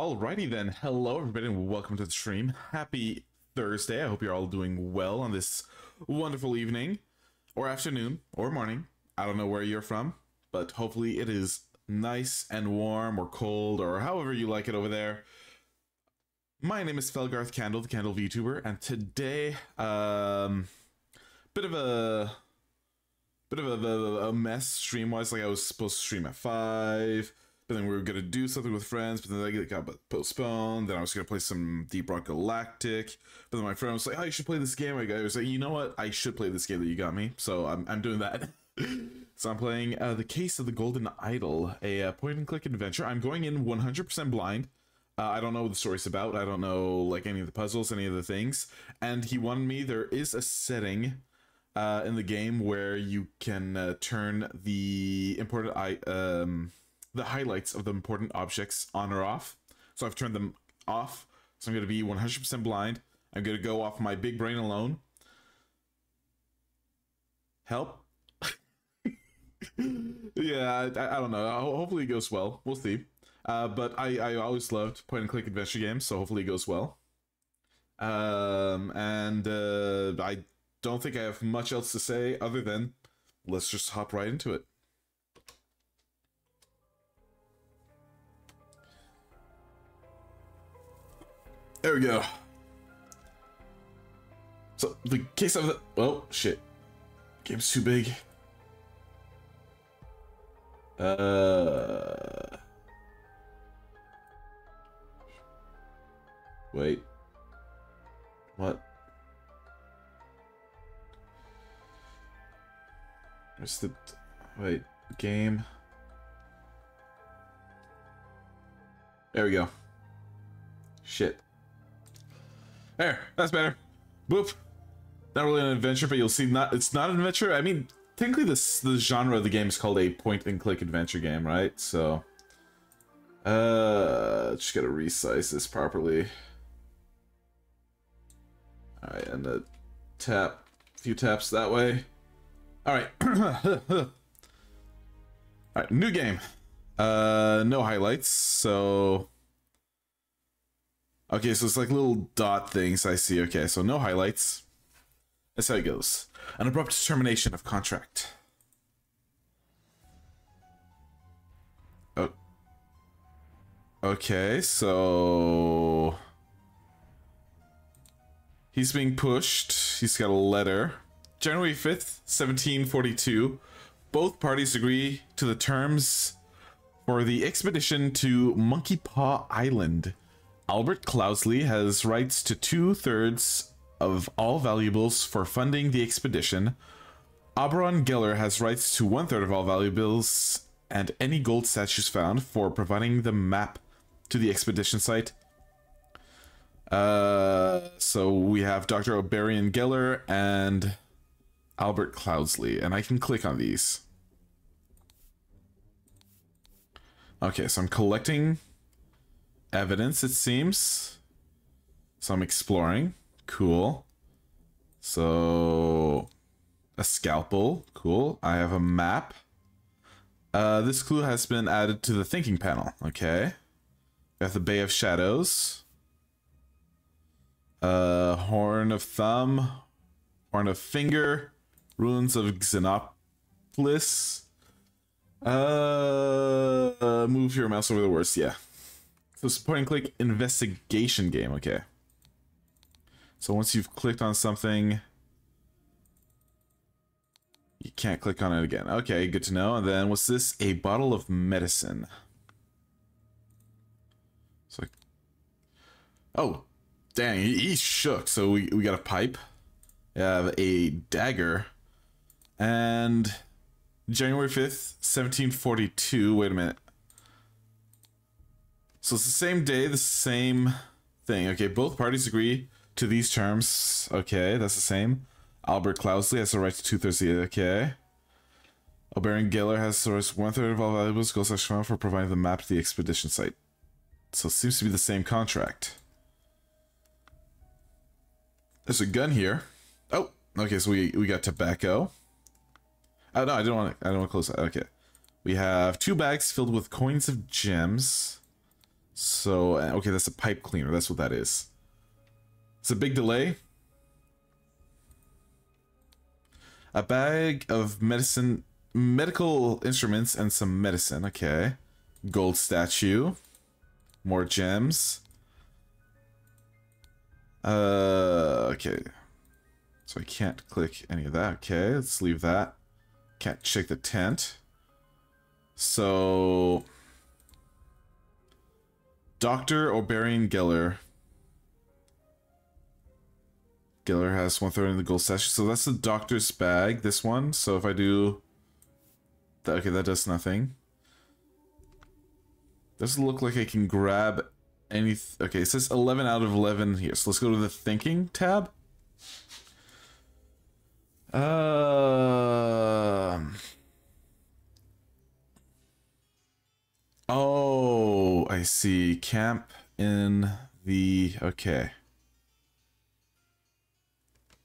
Alrighty then, hello everybody and welcome to the stream. Happy Thursday. I hope you're all doing well on this wonderful evening, or afternoon, or morning. I don't know where you're from, but hopefully it is nice and warm, or cold, or however you like it over there. My name is Felgarth Kandel, the Candle VTuber, and today, um, bit of a bit of a, a, mess stream-wise. Like I was supposed to stream at five but then we were gonna do something with friends, but then that got postponed. Then I was gonna play some Deep Rock Galactic, but then my friend was like, "Oh, you should play this game." I was like, "You know what? I should play this game that you got me." So I'm I'm doing that. so I'm playing uh, the Case of the Golden Idol, a uh, point-and-click adventure. I'm going in 100% blind. Uh, I don't know what the story's about. I don't know like any of the puzzles, any of the things. And he won me. There is a setting uh, in the game where you can uh, turn the important I um the highlights of the important objects on or off. So I've turned them off. So I'm going to be 100% blind. I'm going to go off my big brain alone. Help? yeah, I, I, don't know. Hopefully it goes well. We'll see. Uh, but I, I always loved point and click adventure games, so hopefully it goes well. Um, and uh, I don't think I have much else to say other than let's just hop right into it. There we go. So the case of the oh shit, game's too big. Uh, wait, what? What's the wait game? There we go. Shit. There, that's better. Boop. Not really an adventure, but you'll see not it's not an adventure. I mean, technically this the genre of the game is called a point and click adventure game, right? So uh just gotta resize this properly. Alright, and the tap a few taps that way. Alright. Alright, new game. Uh no highlights, so Okay, so it's like little dot things I see. Okay, so no highlights. That's how it goes. An abrupt termination of contract. Okay, so... He's being pushed. He's got a letter. January 5th, 1742. both parties agree to the terms for the expedition to Monkey Paw Island. Albert Cloudsley has rights to two thirds of all valuables for funding the expedition. Oberon Geller has rights to one third of all valuables and any gold statues found for providing the map to the expedition site. Uh, so we have Dr. Oberian Geller and Albert Cloudsley, and I can click on these. Okay, so I'm collecting evidence, it seems. So I'm exploring. Cool. So, a scalpel. Cool. I have a map. Uh, this clue has been added to the thinking panel. Okay. Got the Bay of Shadows. Uh, Horn of Thumb. Horn of Finger. Ruins of Xenopolis. Uh, uh, move your mouse over the words. Yeah. So it's point and click investigation game. Okay. So once you've clicked on something, you can't click on it again. Okay, good to know. And then what's this? A bottle of medicine. So, oh, dang, he, shook. So we, we got a pipe. We have a dagger. And January 5th, 1742. Wait a minute. So it's the same day, the same thing. Okay, both parties agree to these terms. Okay, that's the same. Albert Cloudsley has the right to two thirds. Okay. Oberon Geller has the right one third of all valuables gold section for providing the map to the expedition site. So it seems to be the same contract. There's a gun here. Oh, okay. So we we got tobacco. Oh no, I don't want to. I don't want to close that. Okay. We have two bags filled with coins of gems. So okay, that's a pipe cleaner. That's what that is. It's a big delay. A bag of medicine, medical instruments, and some medicine. Okay. Gold statue. More gems. Uh, okay. So I can't click any of that. Okay, let's leave that. Can't check the tent. So... Dr. Oberian Geller Geller has one third in the gold session. So that's the doctor's bag, this one. So if I do... That, okay, that does nothing. Doesn't look like I can grab any... Okay, it says 11 out of 11 here. So let's go to the thinking tab. Um... Oh, I see. Camp in the... Okay.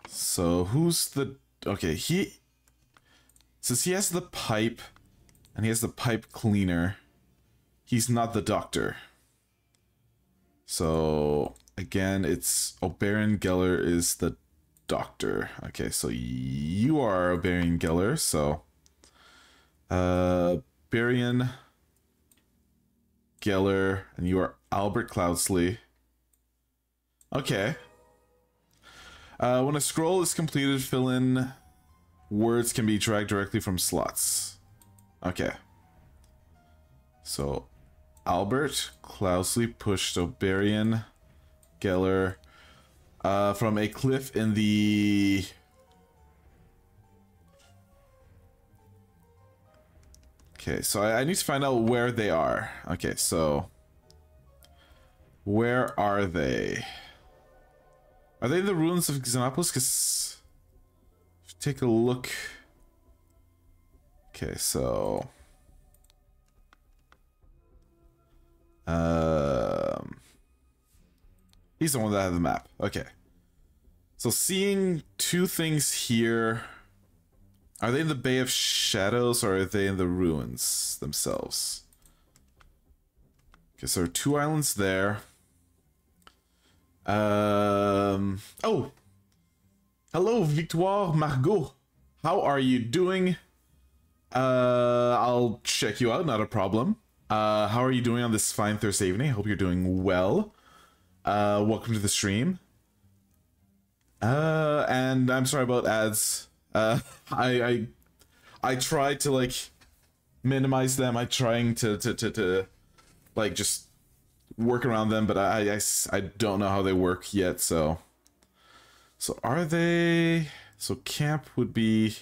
So who's the okay? He says he has the pipe, and he has the pipe cleaner. He's not the doctor. So again, it's Oberon Geller is the doctor. Okay, so you are Oberon Geller. So uh, Barian Geller, and you are Albert Cloudsley. Okay. Uh, when a scroll is completed, fill in words can be dragged directly from slots. Okay. So, Albert Cloudsley pushed Oberian Geller uh, from a cliff in the... Okay, so I, I need to find out where they are. Okay, so... Where are they? Are they in the ruins of Xenopolis? Because take a look. Okay, so um, he's the one that had the map. Okay, so seeing two things here. Are they in the Bay of Shadows or are they in the ruins themselves? Okay, so there are two islands there. Um. Oh. Hello, Victoire Margot. How are you doing? Uh, I'll check you out. Not a problem. Uh, how are you doing on this fine Thursday evening? I hope you're doing well. Uh, welcome to the stream. Uh, and I'm sorry about ads. Uh, I, I, I tried to like minimize them. I trying to to to, to like just work around them, but I, I I don't know how they work yet. So so are they? So camp would be.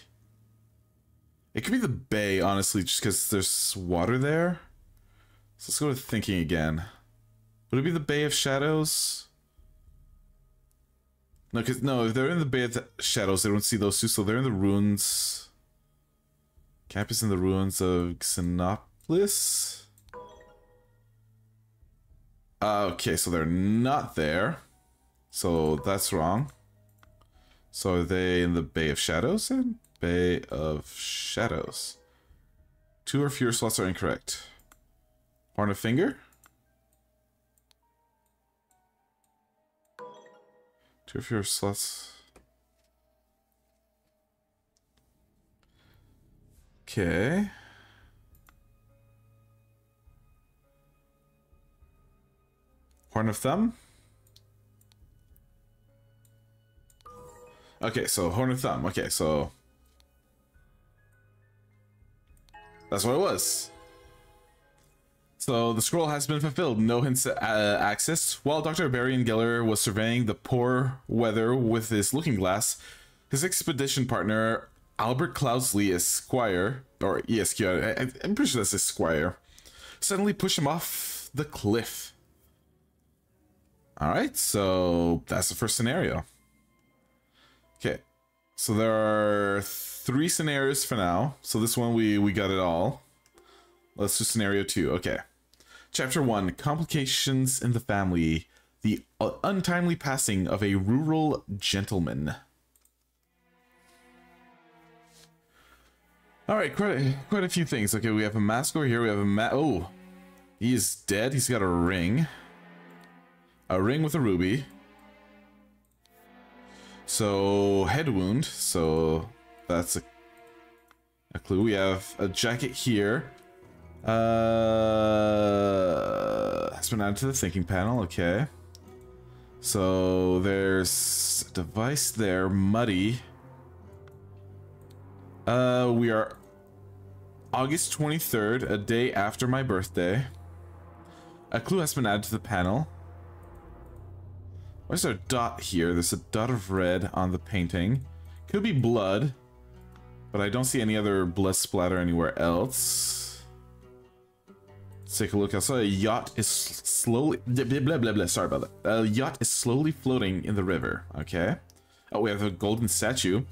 It could be the bay, honestly, just because there's water there. So let's go with thinking again. Would it be the Bay of Shadows? No, because no, if they're in the Bay of Shadows, they don't see those two, so they're in the ruins. Camp is in the ruins of Xenopolis. Uh, okay, so they're not there. So that's wrong. So are they in the Bay of Shadows? Bay of Shadows. Two or fewer slots are incorrect. Horn of Finger? Two fewer slots. Okay. Horn of Thumb? Okay, so Horn of Thumb. Okay, so... That's what it was. So the scroll has been fulfilled. No hints uh, access. While Dr. Barry and Geller was surveying the poor weather with his looking glass, his expedition partner, Albert Cloudsley Esquire, or ESQ, I, I'm pretty sure that's Esquire, suddenly pushed him off the cliff. Alright, so that's the first scenario. Okay, so there are three scenarios for now. So this one, we, we got it all. Let's do scenario two. Okay. Chapter 1 Complications in the Family. The untimely passing of a rural gentleman. Alright, quite a, quite a few things. Okay, we have a mask over here. We have a ma- Oh! He is dead. He's got a ring. A ring with a ruby. So, head wound. So, that's a, a clue. We have a jacket here. Uh, has been added to the thinking panel. Okay. So there's a device there, muddy. Uh, we are August 23rd, a day after my birthday. A clue has been added to the panel. There a dot here? There's a dot of red on the painting. Could be blood, but I don't see any other blood splatter anywhere else. Let's take a look. Saw a yacht is slowly blah blah blah. Sorry about that. A yacht is slowly floating in the river. Okay. Oh, we have a golden statue.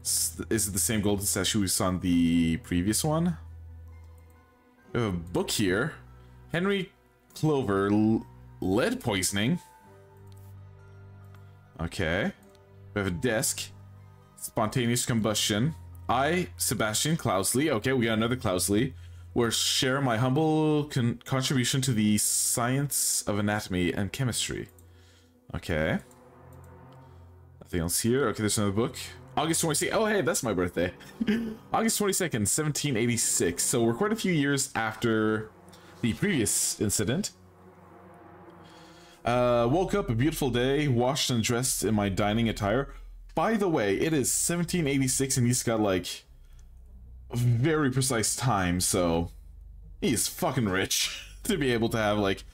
Is it the same golden statue we saw in the previous one? We have a book here. Henry Clover, lead poisoning. Okay. We have a desk. Spontaneous combustion. I, Sebastian Cloudsley. Okay, we got another Cloudsley where share my humble con contribution to the science of anatomy and chemistry. Okay. Nothing else here. Okay, there's another book. August 22nd. Oh, hey, that's my birthday. August 22nd, 1786. So we're quite a few years after the previous incident. Uh, woke up a beautiful day, washed and dressed in my dining attire. By the way, it is 1786 and he's got like very precise time, so he's fucking rich to be able to have like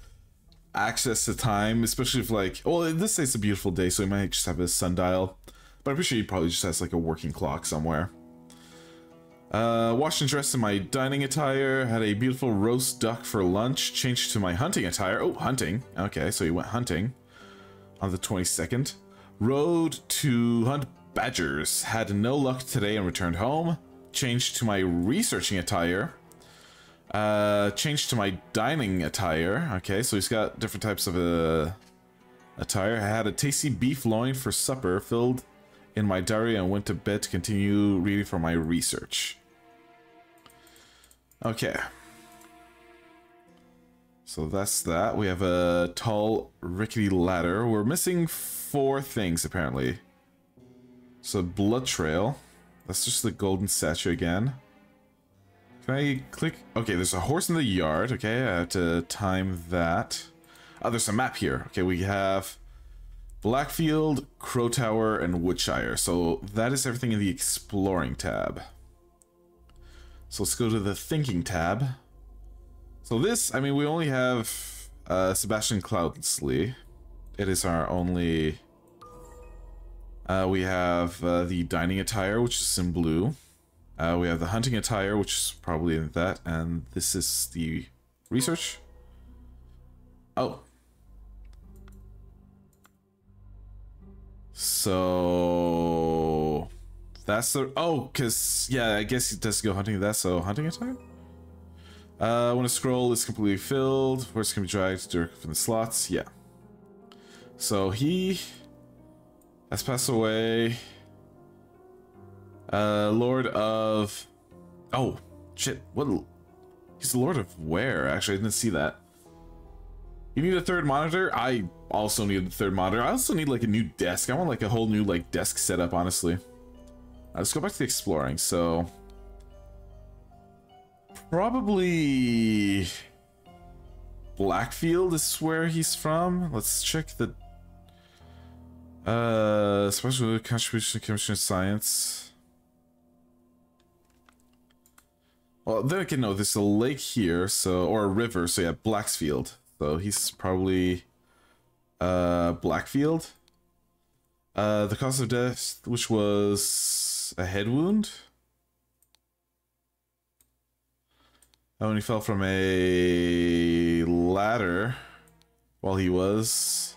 access to time, especially if like well this day's a beautiful day, so he might just have a sundial. But I'm pretty sure he probably just has like a working clock somewhere. Uh, washed and dressed in my dining attire, had a beautiful roast duck for lunch, changed to my hunting attire. Oh, hunting. Okay, so he went hunting on the 22nd. Rode to hunt badgers, had no luck today and returned home changed to my researching attire. Uh, changed to my dining attire. Okay, so he's got different types of uh, attire. I had a tasty beef loin for supper, filled in my diary, and went to bed to continue reading for my research. Okay. So that's that. We have a tall, rickety ladder. We're missing four things, apparently. So, blood trail. That's just the golden statue again. Can I click? Okay, there's a horse in the yard. Okay, I have to time that. Oh, there's a map here. Okay, we have Blackfield, Crow Tower, and Woodshire. So that is everything in the Exploring tab. So let's go to the Thinking tab. So this, I mean, we only have uh, Sebastian Cloudsley. It is our only... Uh, we have uh, the dining attire, which is in blue. Uh, we have the hunting attire, which is probably in that. And this is the research. Oh. So... That's the... Oh, because... Yeah, I guess he does go hunting that, so hunting attire? Uh, when a scroll is completely filled, words can be dragged directly from the slots. Yeah. So he has passed away. Uh, Lord of... Oh, shit. What? He's the Lord of where? Actually, I didn't see that. You need a third monitor? I also need a third monitor. I also need like a new desk. I want like a whole new like desk setup, honestly. Right, let's go back to the exploring. So probably Blackfield is where he's from. Let's check the uh special contribution to chemistry and science. Well, then can know there's a lake here, so or a river, so yeah, Blacksfield. So he's probably uh Blackfield. Uh the cause of death, which was a head wound. Oh, and he fell from a ladder while he was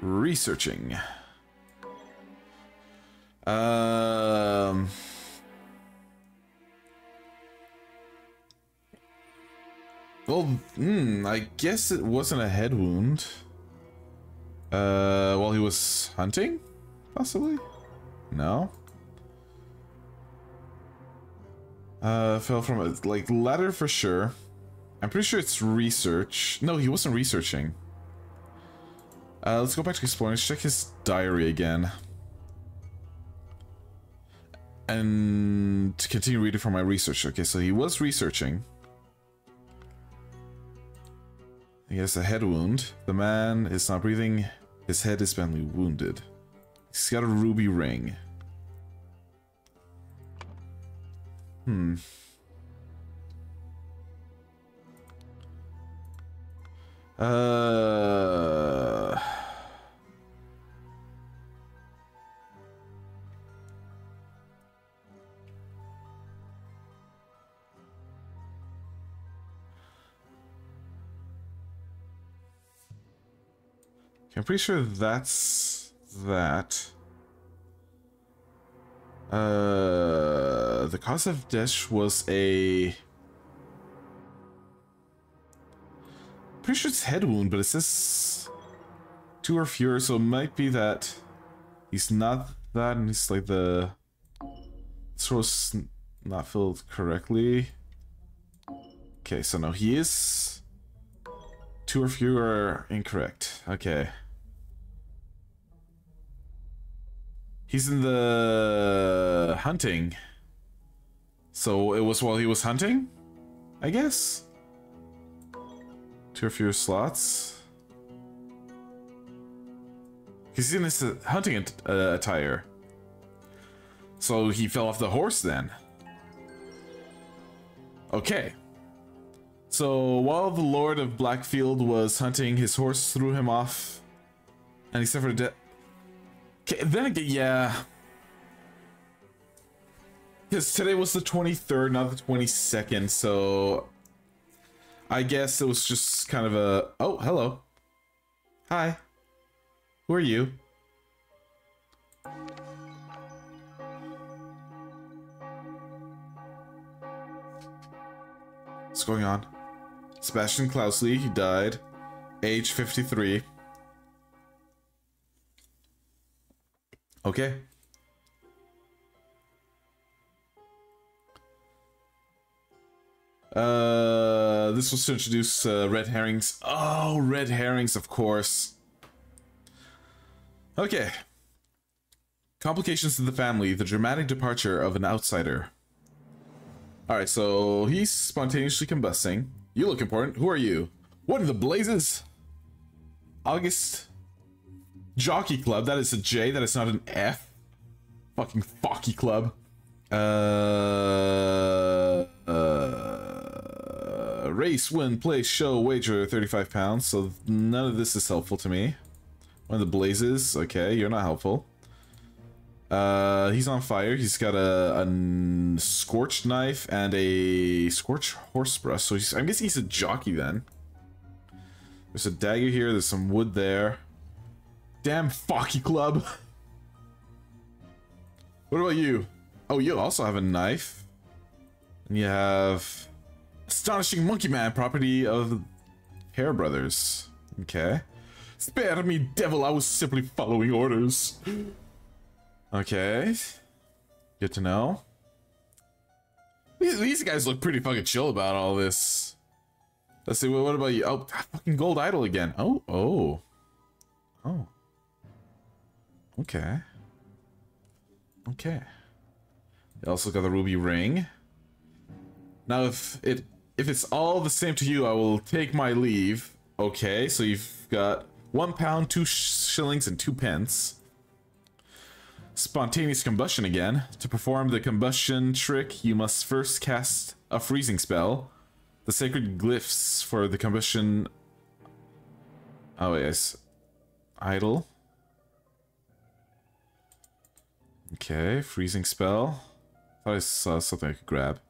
researching. Um. Well, hmm, I guess it wasn't a head wound. Uh, while he was hunting? Possibly? No? Uh, fell from a, like, ladder for sure. I'm pretty sure it's research. No, he wasn't researching. Uh, let's go back to exploring. Let's check his diary again. And to continue reading from my research. Okay, so he was researching. He has a head wound. The man is not breathing. His head is badly wounded. He's got a ruby ring. Hmm. Uh... I'm pretty sure that's that. Uh, the cause of death was a... Pretty sure it's head wound, but it says two or fewer, so it might be that he's not that, and he's like the source not filled correctly. Okay, so no, he is two or fewer incorrect. Okay. He's in the hunting. So it was while he was hunting? I guess? Two or fewer slots. He's in his uh, hunting uh, attire. So he fell off the horse then. Okay. So while the Lord of Blackfield was hunting, his horse threw him off and he suffered death. Okay, then again, yeah. Because today was the 23rd, not the 22nd, so... I guess it was just kind of a... Oh, hello. Hi. Who are you? What's going on? Sebastian Cloudsley, he died. Age 53. Okay. Uh, this was to introduce uh, red herrings. Oh, red herrings, of course. Okay. Complications in the family. The dramatic departure of an outsider. Alright, so he's spontaneously combusting. You look important. Who are you? What are the blazes? August Jockey Club. That is a J. That is not an F. Fucking Focky Club. Uh, uh, race, win, place, show, wager, 35 pounds. So none of this is helpful to me. One of the blazes. Okay, you're not helpful. Uh, he's on fire. He's got a, a scorched knife and a scorched horse brush. So I'm guessing he's a jockey then. There's a dagger here. There's some wood there. Damn Focky Club. what about you? Oh, you also have a knife. And you have Astonishing Monkey Man, property of Hair Brothers. Okay. Spare me, devil, I was simply following orders. Okay. Good to know. These guys look pretty fucking chill about all this. Let's see, what about you? Oh, ah, fucking gold idol again. Oh, oh. Oh. Okay. Okay. Also got the ruby ring. Now, if it if it's all the same to you, I will take my leave. Okay, so you've got one pound, two shillings, and two pence. Spontaneous combustion again. To perform the combustion trick, you must first cast a freezing spell. The sacred glyphs for the combustion... Oh, yes. Idle. Okay, freezing spell. I Thought I saw something I could grab.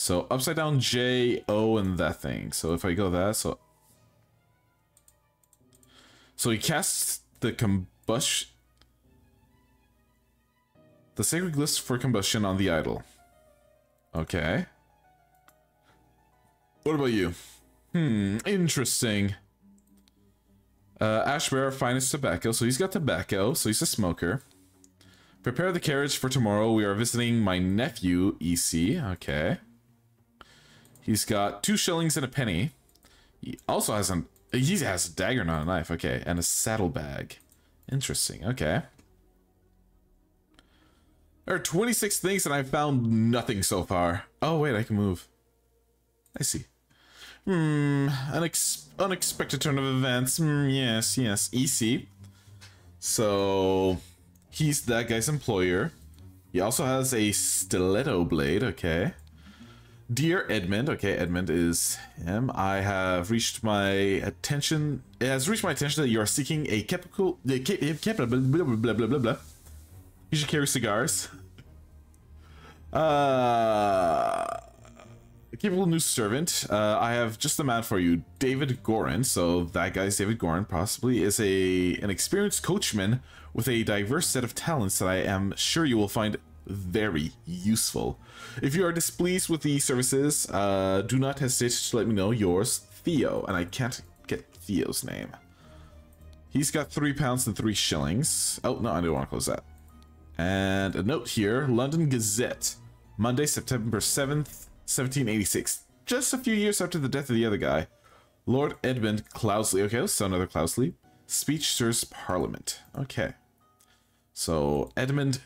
So upside down J, O, and that thing. So if I go that, so... So he casts the combustion... The sacred glyphs for combustion on the idol. Okay. What about you? Hmm, interesting. Uh, Ash finest tobacco. So he's got tobacco, so he's a smoker. Prepare the carriage for tomorrow. We are visiting my nephew, EC. Okay. He's got two shillings and a penny. He also has a he has a dagger, not a knife. Okay, and a saddlebag. Interesting. Okay. There are 26 things and I've found nothing so far. Oh wait, I can move. I see. Hmm, unex unexpected turn of events. Hmm, yes, yes. EC. So He's that guy's employer. He also has a stiletto blade, okay. Dear Edmund, okay, Edmund is him. I have reached my attention. It has reached my attention that you are seeking a chemical. Blah, blah, blah, blah, blah, blah, blah. You should carry cigars. Uh, capable new servant. Uh, I have just the man for you, David Gorin. So that guy's David Gorin. Possibly is a an experienced coachman with a diverse set of talents that I am sure you will find very useful. If you are displeased with the services, uh, do not hesitate to let me know. Yours, Theo, and I can't get Theo's name. He's got three pounds and three shillings. Oh no, I don't want to close that. And a note here: London Gazette, Monday, September seventh, 1786, just a few years after the death of the other guy. Lord Edmund Cloudsley, okay, so another Cloudsley. Speech stirs Parliament. Okay. So, Edmund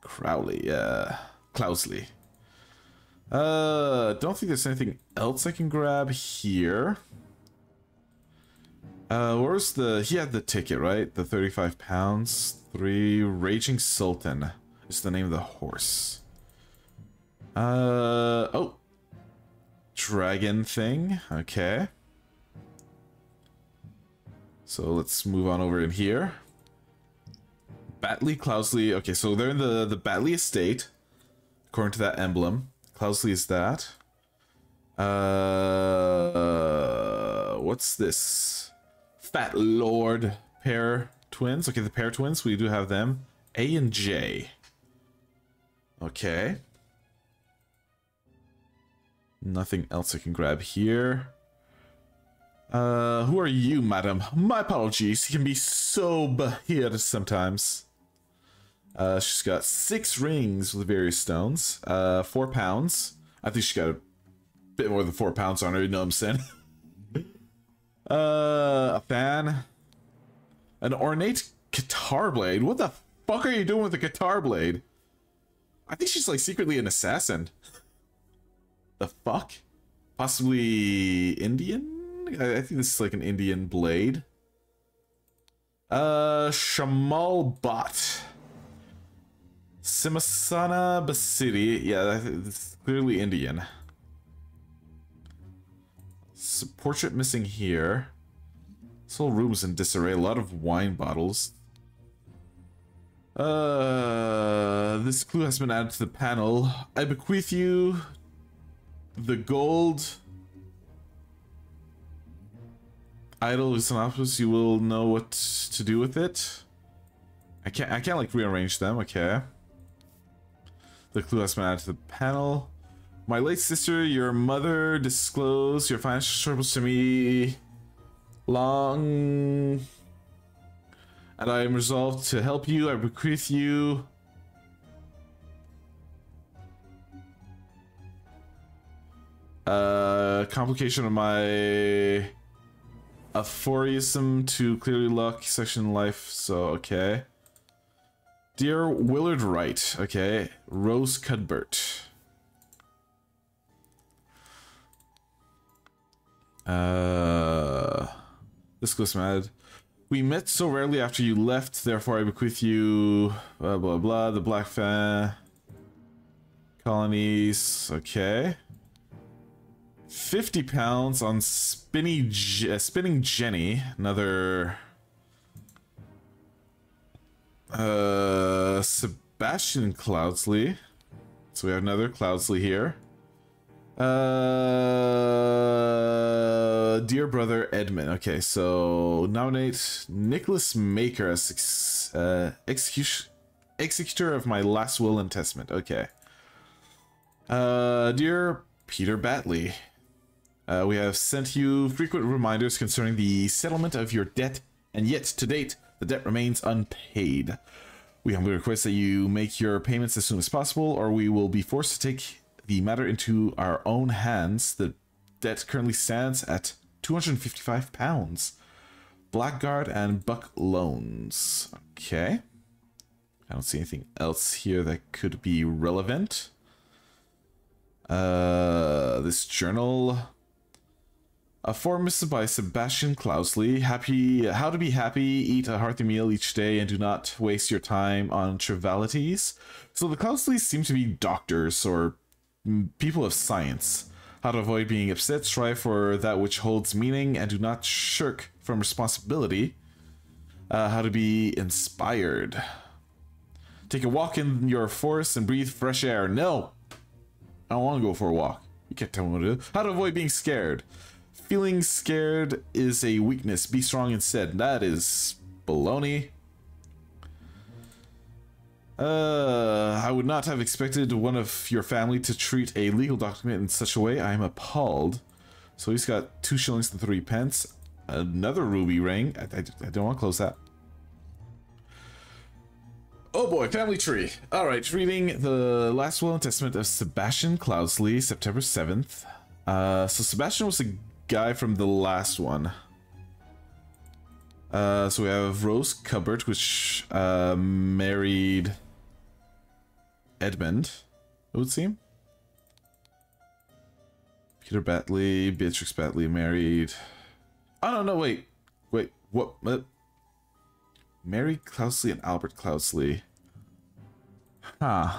Crowley, uh, Cloudsley. Uh, don't think there's anything else I can grab here. Uh, where's the, he had the ticket, right? The 35 pounds. Three, Raging Sultan is the name of the horse. Uh, oh, dragon thing. Okay. So let's move on over in here. Batley, Cloudsley. Okay, so they're in the, the Batley estate, according to that emblem. Cloudsley is that. Uh, what's this? Fat Lord pair twins. Okay, the pair twins, we do have them. A and J. Okay. Nothing else I can grab here. Uh, who are you, madam? My apologies. You can be so here sometimes. Uh, she's got six rings with various stones. Uh, four pounds. I think she got a bit more than four pounds on her, you know what I'm saying? uh, a fan. An ornate guitar blade. What the fuck are you doing with a guitar blade? I think she's like secretly an assassin. The fuck? possibly Indian. I, I think this is like an Indian blade. Uh, Shamal Bot. Simasana Basidi. Yeah, it's clearly Indian. So, portrait missing here. This whole room's in disarray. A lot of wine bottles. Uh, this clue has been added to the panel. I bequeath you the gold idol of synopsis. You will know what to do with it. I can't. I can't like rearrange them. Okay. The clue has been to the panel. My late sister, your mother, disclosed your financial troubles to me long and I am resolved to help you. I bequeath you. Uh, complication of my aphorism to clearly luck section life. So, okay. Dear Willard Wright, okay. Rose Cuthbert. Uh, this goes mad. We met so rarely after you left, therefore I bequeath you blah blah blah, the Black Fan colonies. Okay. 50 pounds on spinny uh, spinning Jenny, another uh Sebastian Cloudsley. So we have another Cloudsley here. Uh, dear brother Edmund. Okay, so nominate Nicholas Maker as uh, execution executor of my last will and testament. Okay. Uh, dear Peter Batley, uh, we have sent you frequent reminders concerning the settlement of your debt, and yet to date the debt remains unpaid. We humbly request that you make your payments as soon as possible, or we will be forced to take the matter into our own hands. The debt currently stands at 255 pounds. Blackguard and Buck loans. Okay. I don't see anything else here that could be relevant. Uh, this journal. A form by Sebastian Cloudsley. Happy, how to be happy, eat a hearty meal each day, and do not waste your time on trivialities. So the Cloudsleys seem to be doctors or people of science. How to avoid being upset, strive for that which holds meaning, and do not shirk from responsibility. Uh, how to be inspired. Take a walk in your forest and breathe fresh air. No! I don't want to go for a walk. You can't tell me what to do. How to avoid being scared. Feeling scared is a weakness. Be strong instead. That is baloney. Uh, I would not have expected one of your family to treat a legal document in such a way. I am appalled. So he's got two shillings and three pence. Another ruby ring. I, I, I don't want to close that. Oh boy, family tree. All right, reading the last will and testament of Sebastian Cloudsley, September 7th. Uh, so Sebastian was the guy from the last one. Uh, so we have Rose Cuthbert, which uh, married Edmund, it would seem. Peter Batley, Beatrix Batley married. Oh no, no, wait, wait, what? what? Mary Cloudsley and Albert Cloudsley. Huh.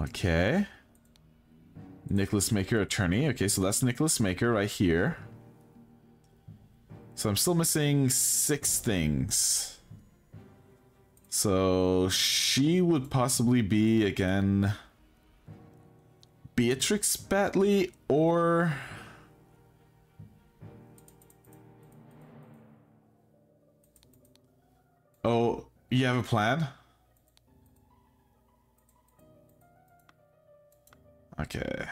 Okay. Nicholas Maker, attorney. Okay, so that's Nicholas Maker right here. So I'm still missing six things. So she would possibly be again Beatrix Batley or Oh, you have a plan? Okay.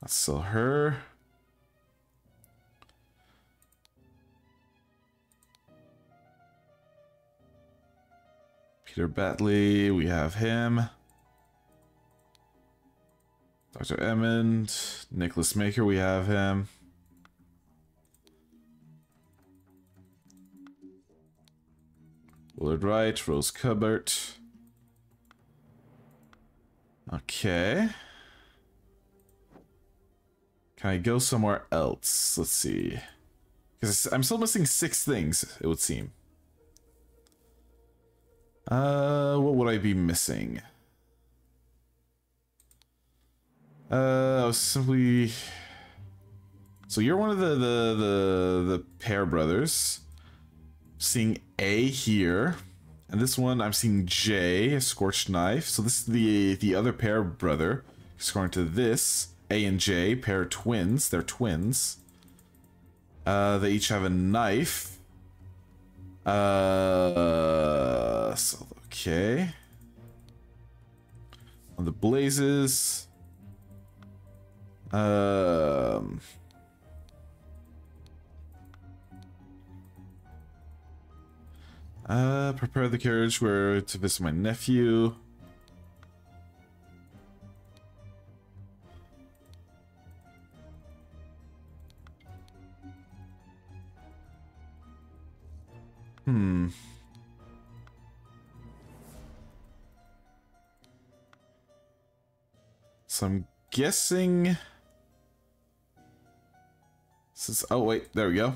That's still her. Peter Batley, we have him. Dr. Emmond, Nicholas Maker, we have him. Willard Wright, Rose Cuthbert. Okay. Can I go somewhere else? Let's see. Because I'm still missing six things, it would seem. Uh, what would I be missing? Uh, I was simply... So you're one of the, the, the, the pair brothers. Seeing A here. And this one, I'm seeing J, a scorched knife. So this is the, the other pair brother. According to this, A and J, pair twins. They're twins. Uh, they each have a knife. Uh, so, okay. On the blazes. Um... Uh, prepare the carriage where to visit my nephew. Hmm. So I'm guessing... Since, oh wait, there we go.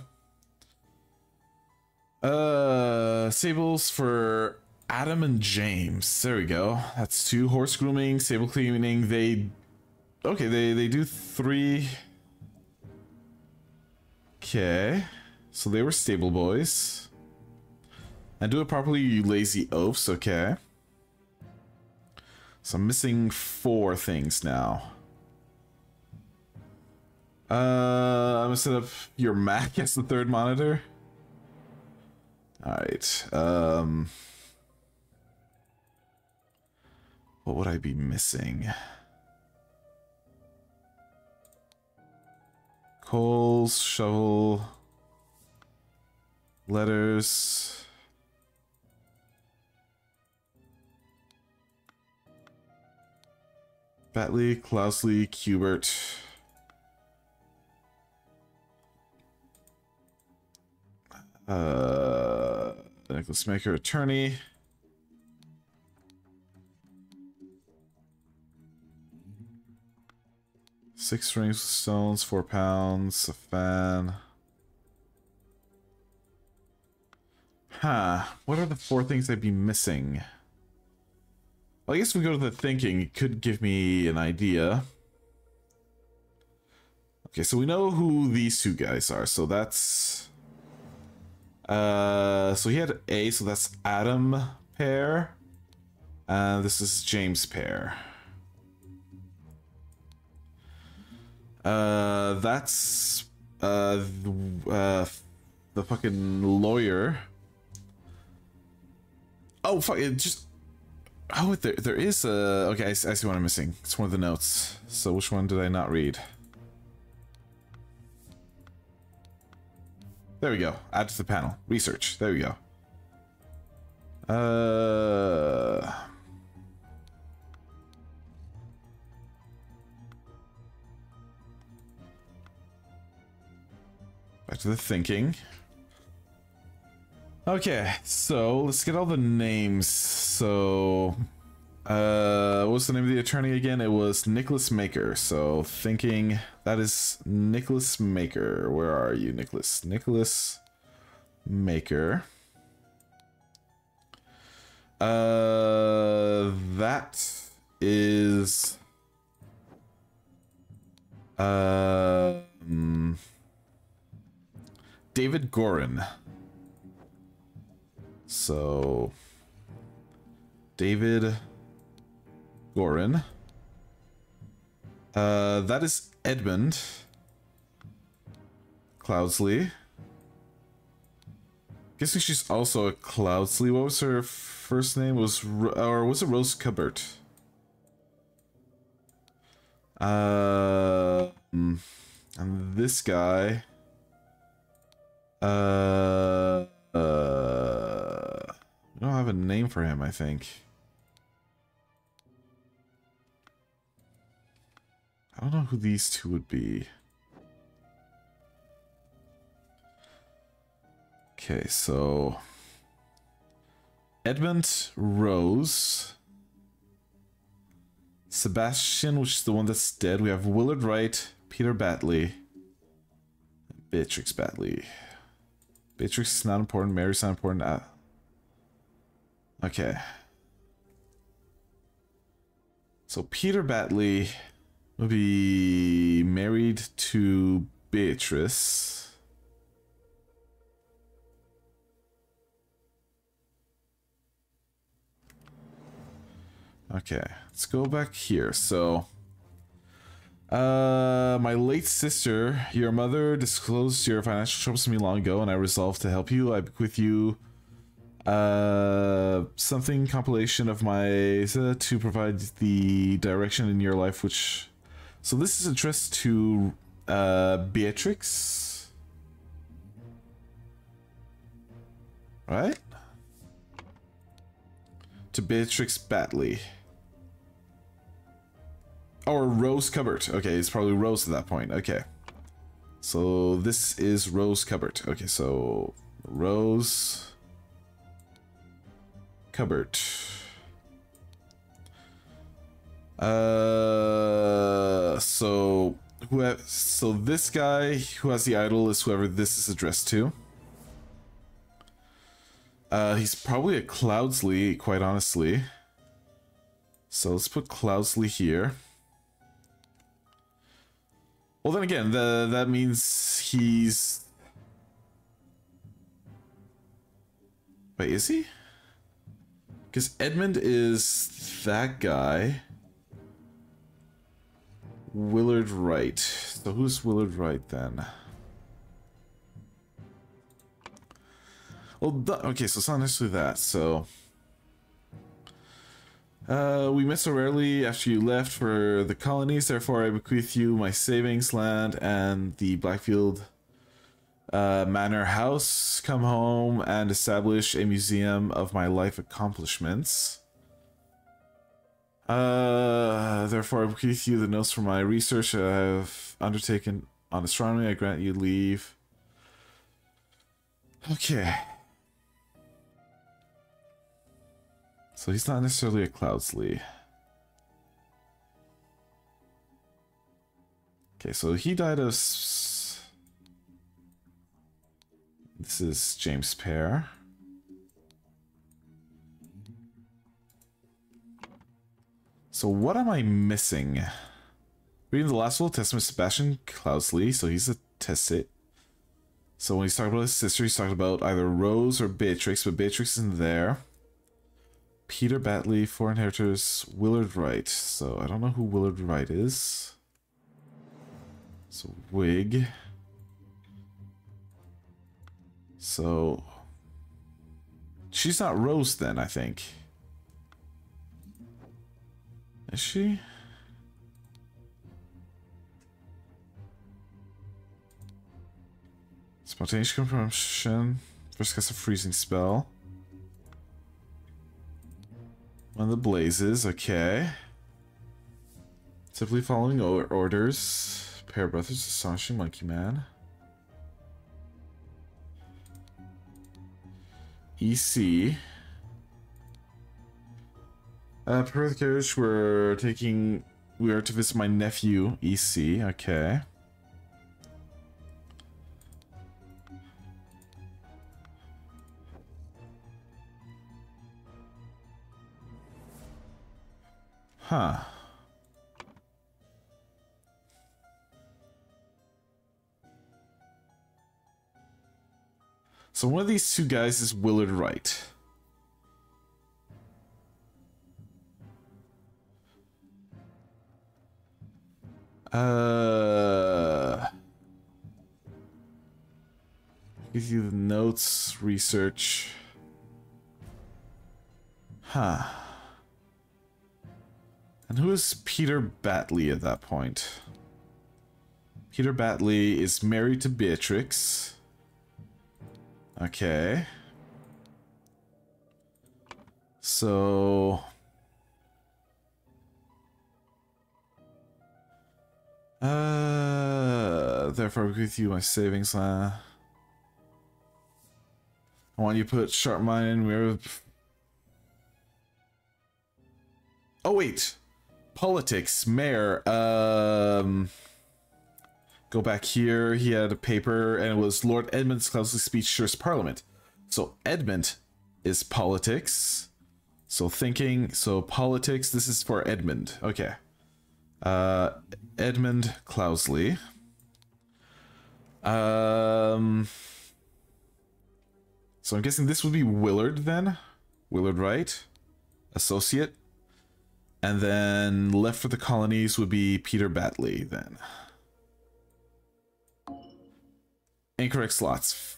Uh, sables for Adam and James. There we go. That's two horse grooming, sable cleaning. They, okay, they they do three. Okay, so they were stable boys. And do it properly, you lazy oafs. Okay. So I'm missing four things now. Uh, I'm gonna set up your Mac as the third monitor. Alright, um... What would I be missing? Coals, shovel... Letters... Batley, Cloudsley, Cubert... Uh, necklace maker, attorney. Six rings stones, four pounds, a fan. Huh. What are the four things I'd be missing? Well, I guess if we go to the thinking, it could give me an idea. Okay, so we know who these two guys are, so that's uh, so he had A, so that's Adam Pear. Uh, this is James Pear. Uh, that's uh, uh, the fucking lawyer. Oh fuck! It just oh, there there is a okay. I, I see what I'm missing. It's one of the notes. So which one did I not read? There we go. Add to the panel. Research. There we go. Uh... Back to the thinking. Okay, so let's get all the names. So, uh, what's the name of the attorney again? It was Nicholas Maker. So, thinking that is Nicholas Maker. Where are you, Nicholas? Nicholas Maker. Uh, that is uh, um, David Gorin. So, David Gorin. Uh, that is Edmund Cloudsley. Guessing she's also a Cloudsley. What was her first name? Was or was it Rose Cubbert? Uh, and this guy. Uh, uh, don't have a name for him. I think. I don't know who these two would be. Okay, so Edmund Rose. Sebastian, which is the one that's dead. We have Willard Wright, Peter Batley, Beatrix Batley. Beatrix is not important. Mary's not important. Uh, Okay. So Peter Batley will be married to Beatrice. Okay, let's go back here. So, uh, my late sister, your mother disclosed your financial troubles to me long ago, and I resolved to help you. I bequeath you uh something compilation of my uh, to provide the direction in your life which so this is addressed to uh beatrix. Right? To beatrix batley. Or rose cupboard okay it's probably rose at that point. Okay. So this is rose cupboard okay so rose cupboard. Uh, so who? So this guy who has the idol is whoever this is addressed to. Uh, he's probably a Cloudsley, quite honestly. So let's put Cloudsley here. Well, then again, the, that means he's... Wait, is he? Because Edmund is that guy. Willard Wright. So who's Willard Wright then? Well, okay, so it's not necessarily that, so... Uh, we met so rarely after you left for the colonies, therefore I bequeath you my savings land and the Blackfield uh, manor house, come home and establish a museum of my life accomplishments. Uh, therefore, I bequeath you the notes from my research I have undertaken on astronomy. I grant you leave. Okay. So he's not necessarily a Cloudsley. Okay, so he died of this is James Pear. So what am I missing? Reading the last Old Testament, Sebastian Cloudsley, so he's a Tessit. So when he's talking about his sister, he's talking about either Rose or Beatrix, but Beatrix isn't there. Peter Batley, Four Inheritors, Willard Wright. So I don't know who Willard Wright is. So Wig. So she's not Rose then, I think. Is she? Spontaneous compression. First cast a freezing spell. One of the blazes, okay. Simply following orders. Pair of brothers, astonishing monkey man. EC. Uh, prepare the. We're taking. We are to visit my nephew, EC. Okay. Huh. So one of these two guys is Willard Wright. Uh, gives you the notes, research. Huh. And who is Peter Batley at that point? Peter Batley is married to Beatrix. Okay. So... Uh, therefore, with you my savings line. I want you to put sharp mind in where. Oh wait, politics, mayor. Um, go back here. He had a paper, and it was Lord Edmund's Cloudsley speech to his parliament. So Edmund is politics. So thinking. So politics. This is for Edmund. Okay. Uh, Edmund Cloudsley. Um. So I'm guessing this would be Willard then. Willard Wright, associate. And then left for the colonies would be Peter Batley then. Incorrect slots.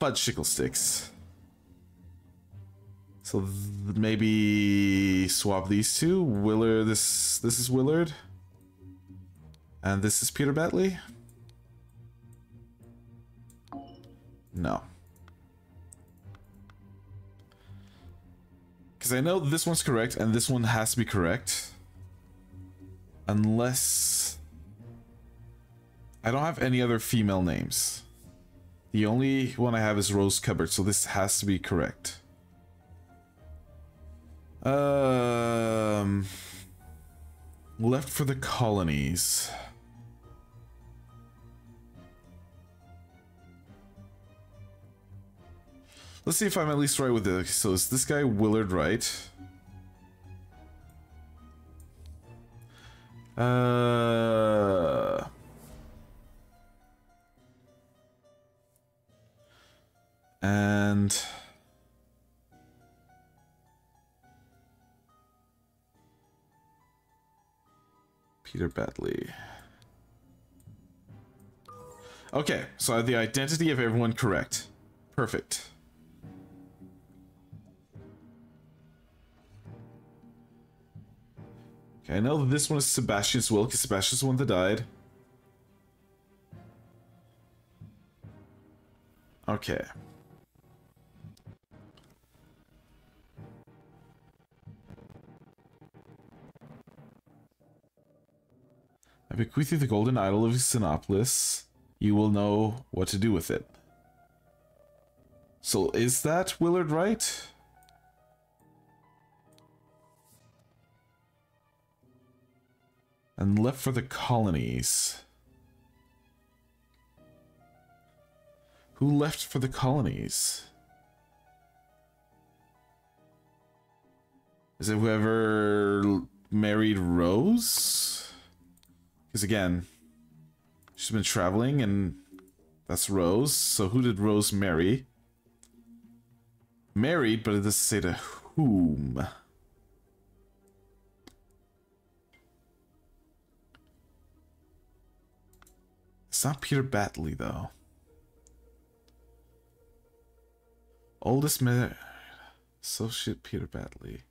Fudge Shickle Sticks. So maybe swap these two. Willard, this this is Willard. And this is Peter Batley? No. Because I know this one's correct, and this one has to be correct. Unless... I don't have any other female names. The only one I have is Rose Cupboard, so this has to be correct. Um... Left for the colonies. Let's see if I'm at least right with this. So is this guy Willard Wright? Uh... And... Peter Batley. Okay, so I have the identity of everyone correct. Perfect. Okay, I know this one is Sebastian's will, because Sebastian's the one that died. Okay. Bequeath you the golden idol of Sinopolis. You will know what to do with it. So is that Willard Wright? and left for the colonies. Who left for the colonies? Is it whoever married Rose? Because again, she's been traveling and that's Rose. So who did Rose marry? Married, but it doesn't say to whom. It's not Peter Batley, though. Oldest man... Associate Peter Batley.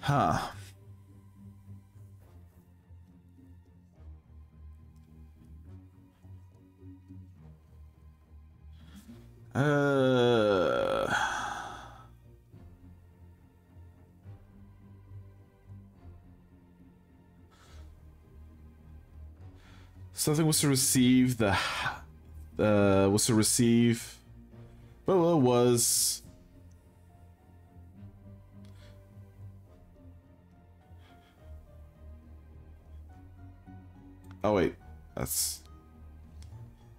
Huh. Uh... Something was to receive the uh was to receive Boa was Oh wait, that's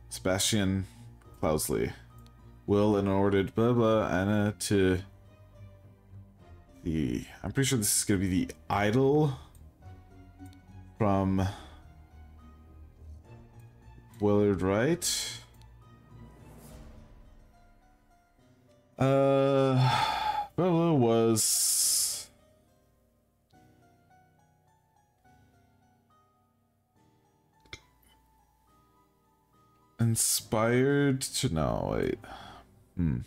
Sebastian Cloudsley. Will and ordered blah blah Anna to the I'm pretty sure this is gonna be the idol from Willard Wright. Uh, Bella was. Inspired to. No, wait. Hmm.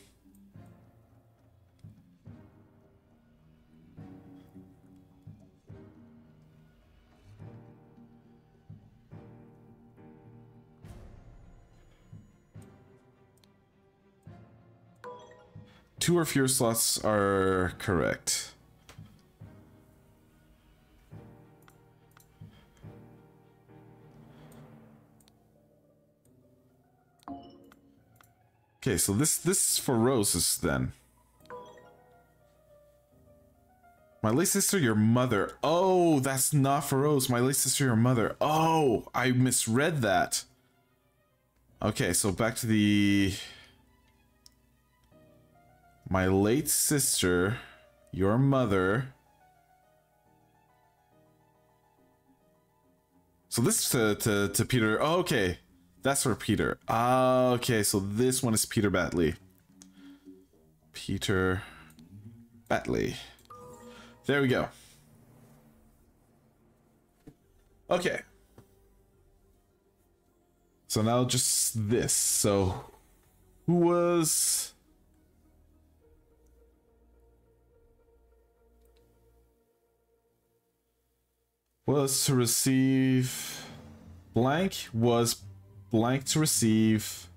two or fewer slots are correct. Okay, so this this is for roses then. My late sister, your mother. Oh, that's not for Rose. My late sister, your mother. Oh, I misread that. Okay, so back to the... My late sister, your mother. So this is to, to, to Peter. Oh, okay. That's for Peter. Ah, okay, so this one is Peter Batley. Peter Batley. There we go. Okay. So now just this. So who was was to receive blank was blank to receive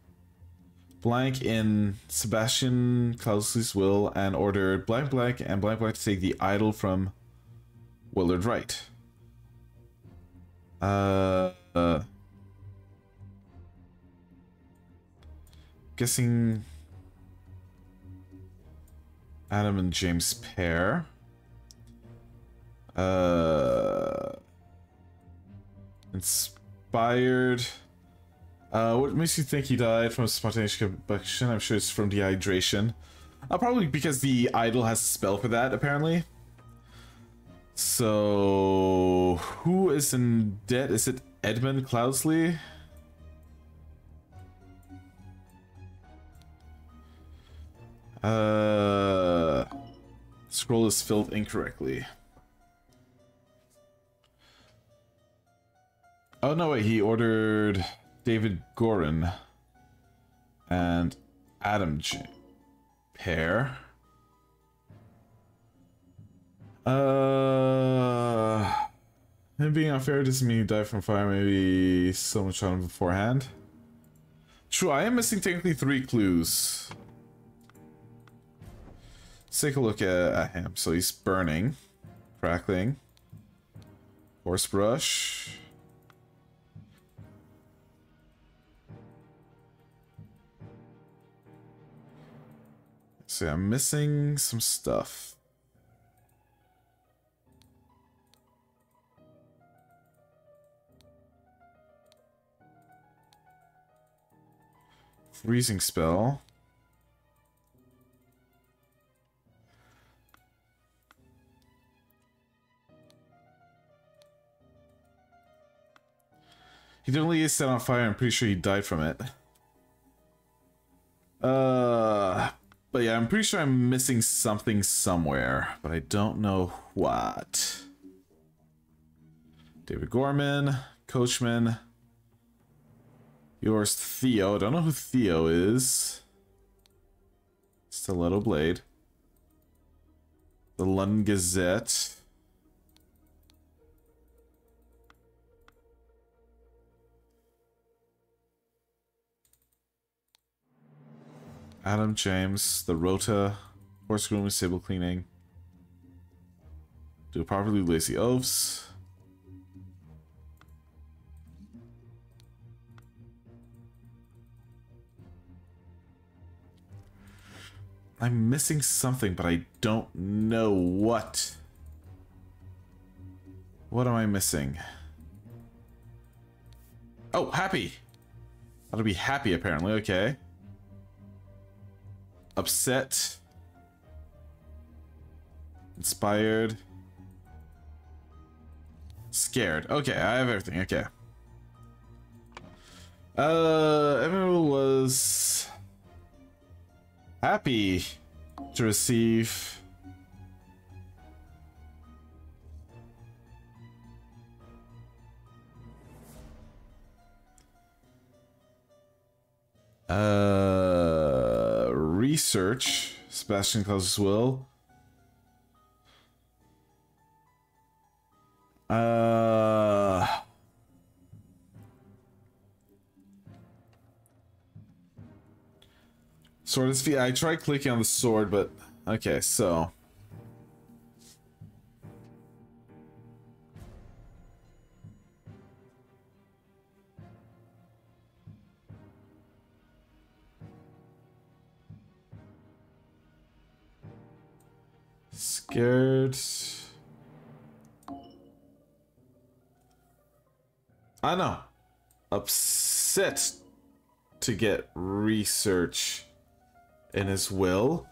blank in Sebastian Cloudsley's will and ordered blank blank and blank blank to take the idol from Willard Wright. Uh, uh guessing Adam and James Pear. Uh inspired uh, what makes you think he died from spontaneous combustion? I'm sure it's from dehydration. Uh, probably because the idol has a spell for that, apparently. So, who is in debt? Is it Edmund Cloudsley? Uh, scroll is filled incorrectly. Oh no, wait, he ordered... David Gorin and Adam J Pear. Uh, him being unfair doesn't mean he died from fire. Maybe someone shot him beforehand. True, I am missing technically three clues. Let's take a look at, at him. So he's burning, crackling, horsebrush. See, I'm missing some stuff. Freezing spell. He definitely is set on fire. I'm pretty sure he died from it. Uh, but yeah, I'm pretty sure I'm missing something somewhere, but I don't know what. David Gorman, Coachman. Yours, Theo. I don't know who Theo is. Stiletto Blade. The London Gazette. Adam James, the Rota, horse grooming, stable cleaning. Do properly lazy oafs. I'm missing something, but I don't know what. What am I missing? Oh, happy! That'll be happy, apparently. Okay upset, inspired, scared. Okay, I have everything. Okay. Uh, everyone was happy to receive Uh, research. Sebastian Claus's will. Uh. Sword is feet. I tried clicking on the sword, but okay, so. scared. I know. Upset to get research in his will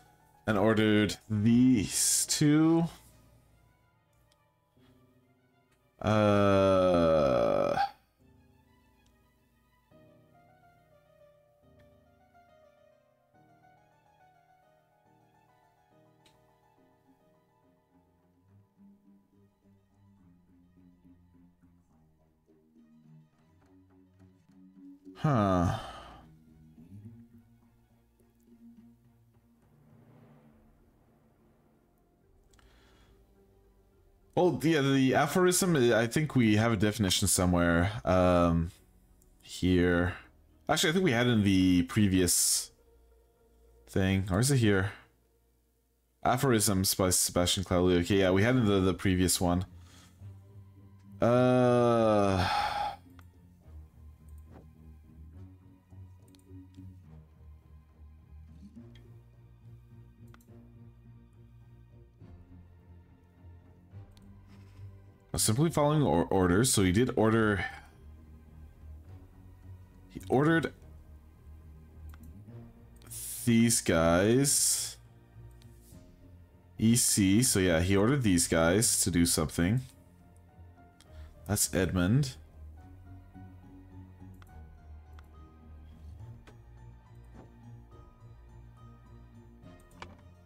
and ordered these two. Uh. Huh. Well, yeah, the aphorism, I think we have a definition somewhere um, here. Actually, I think we had in the previous thing. Or is it here? Aphorisms by Sebastian Claudio. Okay, yeah, we had in the, the previous one. Uh... simply following or orders. So he did order. He ordered these guys. EC. So yeah, he ordered these guys to do something. That's Edmund.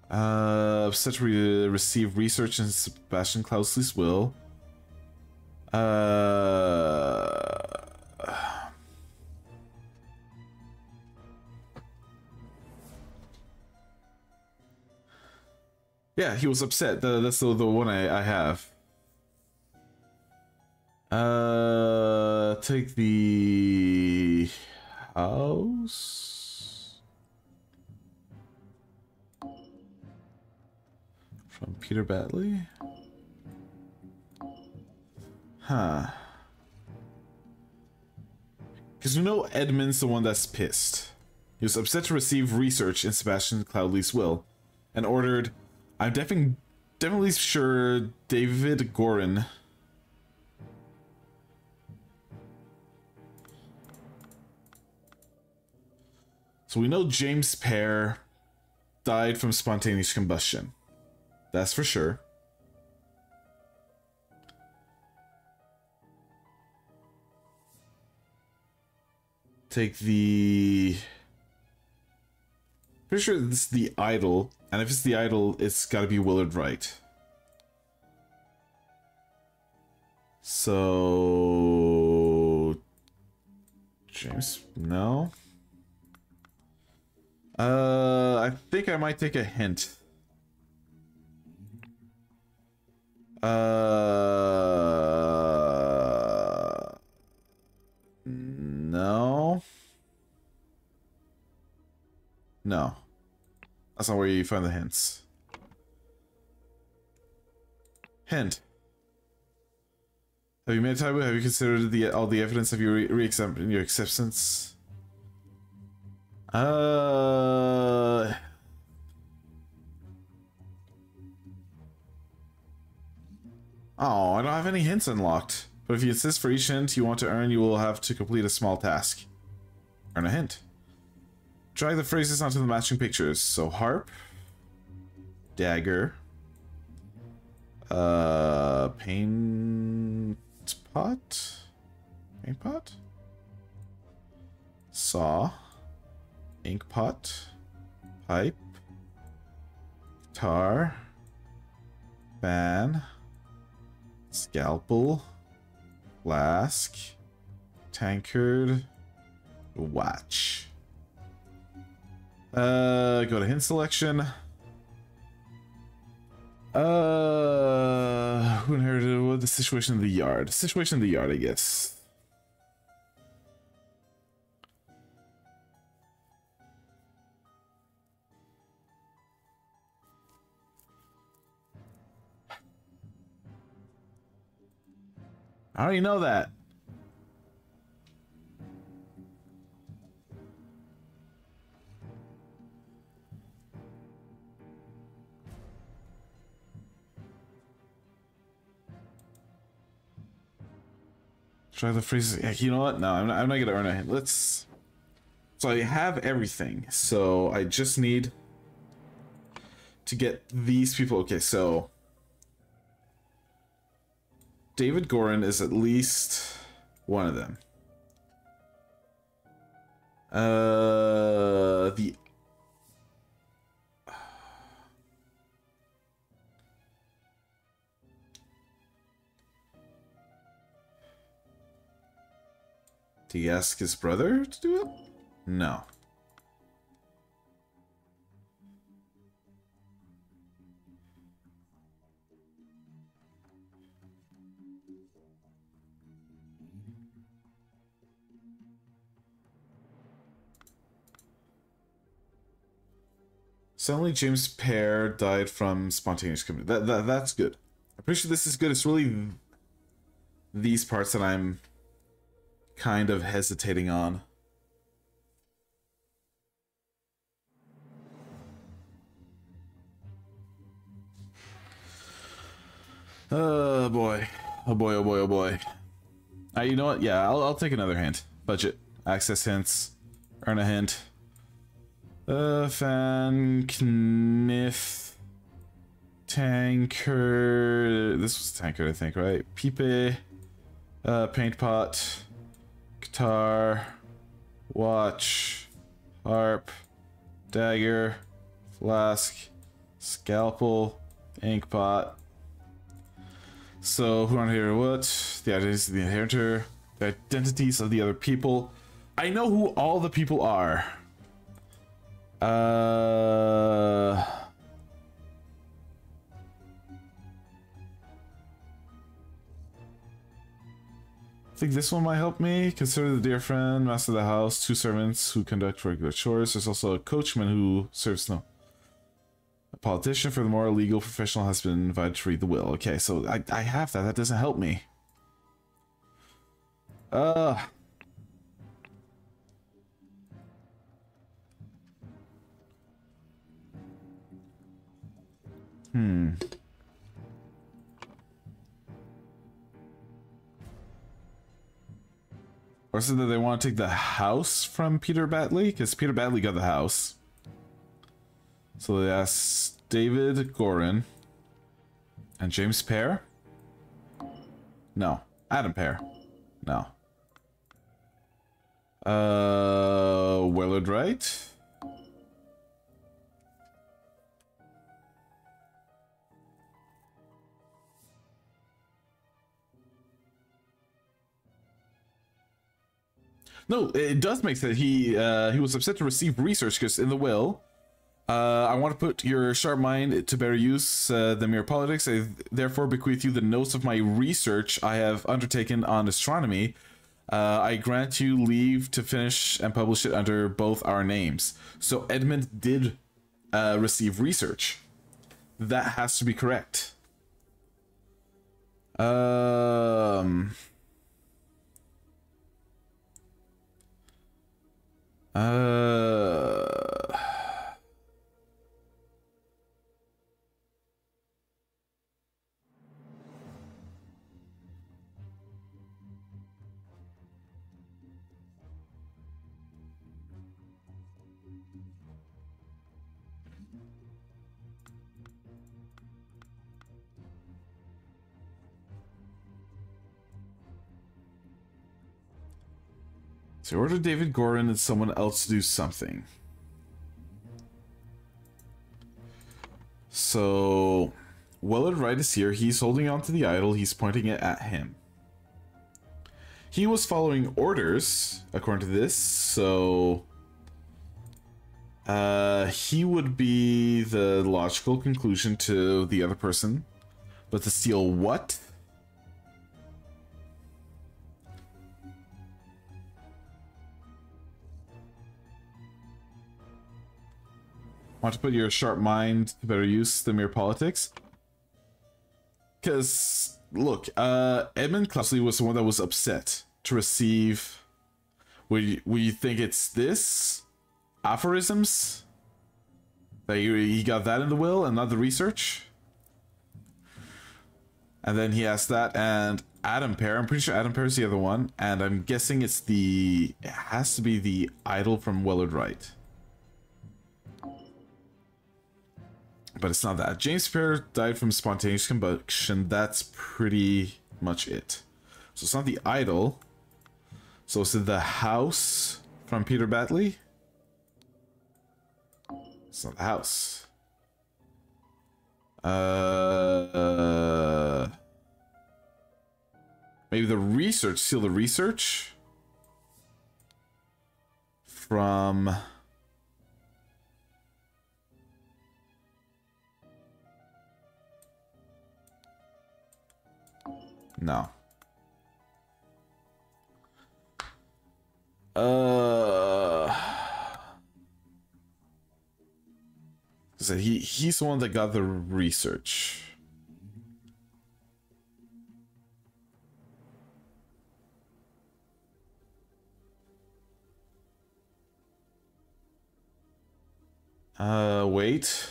Uh, set to re receive research in Sebastian Cloudsley's will. Uh, yeah, he was upset. That's the, the one I, I have. Uh, take the house from Peter Batley. Huh. Because we know Edmund's the one that's pissed. He was upset to receive research in Sebastian Cloudsley's will, and ordered, I'm definitely, definitely sure David Gorin So we know James Pear died from spontaneous combustion. That's for sure. Take the pretty sure this is the idol and if it's the idol it's got to be willard wright. So james no? Uh i think i might take a hint. Uh no no. That's not where you find the hints. Hint. Have you made a typo? Have you considered the all the evidence of your re, re your acceptance? Uh. Oh, I don't have any hints unlocked. But if you insist for each hint you want to earn, you will have to complete a small task. Earn a hint. Drag the phrases onto the matching pictures. So harp, dagger, uh, paint pot, paint pot, saw, ink pot, pipe, guitar, fan, scalpel, flask, tankard, watch. Uh, go to hint selection. Uh, who inherited what the situation in the yard? Situation in the yard, I guess. I already know that. Try the phrases. Yeah, you know what? No, I'm not, I'm not gonna earn hint. Let's. So I have everything. So I just need to get these people. Okay, so David Gorin is at least one of them. Uh, the Did he ask his brother to do it? No. Suddenly, James Pear died from spontaneous commitment. That, that that's good. I'm pretty sure this is good. It's really these parts that I'm kind of hesitating on. Oh boy. Oh boy, oh boy, oh boy. Uh, you know what? Yeah, I'll, I'll take another hint. Budget. Access hints. Earn a hint. Uh, fan, kniff, tanker. This was tanker, I think, right? Pipe, uh, paint pot, guitar, watch, harp, dagger, flask, scalpel, ink pot. So, who on here? What? The identities of the inheritor, the identities of the other people. I know who all the people are. Uh. Think this one might help me. Consider the dear friend, master of the house, two servants who conduct regular chores. There's also a coachman who serves no. A politician, furthermore, a legal professional has been invited to read the will. Okay, so I, I have that. That doesn't help me. Uh. Hmm. Or is it that they want to take the house from Peter Batley? Because Peter Batley got the house. So they asked David Gorin and James Pear? No. Adam Pear? No. Uh, Willard Wright? No, it does make sense. He uh, he was upset to receive research because in the will, uh, I want to put your sharp mind to better use uh, the mere politics. I therefore bequeath you the notes of my research I have undertaken on astronomy. Uh, I grant you leave to finish and publish it under both our names. So Edmund did uh, receive research. That has to be correct. Um. Uh. So order David Gordon and someone else to do something. So Willard Wright is here. He's holding on to the idol. He's pointing it at him. He was following orders, according to this, so uh, he would be the logical conclusion to the other person. But to steal what? Want to put your sharp mind to better use than mere politics? Because, look, uh, Edmund Cloudsley was the one that was upset to receive... Would you think it's this? Aphorisms? That he, he got that in the will and not the research? And then he has that and Adam Pear. I'm pretty sure Adam Pear is the other one. And I'm guessing it's the... It has to be the idol from Willard Wright. But it's not that. James Pear died from spontaneous combustion. That's pretty much it. So it's not the idol. So it's the house from Peter Batley. It's not the house. Uh, maybe the research. Seal the research from. No. Uh. So he he's the one that got the research. Uh, wait.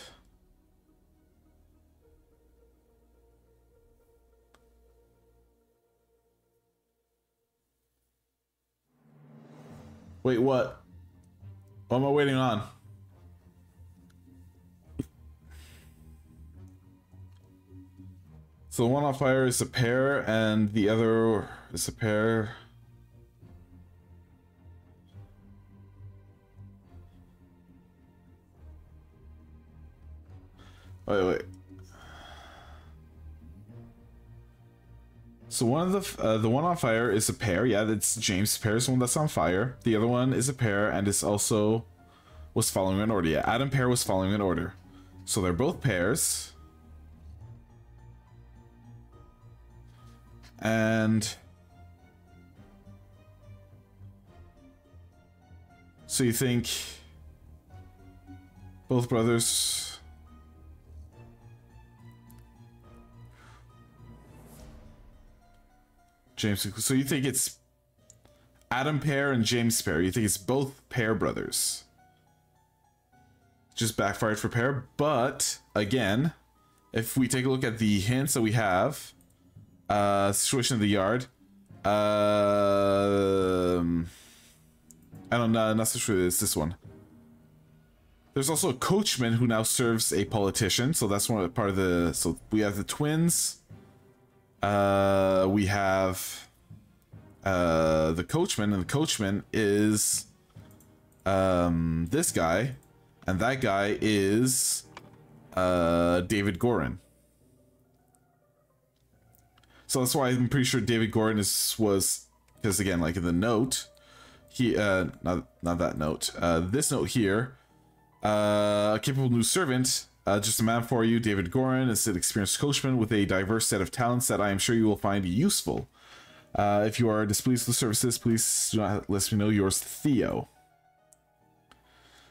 Wait, what? What am I waiting on? So one on fire is a pair, and the other is a pair. Wait, wait. So one of the uh, the one on fire is a pair. Yeah, that's James Pear's one that's on fire. The other one is a pair, and it's also was following an order. Yeah, Adam Pear was following an order. So they're both pairs. And so you think both brothers James. So you think it's Adam Pear and James Pear? You think it's both Pear brothers? Just backfired for Pear, but again, if we take a look at the hints that we have, uh, situation in the yard, um, I don't know, not so sure it's this one. There's also a coachman who now serves a politician, so that's one of the, part of the. So we have the twins. Uh, we have uh, the coachman, and the coachman is um, this guy, and that guy is uh, David Gorin. So that's why I'm pretty sure David Gorin is was because again, like in the note, he uh, not not that note, uh, this note here, uh, a capable new servant uh, just a man for you, David Gorin is an experienced coachman with a diverse set of talents that I am sure you will find useful. Uh, if you are displeased with the services, please do not let me know. Yours, Theo.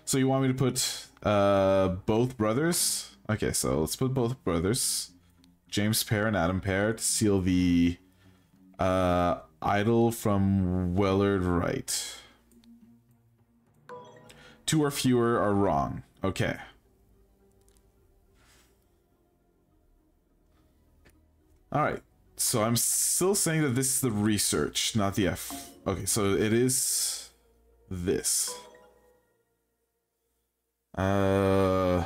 So you want me to put uh, both brothers? Okay, so let's put both brothers. James Pear and Adam Pear to seal the uh, idol from Willard Wright. Two or fewer are wrong. Okay. All right. So I'm still saying that this is the research, not the F. Okay, so it is this. Uh...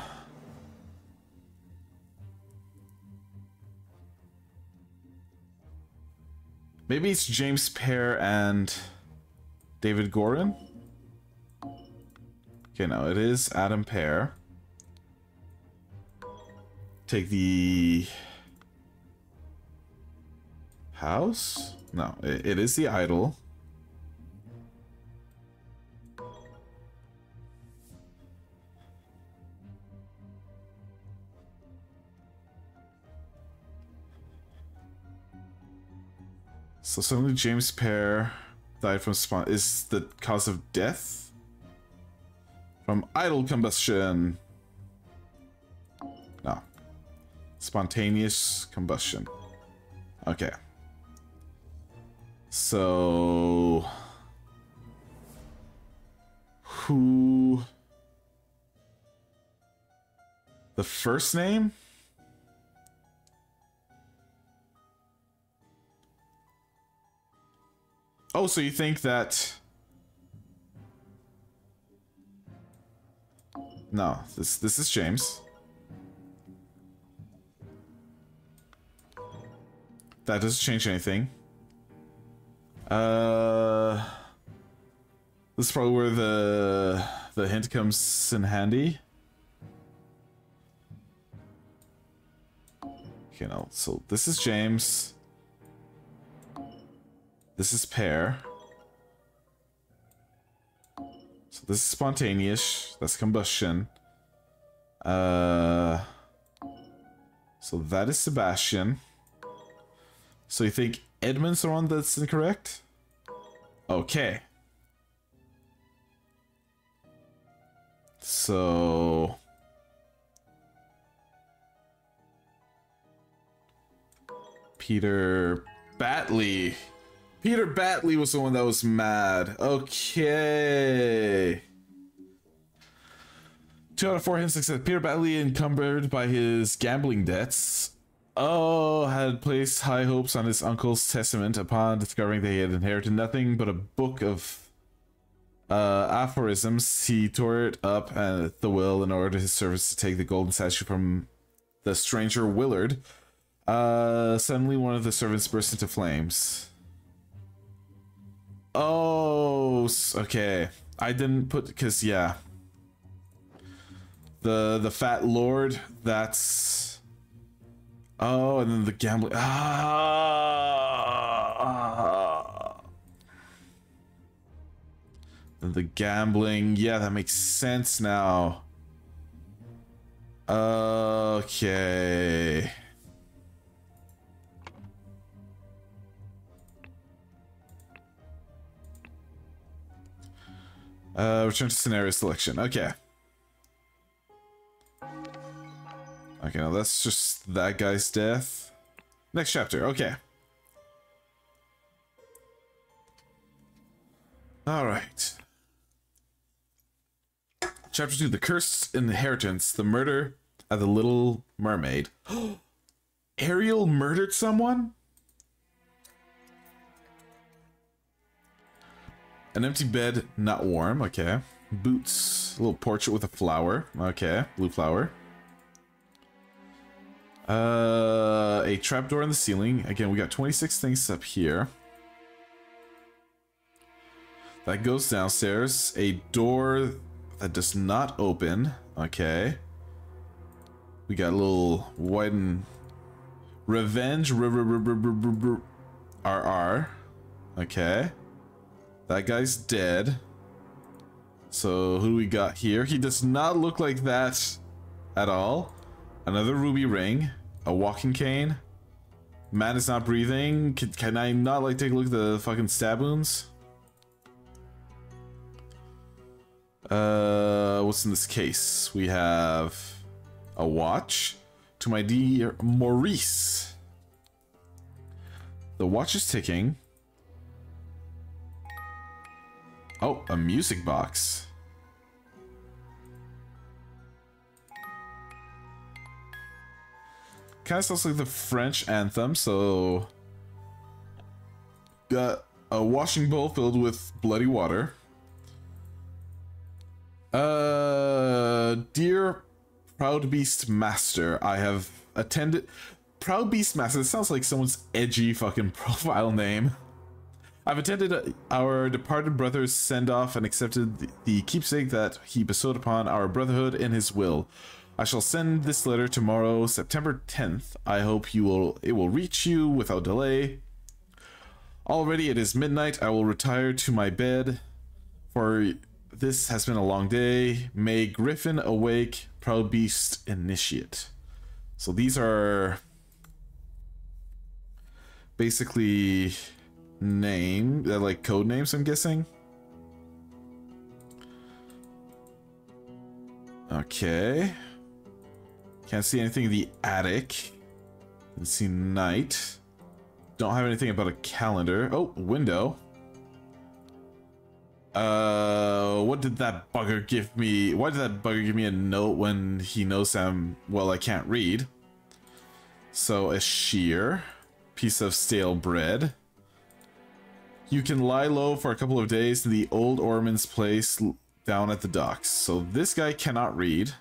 Maybe it's James Pear and David Gorin? Okay, no, it is Adam Pear. Take the House? No, it, it is the idol. So suddenly James Pear died from spawn is the cause of death? From idol combustion. No. Spontaneous combustion. Okay. So who the first name? Oh, so you think that No, this this is James. That doesn't change anything. Uh, this is probably where the the hint comes in handy. Okay, now, so this is James. This is Pear. So this is spontaneous. That's combustion. Uh, so that is Sebastian. So you think Edmund's the one that's incorrect? Okay. So... Peter Batley. Peter Batley was the one that was mad. Okay. Two out of four hints said Peter Batley encumbered by his gambling debts. Oh, had placed high hopes on his uncle's testament upon discovering that he had inherited nothing but a book of uh, aphorisms. He tore it up at the will in order his servants to take the golden statue from the stranger Willard. Uh, suddenly one of the servants burst into flames. Oh, okay. I didn't put because yeah. The the fat lord. That's. Oh, and then the gambling. Ah. And the gambling. Yeah, that makes sense now. Okay. Uh, return to scenario selection. Okay. Okay, now that's just that guy's death. Next chapter. Okay. Alright. Chapter 2 The Cursed Inheritance. The Murder of the Little Mermaid. Ariel murdered someone? An empty bed, not warm. Okay. Boots. A little portrait with a flower. Okay. Blue flower. Uh, a trapdoor in the ceiling. Again, we got 26 things up here. That goes downstairs. A door that does not open. Okay. We got a little white and revenge. RR. Okay. That guy's dead. So who do we got here? He does not look like that at all. Another ruby ring. A walking cane. Man is not breathing. Can, can I not like take a look at the fucking stab wounds? Uh, what's in this case? We have a watch to my dear Maurice. The watch is ticking. Oh, a music box. Kind of sounds like the French anthem, so... Got a washing bowl filled with bloody water. Uh, dear Proud Beast Master, I have attended... Proud Beast Master, it sounds like someone's edgy fucking profile name. I've attended our departed brother's send off and accepted the keepsake that he bestowed upon our brotherhood in his will. I shall send this letter tomorrow, September 10th. I hope you will it will reach you without delay. Already it is midnight. I will retire to my bed, for this has been a long day. May Griffin awake, proud beast initiate. So these are basically name, uh, like code names, I'm guessing. Okay. Can't see anything in the attic. Can see night. Don't have anything about a calendar. Oh, window. Uh, what did that bugger give me? Why did that bugger give me a note when he knows I'm, well, I can't read? So, a shear. Piece of stale bread. You can lie low for a couple of days in the old Orman's place down at the docks. So this guy cannot read.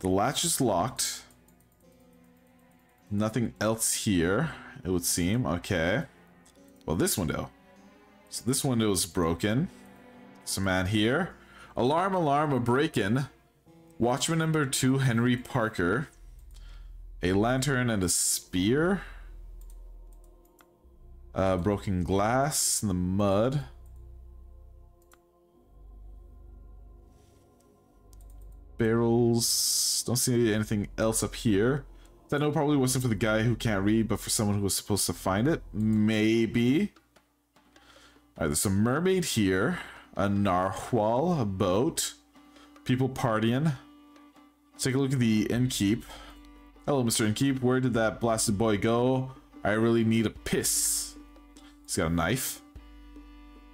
The latch is locked. Nothing else here, it would seem. Okay. Well, this window. So this window is broken. Some man here. Alarm, alarm, a break-in. Watchman number two, Henry Parker. A lantern and a spear. Uh, broken glass in the mud. Barrels. Don't see anything else up here. That note probably wasn't for the guy who can't read, but for someone who was supposed to find it. Maybe. Alright, there's a mermaid here. A narwhal, a boat. People partying. Let's take a look at the innkeep. Hello, Mr. Innkeep. Where did that blasted boy go? I really need a piss. He's got a knife.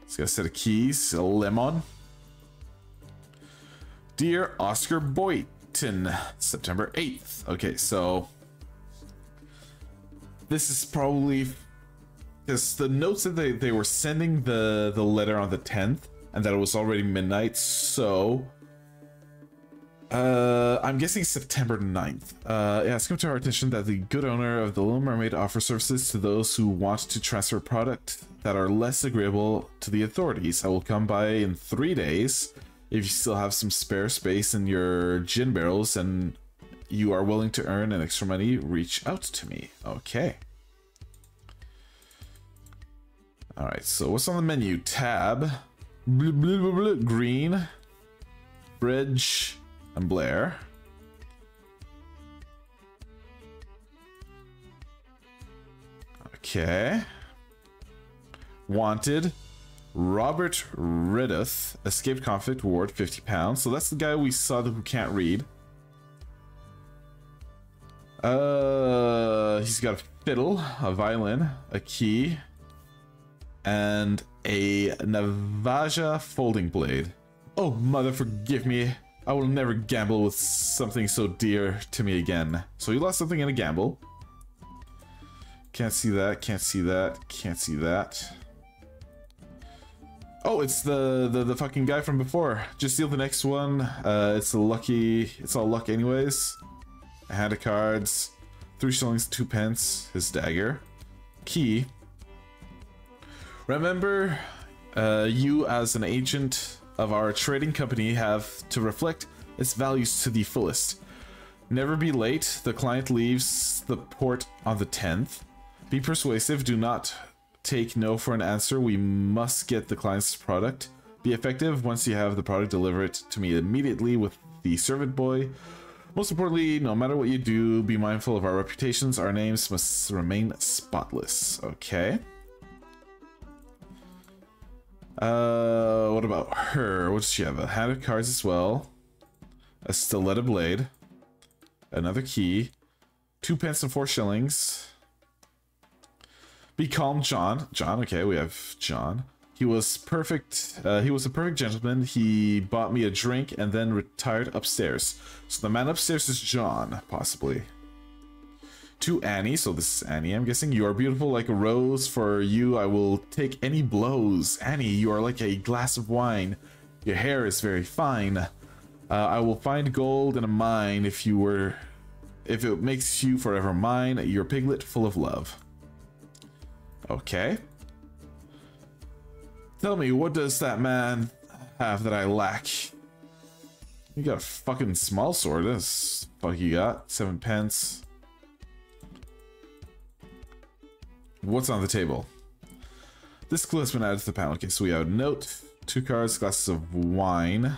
He's got a set of keys, a lemon. Dear Oscar Boyton, September 8th. Okay, so this is probably because the notes that they, they were sending the, the letter on the 10th and that it was already midnight, so uh, I'm guessing September 9th. Uh, yeah, it's come to our attention that the good owner of the Little Mermaid offers services to those who want to transfer product that are less agreeable to the authorities. I will come by in three days. If you still have some spare space in your gin barrels and you are willing to earn an extra money, reach out to me. Okay. Alright, so what's on the menu? Tab. Blah, blah, blah, green. Bridge and Blair. Okay. Wanted. Robert Riddith, escaped conflict, ward, 50 pounds. So that's the guy we saw who can't read. Uh, he's got a fiddle, a violin, a key, and a Navaja folding blade. Oh, mother, forgive me. I will never gamble with something so dear to me again. So you lost something in a gamble. Can't see that, can't see that, can't see that. Oh, it's the, the, the fucking guy from before. Just steal the next one. Uh, it's a lucky, it's all luck anyways. A hand of cards. Three shillings, two pence. His dagger. Key. Remember, uh, you as an agent of our trading company have to reflect its values to the fullest. Never be late. The client leaves the port on the 10th. Be persuasive. Do not take no for an answer. We must get the client's product. Be effective. Once you have the product, deliver it to me immediately with the servant boy. Most importantly, no matter what you do, be mindful of our reputations. Our names must remain spotless. Okay. Uh, what about her? What does she have? A hat of cards as well. A stiletto blade. Another key. Two pence and four shillings. Be calm, John. John, okay, we have John. He was perfect. Uh, he was a perfect gentleman. He bought me a drink and then retired upstairs. So the man upstairs is John, possibly to Annie. So this is Annie, I'm guessing. You are beautiful like a rose. For you, I will take any blows. Annie, you are like a glass of wine. Your hair is very fine. Uh, I will find gold in a mine if you were... If it makes you forever mine, your piglet full of love. Okay. Tell me, what does that man have that I lack? You got a fucking small sword. That's fuck you got. Seven pence. What's on the table? This clue has been added to the panel. Okay, so we have a note, two cards, glasses of wine,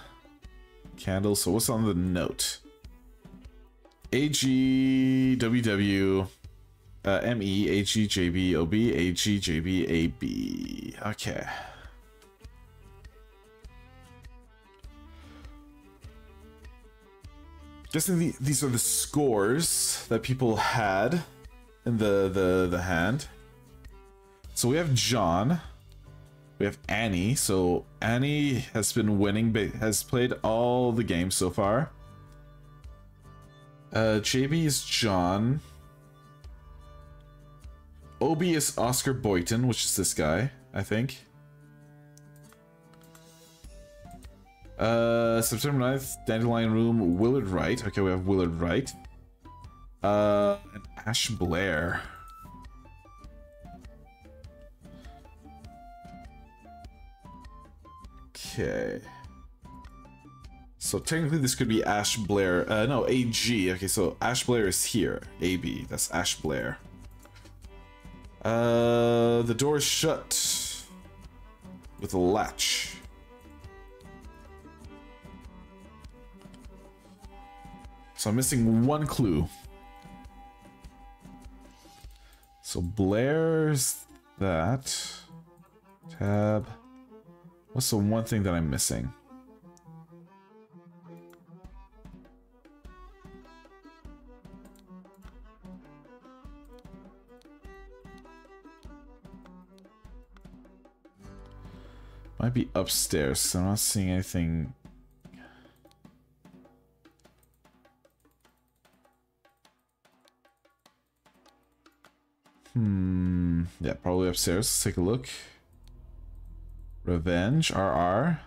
candles. So what's on the note? A G W W uh, M E A G J B O B A G J B A B. Okay. Guessing the, these are the scores that people had in the the the hand. So we have John. We have Annie. So Annie has been winning, has played all the games so far. Uh, JB is John. OB is Oscar Boyton, which is this guy, I think. Uh, September 9th, Dandelion Room, Willard Wright. Okay, we have Willard Wright. Uh, and Ash Blair. Okay. So technically this could be Ash Blair. Uh, no, AG. Okay, so Ash Blair is here. AB. That's Ash Blair. Uh, the door is shut with a latch. So I'm missing one clue. So Blair's that. Tab. What's the one thing that I'm missing? Might be upstairs, so I'm not seeing anything. Hmm. Yeah, probably upstairs. Let's take a look. Revenge, RR.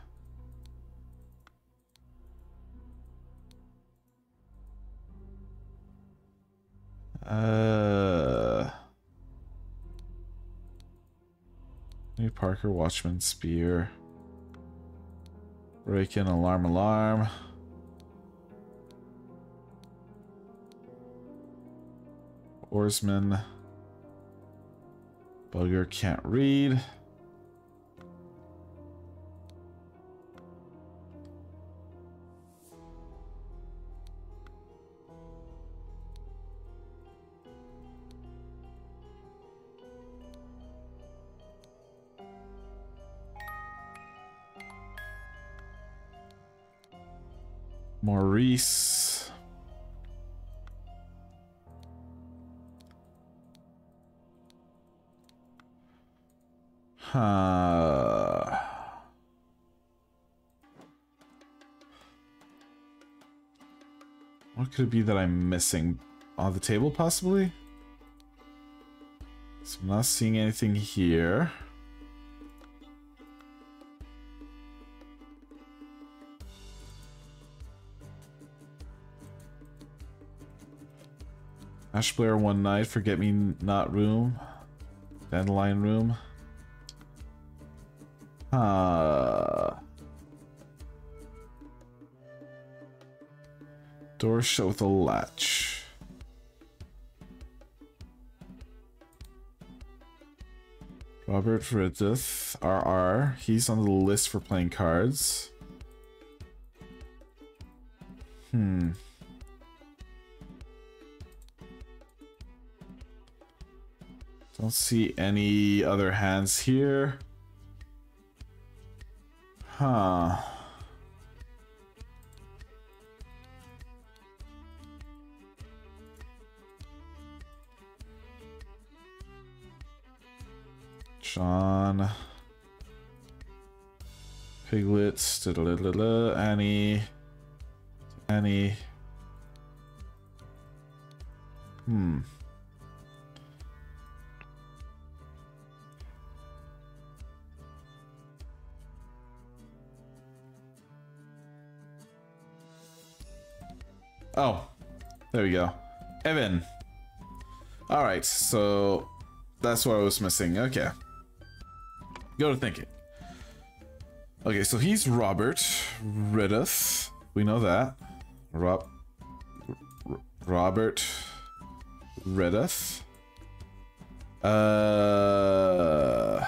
Uh. New Parker, Watchman, Spear. Break in, alarm, alarm. Oarsman. Bugger can't read. Maurice. Huh. What could it be that I'm missing? On the table, possibly? So I'm not seeing anything here. Ash Blair one night, forget me not room. Dandelion room. Uh Door shut with a latch. Robert Riddith, RR. He's on the list for playing cards. Don't see any other hands here. Huh. Sean. Piglets. -da -da -da Annie. Annie. Hmm. Oh, there we go. Evan. Alright, so that's what I was missing. Okay. Go to thinking. Okay, so he's Robert Riddith. We know that. Rob R Robert Riddith. Uh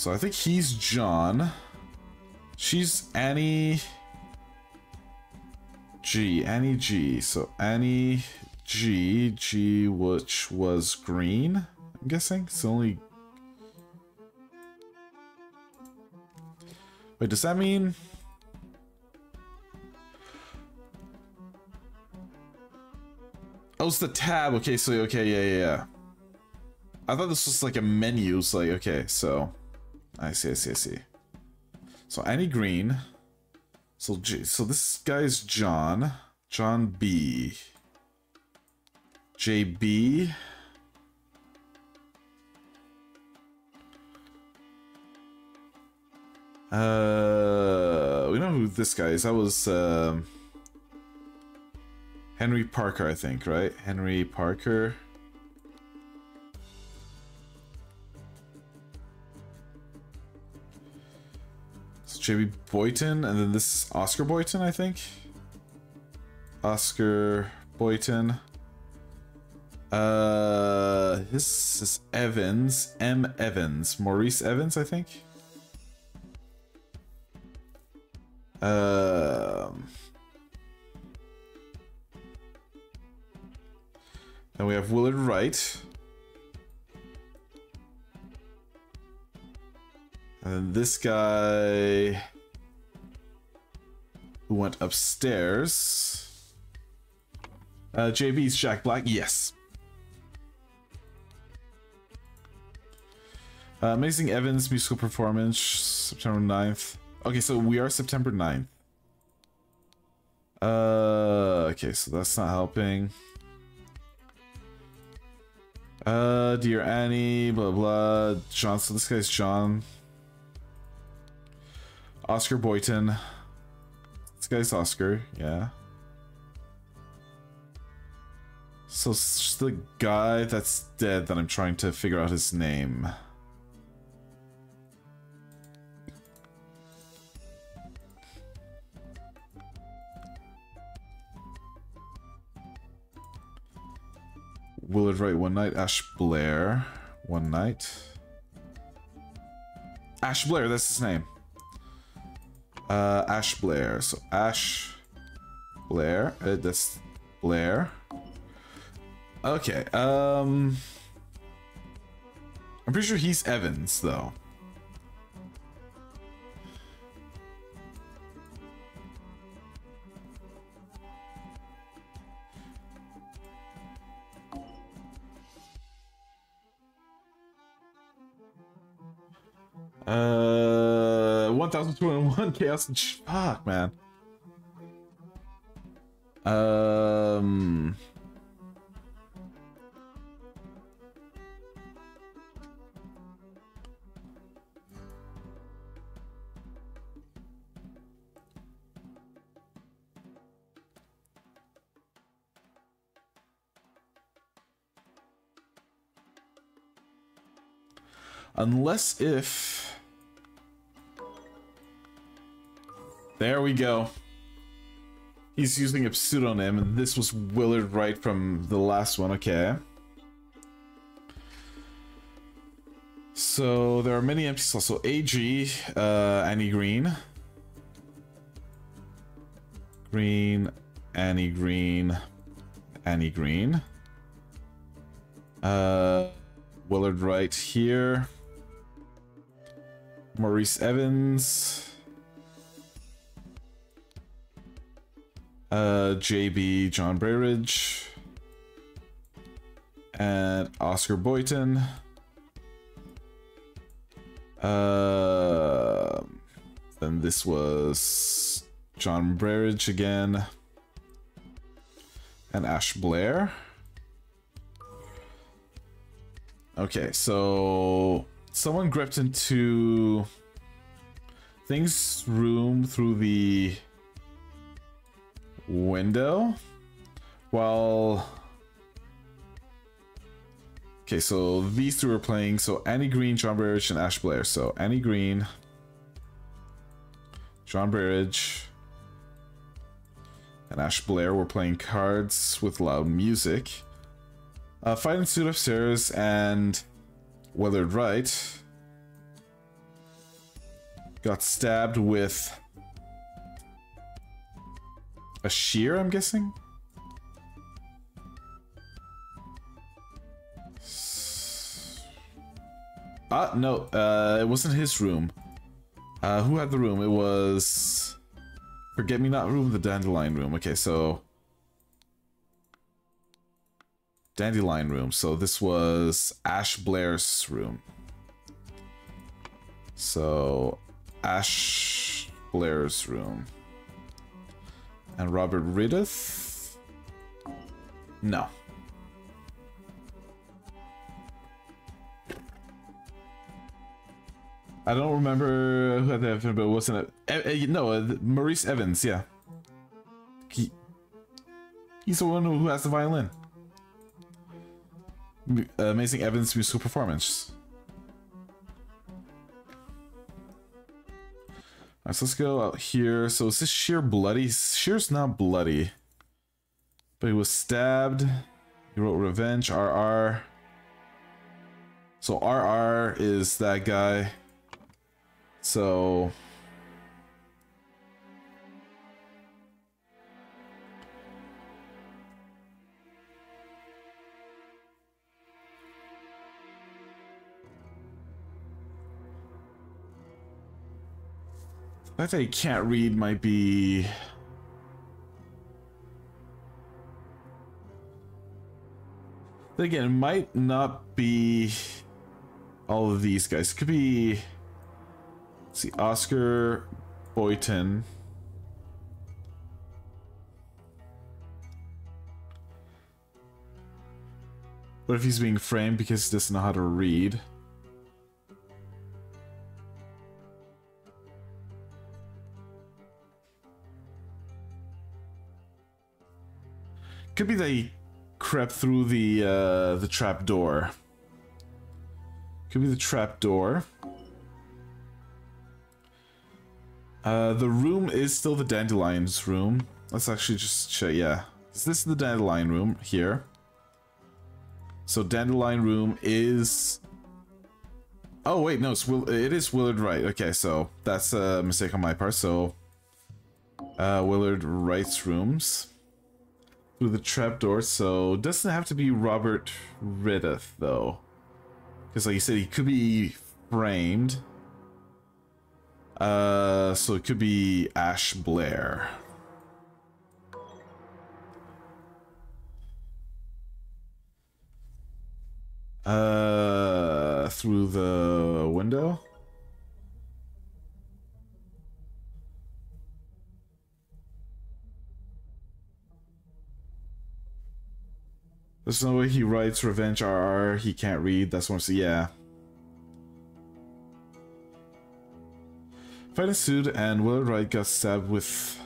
So I think he's John. She's Annie G. Annie G. So Annie G. G, which was green, I'm guessing. It's only. Wait, does that mean. Oh, it's the tab. Okay, so, okay, yeah, yeah, yeah. I thought this was like a menu. It's like, okay, so. I see, I see, I see. So Annie Green. So G so this guy is John. John B. JB. Uh, we know who this guy is. That was um, Henry Parker, I think, right? Henry Parker. JB Boyton, and then this is Oscar Boyton, I think. Oscar Boyton. Uh, this is Evans, M. Evans, Maurice Evans, I think. Um. This guy who went upstairs. Uh, JB's Jack Black. Yes. Uh, Amazing Evans musical performance, September 9th. Okay, so we are September 9th. Uh, okay, so that's not helping. Uh, Dear Annie, blah blah. John, so this guy's John. Oscar Boyton. This guy's Oscar, yeah. So it's the guy that's dead that I'm trying to figure out his name. Willard Wright one night. Ash Blair one night. Ash Blair, that's his name. Uh, Ash Blair. So Ash Blair. Uh, that's Blair. Okay. Um, I'm pretty sure he's Evans though. Uh, 1,201 chaos and fuck, man. Um. Unless if... There we go. He's using a pseudonym, and this was Willard Wright from the last one, okay. So there are many empty slots. So AG, uh, Annie Green. Green, Annie Green, Annie Green. Uh, Willard Wright here. Maurice Evans. Uh, JB John Brayridge. And Oscar Boyton. Uh, then this was John Brayridge again. And Ash Blair. Okay, so someone gripped into things room through the window? Well, okay so these two are playing so annie green john Brayridge, and ash blair. So annie green john Brayridge, and ash blair were playing cards with loud music. Uh, fight ensued upstairs and Willard Wright got stabbed with a shear, I'm guessing? Ah, no, uh, it wasn't his room. Uh, who had the room? It was... Forget Me Not room, the Dandelion room. Okay, so... Dandelion room. So this was Ash Blair's room. So Ash Blair's room. And Robert Riddith? No. I don't remember who had the but wasn't it? Eh, eh, e no, uh, Maurice Evans, yeah. He, he's the one who has the violin. M uh, amazing Evans musical performance. So let's go out here. So is this Sheer bloody? Sheer's not bloody. But he was stabbed. He wrote Revenge, RR. So RR is that guy. So... fact that he can't read might be... again, it might not be all of these guys. It could be see, Oscar Boyton. What if he's being framed because he doesn't know how to read? Could be he crept through the uh, the trap door. Could be the trap door. Uh, the room is still the Dandelion's room. Let's actually just check, yeah. Is this the Dandelion room here? So Dandelion room is... Oh wait, no, it's Will it is Willard Wright. Okay, so that's a mistake on my part. So, uh, Willard Wright's rooms through the trapdoor. So doesn't have to be Robert Riddith though, because like you said, he could be framed. Uh, so it could be Ash Blair. Uh, through the window? There's no way he writes Revenge RR, he can't read, that's what I'm saying, yeah. Fight ensued, and Willard Wright got stabbed with...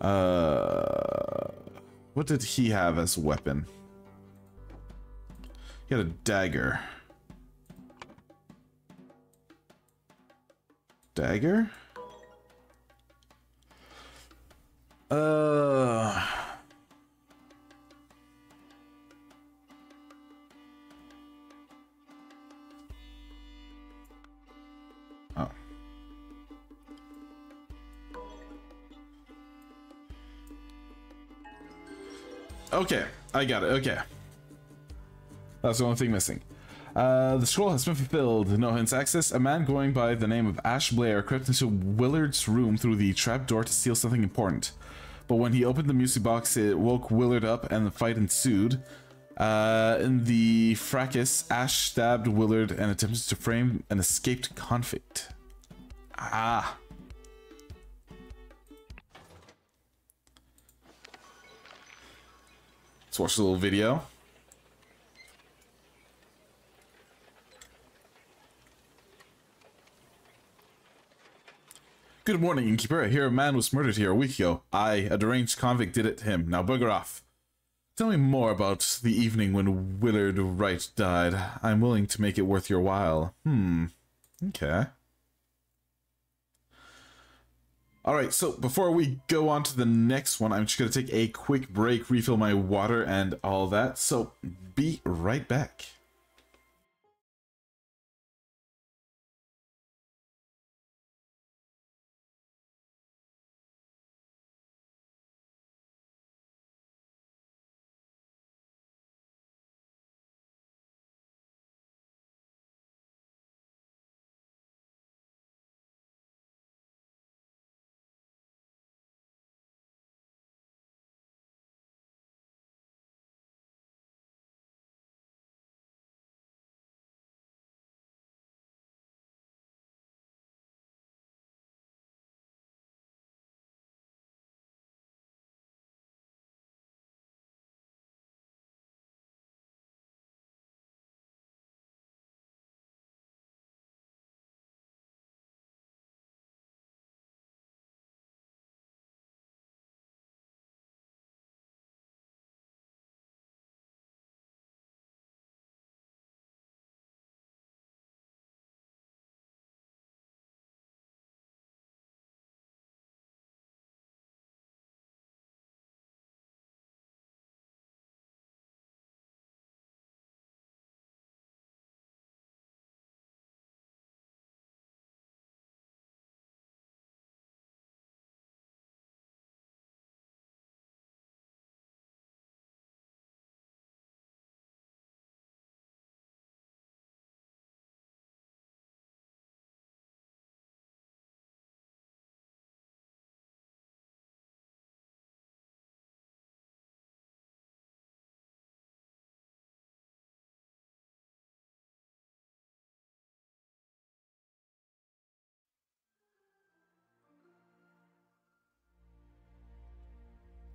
Uh... What did he have as a weapon? He had a dagger. Dagger? Uh... Okay, I got it. Okay. That's the only thing missing. Uh, the scroll has been fulfilled. No hints access. A man going by the name of Ash Blair crept into Willard's room through the trap door to steal something important. But when he opened the music box, it woke Willard up and the fight ensued. Uh, in the fracas, Ash stabbed Willard and attempted to frame an escaped convict. Ah. Let's watch a little video. Good morning, Innkeeper. I hear a man was murdered here a week ago. I, a deranged convict, did it to him. Now bugger off. Tell me more about the evening when Willard Wright died. I'm willing to make it worth your while. Hmm. Okay. All right, so before we go on to the next one, I'm just going to take a quick break, refill my water and all that. So be right back.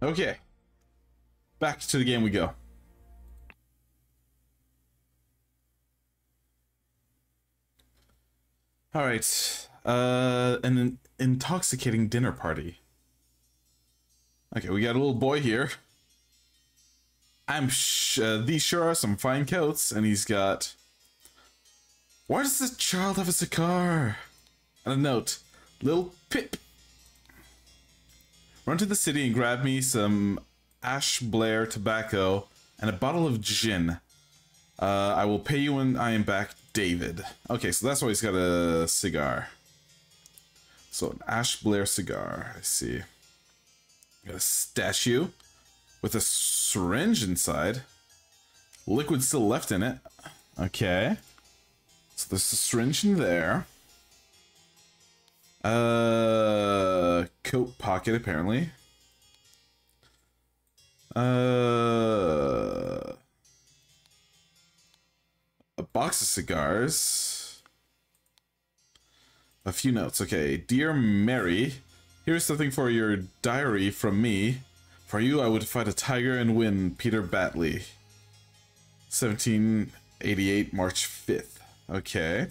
Okay. Back to the game we go. All right. Uh, an intoxicating dinner party. Okay, we got a little boy here. I'm sh- uh, these sure are some fine coats, and he's got. Why does this child have a cigar? And a note, little Pip. Run to the city and grab me some Ash Blair tobacco and a bottle of gin. Uh, I will pay you when I am back, David. Okay, so that's why he's got a cigar. So an Ash Blair cigar. I see. Got a statue with a syringe inside. Liquid still left in it. Okay. So there's a syringe in there. Uh, coat pocket apparently. Uh, a box of cigars. A few notes. Okay, dear Mary, here's something for your diary from me. For you, I would fight a tiger and win. Peter Batley. 1788, March 5th. Okay.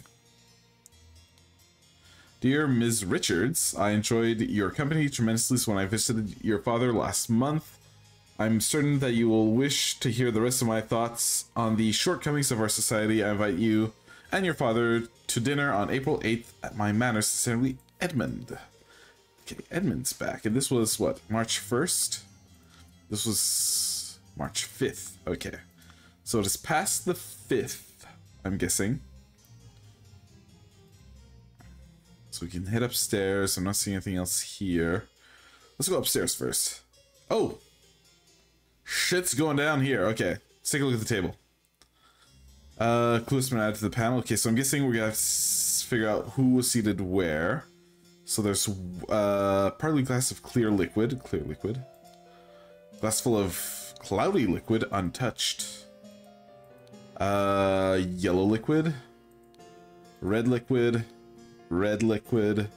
Dear Ms. Richards, I enjoyed your company tremendously when I visited your father last month. I'm certain that you will wish to hear the rest of my thoughts on the shortcomings of our society. I invite you and your father to dinner on April 8th at my manor, sincerely, Edmund. Okay, Edmund's back. And this was, what, March 1st? This was March 5th. Okay. So it is past the 5th, I'm guessing. So we can head upstairs. I'm not seeing anything else here. Let's go upstairs first. Oh! Shit's going down here. Okay. Let's take a look at the table. Uh, clues been added to the panel. Okay, so I'm guessing we're gonna have to figure out who was seated where. So there's uh, partly glass of clear liquid. Clear liquid. Glass full of cloudy liquid, untouched. Uh, yellow liquid. Red liquid red liquid,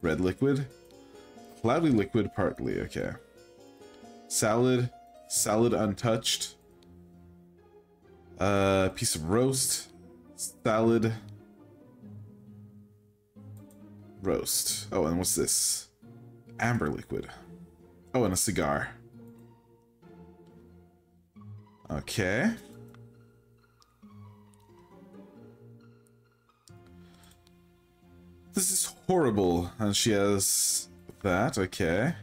red liquid, cloudy liquid partly, okay. Salad, salad untouched, uh, piece of roast, salad, roast. Oh, and what's this? Amber liquid. Oh, and a cigar. Okay. This is horrible. And she has that, okay.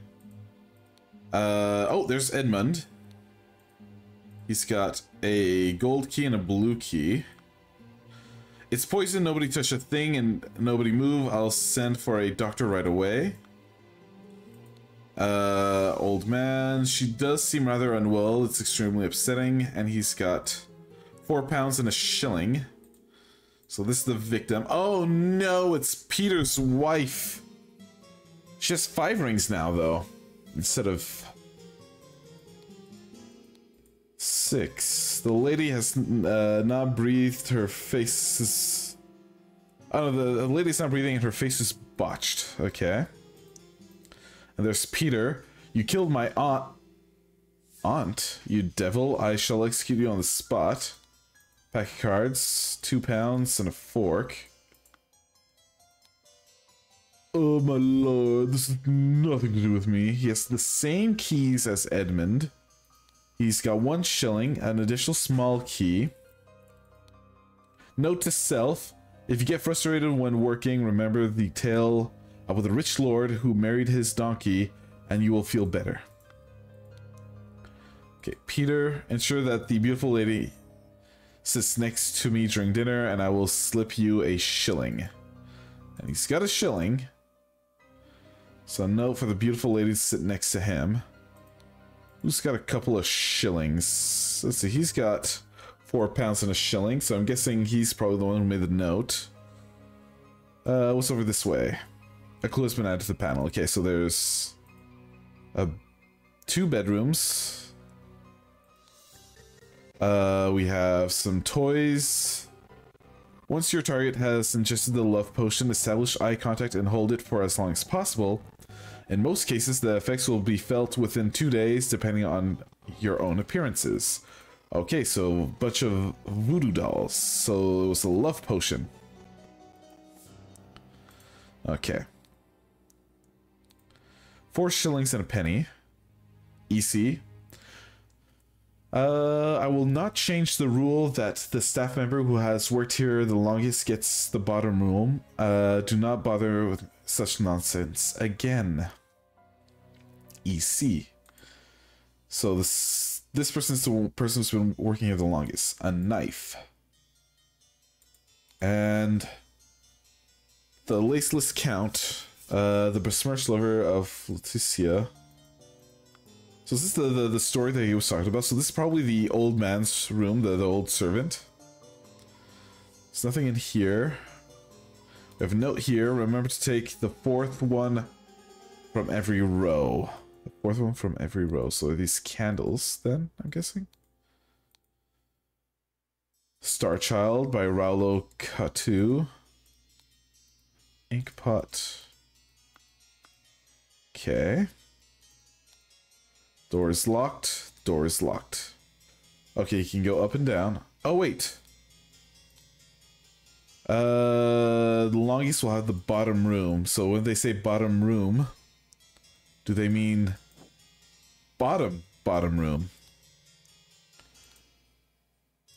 Uh, oh, there's Edmund. He's got a gold key and a blue key. It's poison, nobody touch a thing and nobody move. I'll send for a doctor right away. Uh, old man. She does seem rather unwell. It's extremely upsetting. And he's got four pounds and a shilling. So this is the victim. Oh no, it's Peter's wife. She has five rings now, though, instead of six. The lady has uh, not breathed. Her face is. Oh, the, the lady's not breathing, and her face is botched. Okay. And there's Peter. You killed my aunt. Aunt, you devil! I shall execute you on the spot. Pack of cards, two pounds, and a fork. Oh my lord, this has nothing to do with me. He has the same keys as Edmund. He's got one shilling, an additional small key. Note to self, if you get frustrated when working, remember the tale of the rich lord who married his donkey, and you will feel better. Okay, Peter, ensure that the beautiful lady sits next to me during dinner and I will slip you a shilling. And he's got a shilling. So a note for the beautiful lady to sit next to him. Who's got a couple of shillings? Let's see, he's got four pounds and a shilling, so I'm guessing he's probably the one who made the note. Uh, what's over this way? A clue has been added to the panel. Okay, so there's uh, two bedrooms. Uh, we have some toys. Once your target has ingested the love potion, establish eye contact and hold it for as long as possible. In most cases, the effects will be felt within two days, depending on your own appearances. Okay, so bunch of voodoo dolls. So it was a love potion. Okay. Four shillings and a penny. EC. Uh, I will not change the rule that the staff member who has worked here the longest gets the bottom room. Uh, do not bother with such nonsense again. EC. So this this person's the person who's been working here the longest. A knife. And the laceless count, uh, the besmirched lover of Leticia. So is this the, the, the story that he was talking about? So this is probably the old man's room, the, the old servant. There's nothing in here. We have a note here. Remember to take the fourth one from every row. The fourth one from every row. So these candles then, I'm guessing? Star Child by Raulo Katu. Ink pot. Okay. Door is locked. Door is locked. Okay, you can go up and down. Oh, wait. Uh, the longest will have the bottom room. So when they say bottom room, do they mean bottom, bottom room?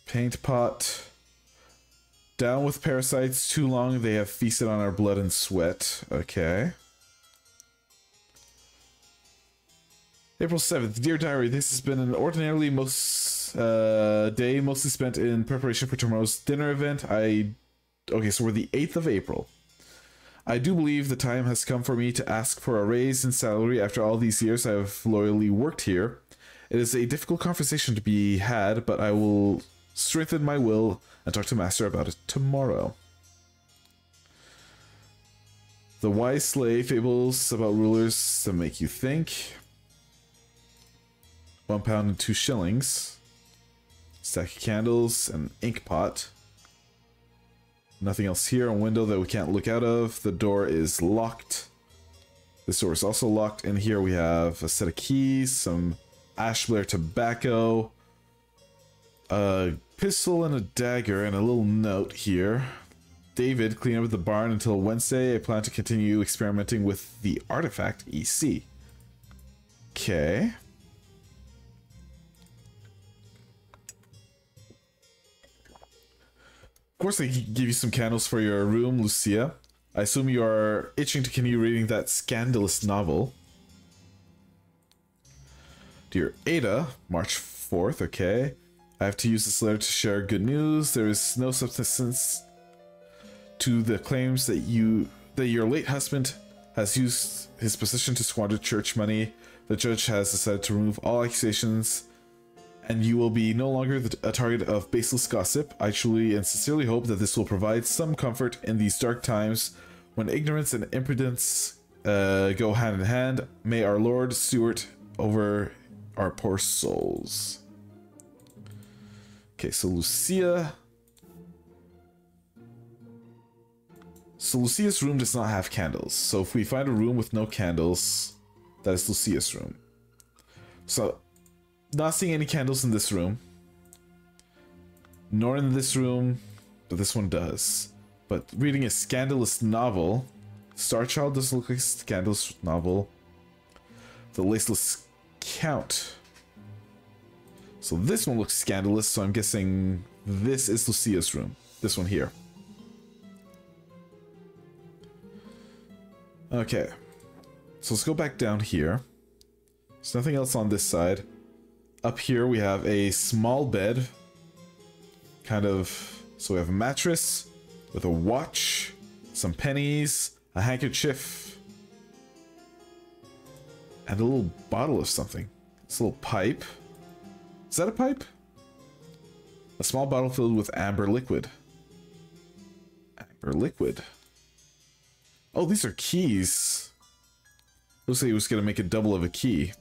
Paint pot. Down with parasites. Too long they have feasted on our blood and sweat. Okay. April 7th. Dear Diary, this has been an ordinarily most uh, day mostly spent in preparation for tomorrow's dinner event. I Okay, so we're the 8th of April. I do believe the time has come for me to ask for a raise in salary after all these years I have loyally worked here. It is a difficult conversation to be had, but I will strengthen my will and talk to Master about it tomorrow. The wise slave fables about rulers that make you think. One pound and two shillings. Stack of candles, an ink pot. Nothing else here. A window that we can't look out of. The door is locked. This door is also locked. And here we have a set of keys, some Ashblair tobacco, a pistol and a dagger, and a little note here. David, clean up the barn until Wednesday. I plan to continue experimenting with the artifact EC. Okay. Of course, they give you some candles for your room, Lucia. I assume you are itching to continue reading that scandalous novel. Dear Ada, March 4th, okay. I have to use this letter to share good news. There is no substance to the claims that you that your late husband has used his position to squander church money. The judge has decided to remove all accusations and you will be no longer a target of baseless gossip. I truly and sincerely hope that this will provide some comfort in these dark times when ignorance and impudence uh, go hand in hand. May our Lord Stewart over our poor souls. Okay, so Lucia. So Lucia's room does not have candles. So if we find a room with no candles, that is Lucia's room. So not seeing any candles in this room. Nor in this room, but this one does. But reading a scandalous novel. Starchild doesn't look like a scandalous novel. The Laceless Count. So this one looks scandalous, so I'm guessing this is Lucia's room. This one here. Okay. So let's go back down here. There's nothing else on this side. Up here we have a small bed. Kind of... So we have a mattress with a watch, some pennies, a handkerchief, and a little bottle of something. This little pipe. Is that a pipe? A small bottle filled with amber liquid. Amber liquid. Oh, these are keys. Looks like he was going to make a double of a key.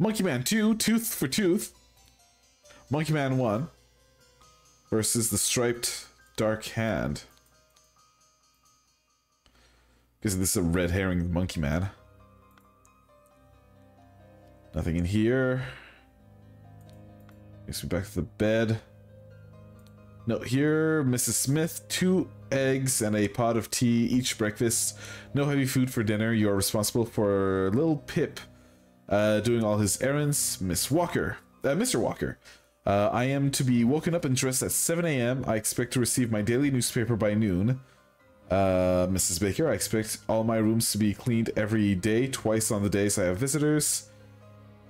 Monkey Man 2, Tooth for Tooth. Monkey Man 1 versus the Striped Dark Hand. Because this is a red herring Monkey Man. Nothing in here. Takes me back to the bed. No, here, Mrs. Smith, two eggs and a pot of tea each breakfast. No heavy food for dinner. You are responsible for little Pip uh, doing all his errands. Miss Walker, uh, Mr. Walker. Uh, I am to be woken up and dressed at 7 a.m. I expect to receive my daily newspaper by noon. Uh, Mrs. Baker, I expect all my rooms to be cleaned every day, twice on the days I have visitors.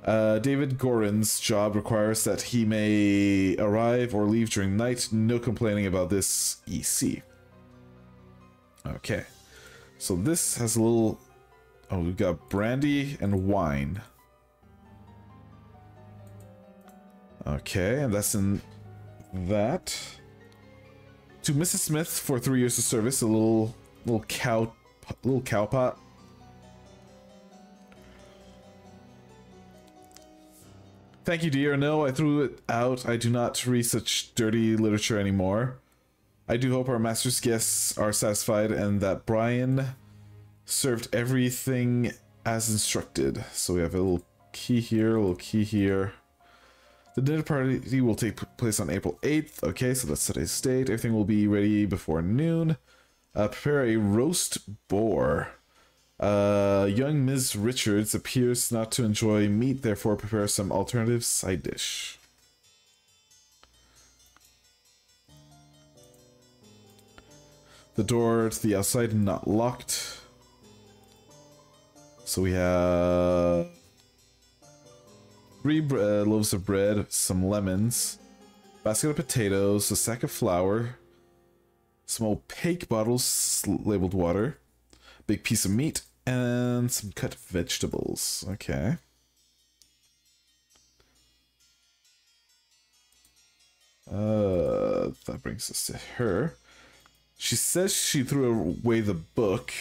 Uh, David Gorin's job requires that he may arrive or leave during night. No complaining about this EC. Okay. So this has a little... Oh, we've got brandy and wine. Okay, and that's in that. To Mrs. Smith for three years of service, a little little cow little cow pot. Thank you, dear. No, I threw it out. I do not read such dirty literature anymore. I do hope our master's guests are satisfied and that Brian served everything as instructed. So we have a little key here, a little key here. The dinner party will take place on April 8th. Okay, so that's today's date. Everything will be ready before noon. Uh, prepare a roast boar. Uh, young Ms. Richards appears not to enjoy meat, therefore prepare some alternative side dish. The door to the outside not locked. So we have three uh, loaves of bread, some lemons, basket of potatoes, a sack of flour, some opaque bottles labeled water, big piece of meat, and some cut vegetables. Okay. Uh, that brings us to her. She says she threw away the book.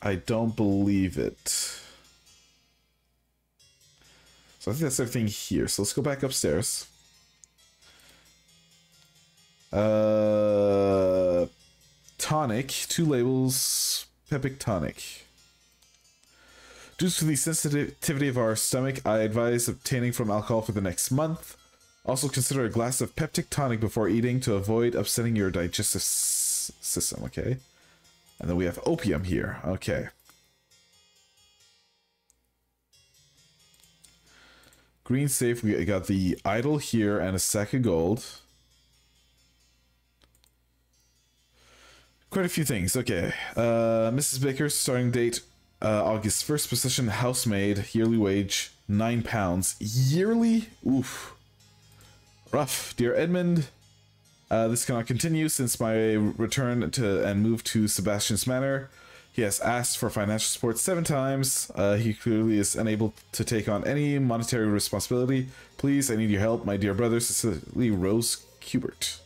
I don't believe it. So I think that's everything here. So let's go back upstairs. Uh, tonic, two labels, Peptic tonic. Due to the sensitivity of our stomach, I advise obtaining from alcohol for the next month. Also consider a glass of peptic tonic before eating to avoid upsetting your digestive system, okay? And then we have opium here, okay. Green safe, we got the idol here and a sack of gold. Quite a few things. Okay. Uh, Mrs. Baker's starting date uh, August 1st. Position housemaid. Yearly wage nine pounds. Yearly? Oof. Rough. Dear Edmund, uh, this cannot continue since my return to and move to Sebastian's Manor. He has asked for financial support seven times. Uh, he clearly is unable to take on any monetary responsibility. Please, I need your help, my dear brother, Cecily Rose Cubert.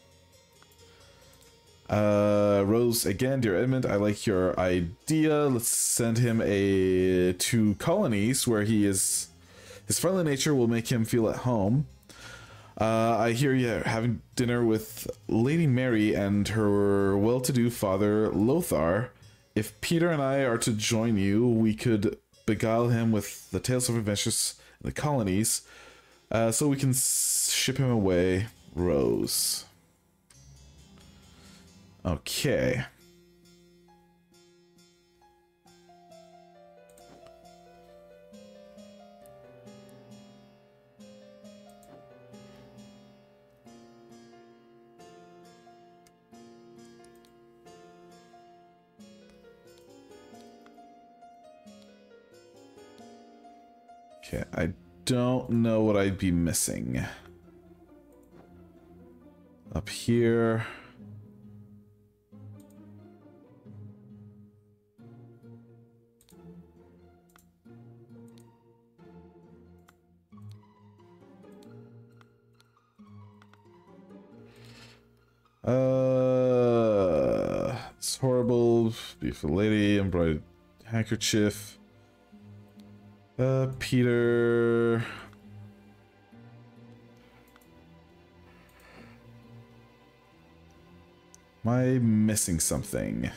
Uh, Rose, again, dear Edmund, I like your idea. Let's send him a to colonies where he is. His friendly nature will make him feel at home. Uh, I hear you having dinner with Lady Mary and her well-to-do father Lothar. If Peter and I are to join you, we could beguile him with the tales of adventures in the colonies, uh, so we can ship him away. Rose. Okay. Okay, I don't know what I'd be missing. Up here. Uh, it's horrible. Beautiful lady, embroidered handkerchief. Uh, Peter. Am I missing something?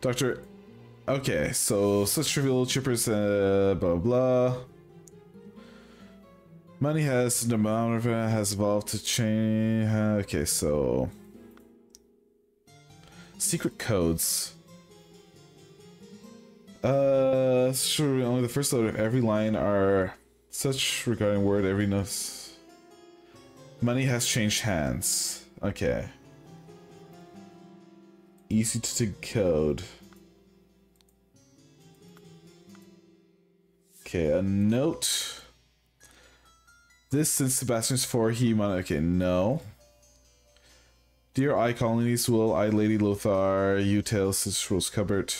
Doctor Okay, so such trivial chippers, uh, blah blah. Money has the amount has evolved to change. Okay, so secret codes. Uh, sure. Only the first letter of every line are such regarding word every note. Money has changed hands. Okay. Easy to decode. Okay, a note. This since Sebastian's for he money. Okay, no. Dear I colonies, will I Lady Lothar, you tell since Rose Cupboard.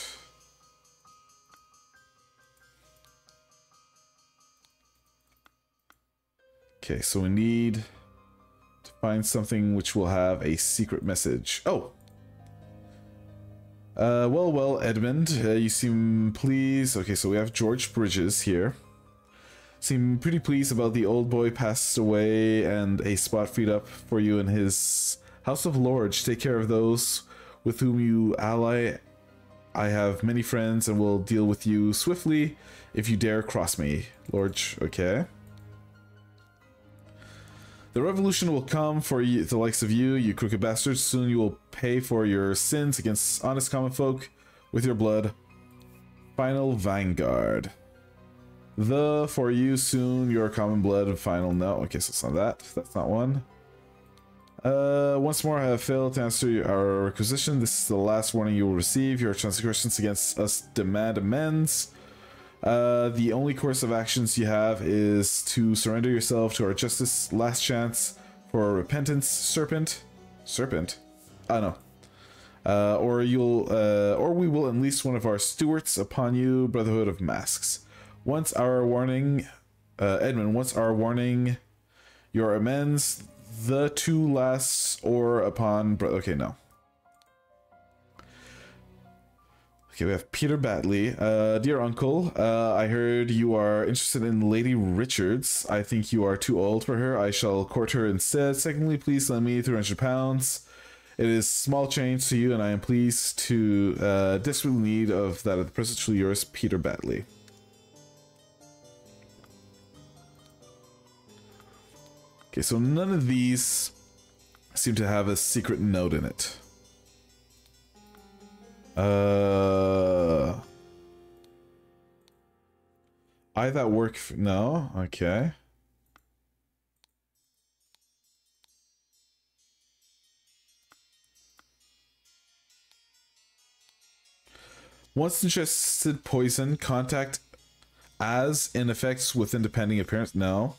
Okay, so we need to find something which will have a secret message. Oh! Uh, well, well, Edmund, uh, you seem pleased. Okay, so we have George Bridges here. Seem pretty pleased about the old boy passed away and a spot freed up for you in his House of Lords. Take care of those with whom you ally. I have many friends and will deal with you swiftly if you dare cross me. Lorge, okay. The revolution will come for you, the likes of you, you crooked bastards. Soon you will pay for your sins against honest common folk with your blood. Final Vanguard. The for you soon your common blood final no. Okay, so it's not that. That's not one. Uh, once more, I have failed to answer our requisition. This is the last warning you will receive. Your transgressions against us demand amends. Uh, the only course of actions you have is to surrender yourself to our justice. Last chance for repentance, serpent, serpent. I know. Uh, or you'll, uh, or we will unleash one of our stewards upon you, Brotherhood of Masks. Once our warning, uh, Edmund. Once our warning, your amends. The two lasts, or upon. Okay, no. Okay, we have Peter Batley. Uh, dear uncle, uh, I heard you are interested in Lady Richards. I think you are too old for her. I shall court her instead. Secondly, please lend me 300 pounds. It is small change to you, and I am pleased to uh, desperately need of that at the present. Truly yours, Peter Batley. Okay, so none of these seem to have a secret note in it. Uh, I that work. no, okay. Once ingested poison, contact as in effects with independent appearance. No.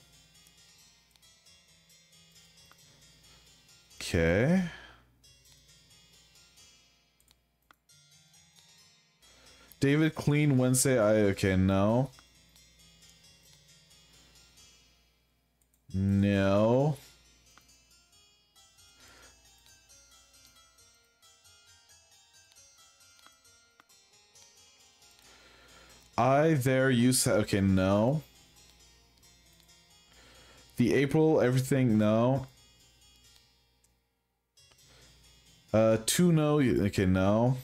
Okay. David Clean Wednesday. I okay, no. No. I there you said okay, no. The April everything no. Uh two no okay, no.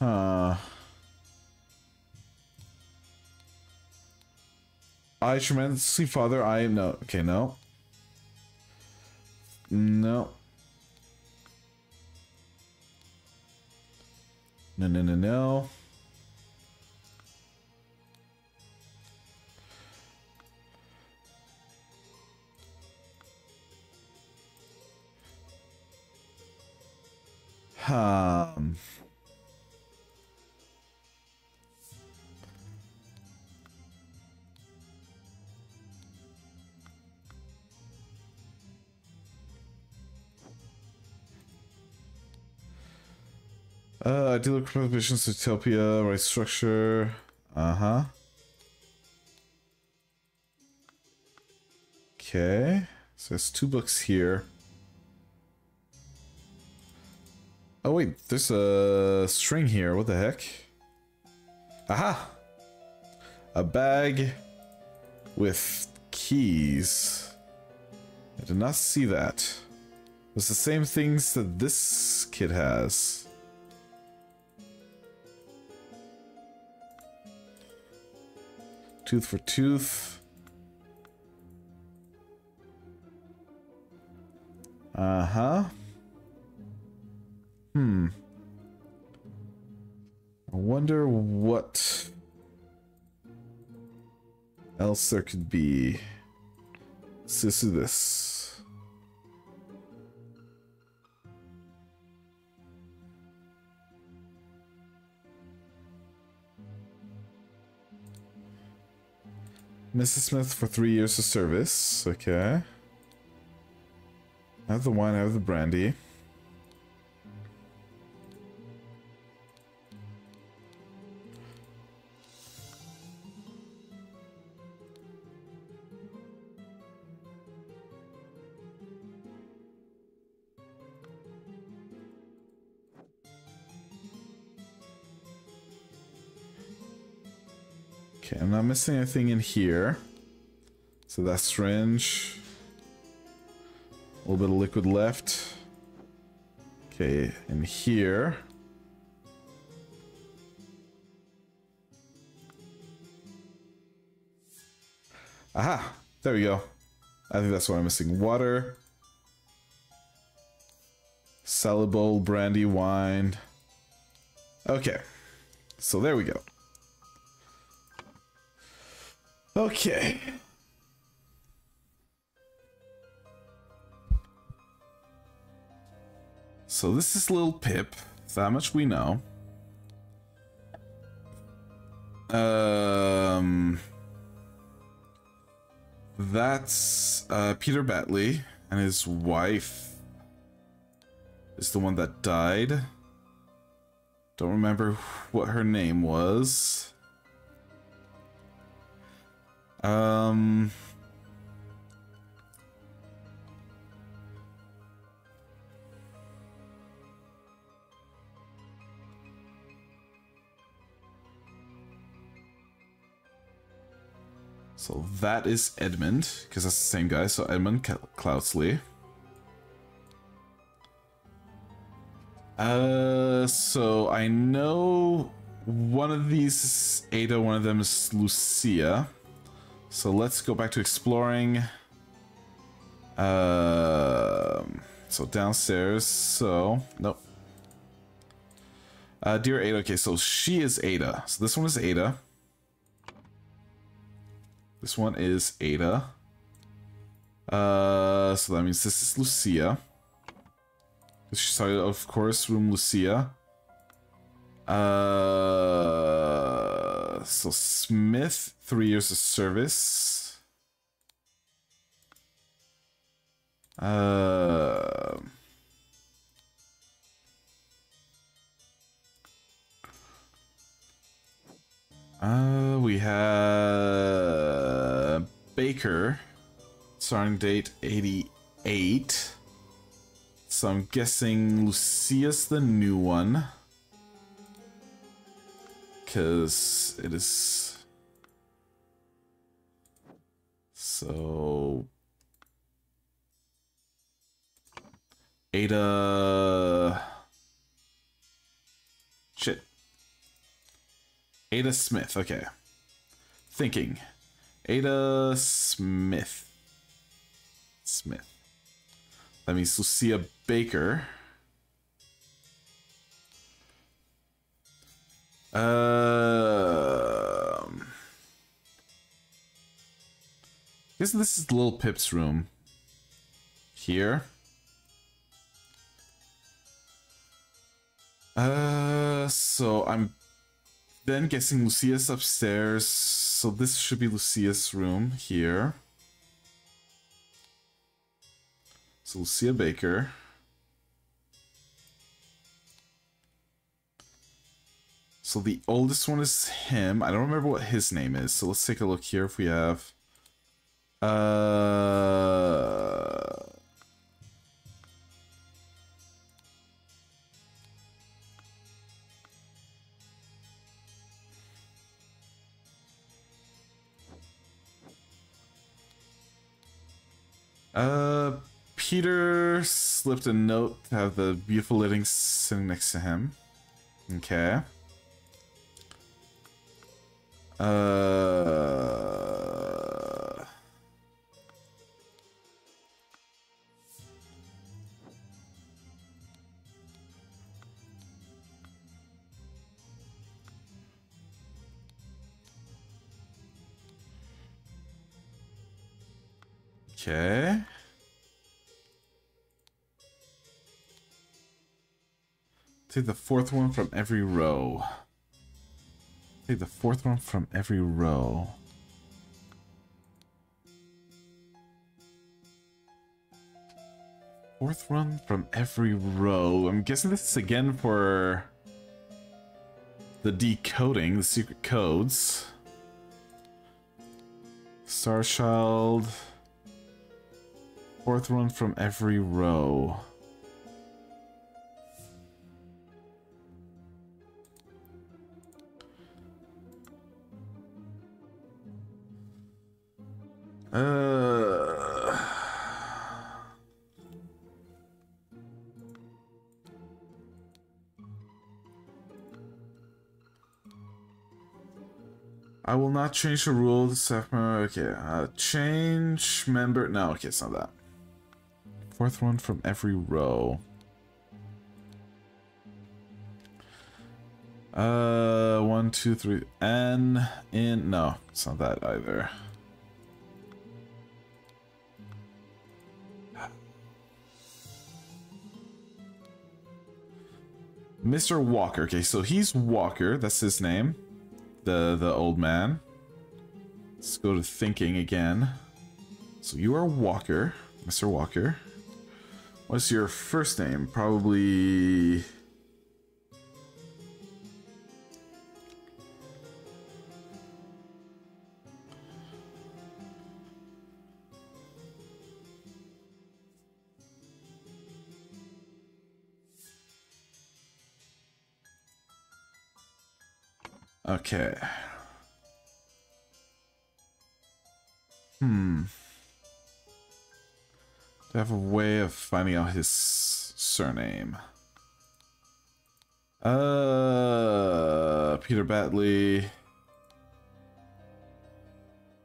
Huh. I tremendously father. I no. Okay, no. No. No, no, no, no. Um. Uh, ideal prohibitions, Utopia, right structure. Uh-huh. Okay. So there's two books here. Oh wait, there's a string here. What the heck? Aha! A bag with keys. I did not see that. It's the same things that this kid has. Tooth for tooth. Uh-huh. Hmm. I wonder what else there could be. Just this. Mrs. Smith for three years of service. Okay. I have the wine, I have the brandy. Okay, I'm not missing anything in here. So that's syringe. A little bit of liquid left. Okay, in here. Aha! There we go. I think that's what I'm missing. Water. Salad brandy, wine. Okay. So there we go. Okay. So this is little Pip. That much we know. Um, that's uh, Peter Batley and his wife is the one that died. Don't remember what her name was. Um. So that is Edmund, because that's the same guy. So Edmund Cloudsley. Uh, so I know one of these is Ada, one of them is Lucia. So let's go back to exploring. Uh, so downstairs. So nope. Uh, dear Ada. Okay, so she is Ada. So this one is Ada. This one is Ada. Uh, so that means this is Lucia. She started, of course, room Lucia. Uh, so Smith, three years of service. Uh, uh, we have Baker, starting date 88. So I'm guessing Lucius, the new one. Because it is... So... Ada... Shit. Ada Smith, okay. Thinking. Ada Smith. Smith. That means Lucia Baker. Um, guess this is Little Pip's room. Here. Uh, so I'm then guessing Lucia's upstairs. So this should be Lucia's room here. So Lucia Baker. So the oldest one is him. I don't remember what his name is. So let's take a look here if we have... Uh... Uh, Peter slipped a note to have the beautiful living sitting next to him. Okay. Uh. Okay. Take the fourth one from every row. Take the fourth one from every row. Fourth one from every row. I'm guessing this is again for the decoding, the secret codes. Starchild. Fourth one from every row. Uh, I will not change the rules. Okay, uh, change member. No, okay, it's not that. Fourth one from every row. Uh, one, two, three. N in. No, it's not that either. Mr. Walker. Okay, so he's Walker. That's his name. The the old man. Let's go to thinking again. So you are Walker, Mr. Walker. What's your first name? Probably. Okay. Hmm. Do I have a way of finding out his surname? Uh, Peter Batley.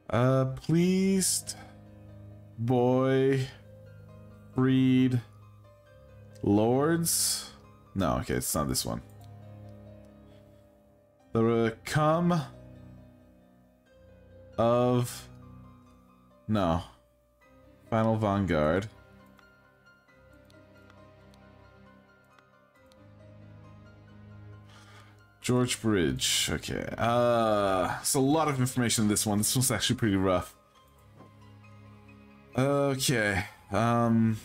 Uh, pleased. Boy. Freed. Lords. No, okay, it's not this one. The come of no final vanguard. George Bridge. Okay. Uh, it's a lot of information in this one. This one's actually pretty rough. Okay. Um.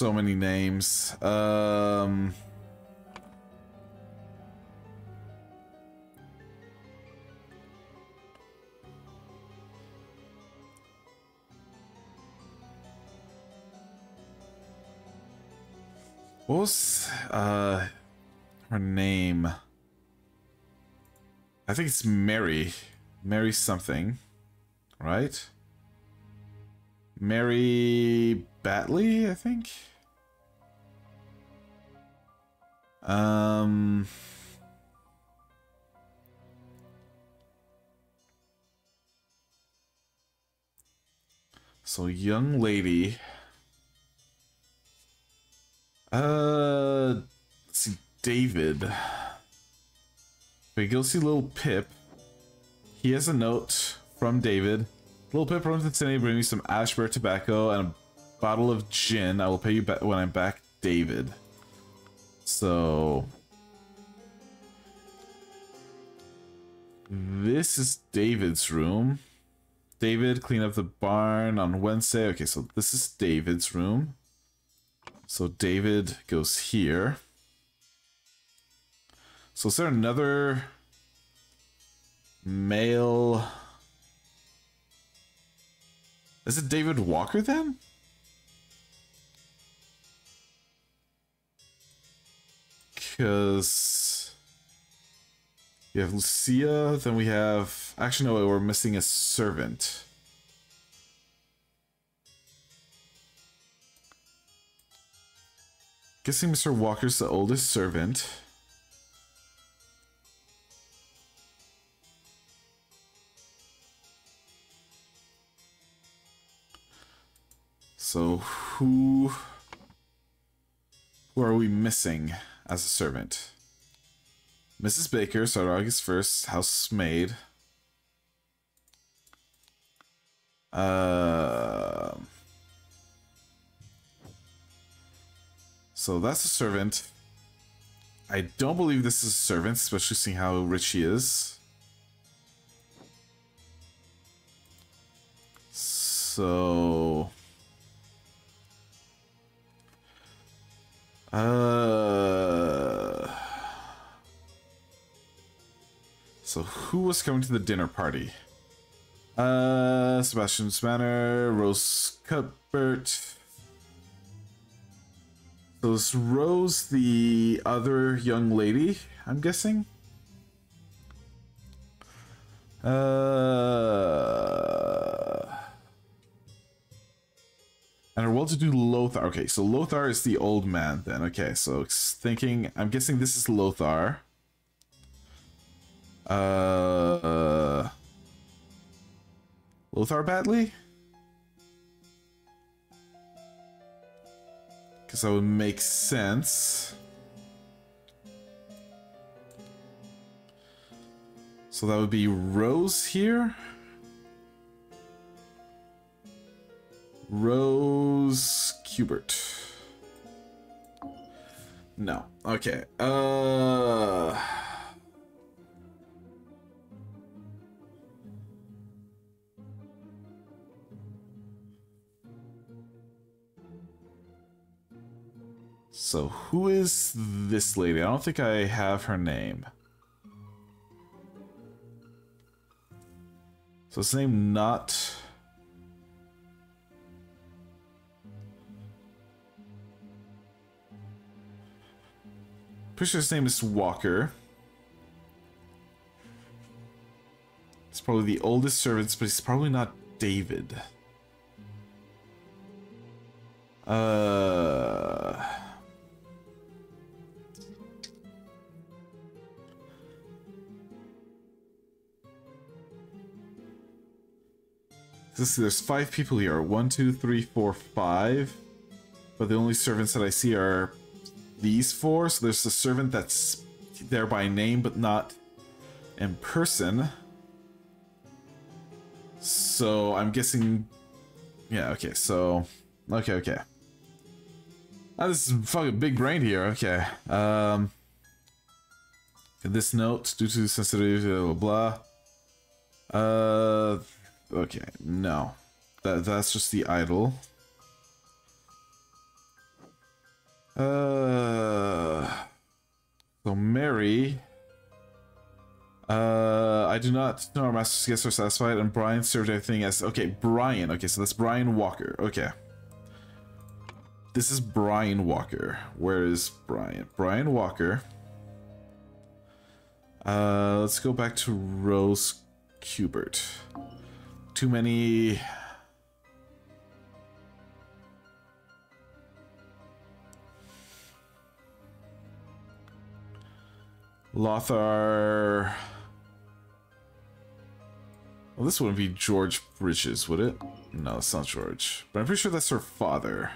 So many names. Um. What was uh her name? I think it's Mary. Mary something. Right? Mary Batley, I think. Um So young lady. Uh let's see David. We go see little Pip. He has a note from David. Little Pip runs to Cindy, bring me some Ashburn tobacco and a bottle of gin. I will pay you back when I'm back, David. So... This is David's room. David, clean up the barn on Wednesday. Okay, so this is David's room. So David goes here. So is there another male... Is it David Walker then? Because We have Lucia, then we have... Actually, no, we're missing a servant. Guessing Mr. Walker's the oldest servant. So who who are we missing as a servant? Mrs. Baker started August 1st, housemaid. Uh, so that's a servant. I don't believe this is a servant, especially seeing how rich he is. So... Uh... So who was coming to the dinner party? Uh, Sebastian's Manor, Rose Cuthbert. So is Rose the other young lady, I'm guessing? Uh... And our well-to-do Lothar. Okay, so Lothar is the old man then. Okay, so thinking, I'm guessing this is Lothar. Uh, Lothar Batley? Because that would make sense. So that would be Rose here. Rose Cubert. No. Okay. Uh... So who is this lady? I don't think I have her name. So his name not... Pretty sure his name is Walker. He's probably the oldest servants, but he's probably not David. Uh... There's five people here. One, two, three, four, five. But the only servants that I see are these four. So there's a servant that's there by name, but not in person. So I'm guessing... Yeah, okay, so... Okay, okay. Oh, this is fucking big brain here. Okay. Um... This note, due to sensitivity, blah, blah, blah. Uh... Okay, no. That, that's just the idol. Uh, so Mary. Uh, I do not know our master's guests are satisfied, and Brian served everything as okay. Brian. Okay, so that's Brian Walker. Okay. This is Brian Walker. Where is Brian? Brian Walker. Uh, let's go back to Rose Cubert too many... Lothar... Well, this wouldn't be George Bridges, would it? No, it's not George. But I'm pretty sure that's her father.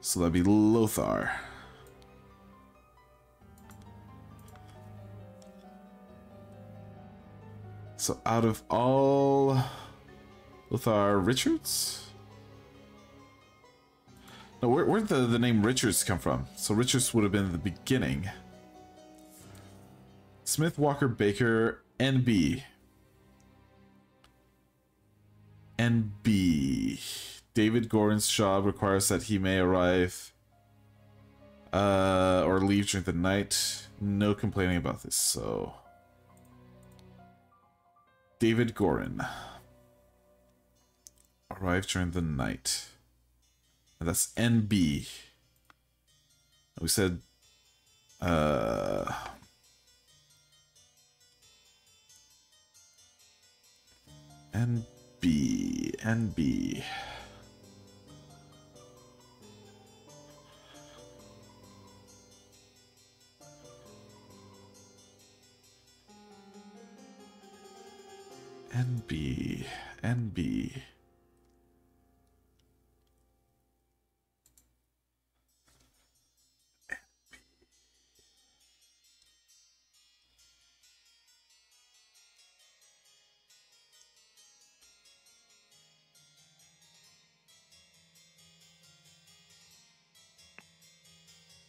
So that'd be Lothar. So out of all Lothar Richards? No, where, where the, the name Richards come from? So Richards would have been the beginning. Smith, Walker, Baker, NB. NB. David Gorin's job requires that he may arrive uh, or leave during the night. No complaining about this, so... David Gorin. Arrived during the night. And that's NB. We said uh NB NB NB NB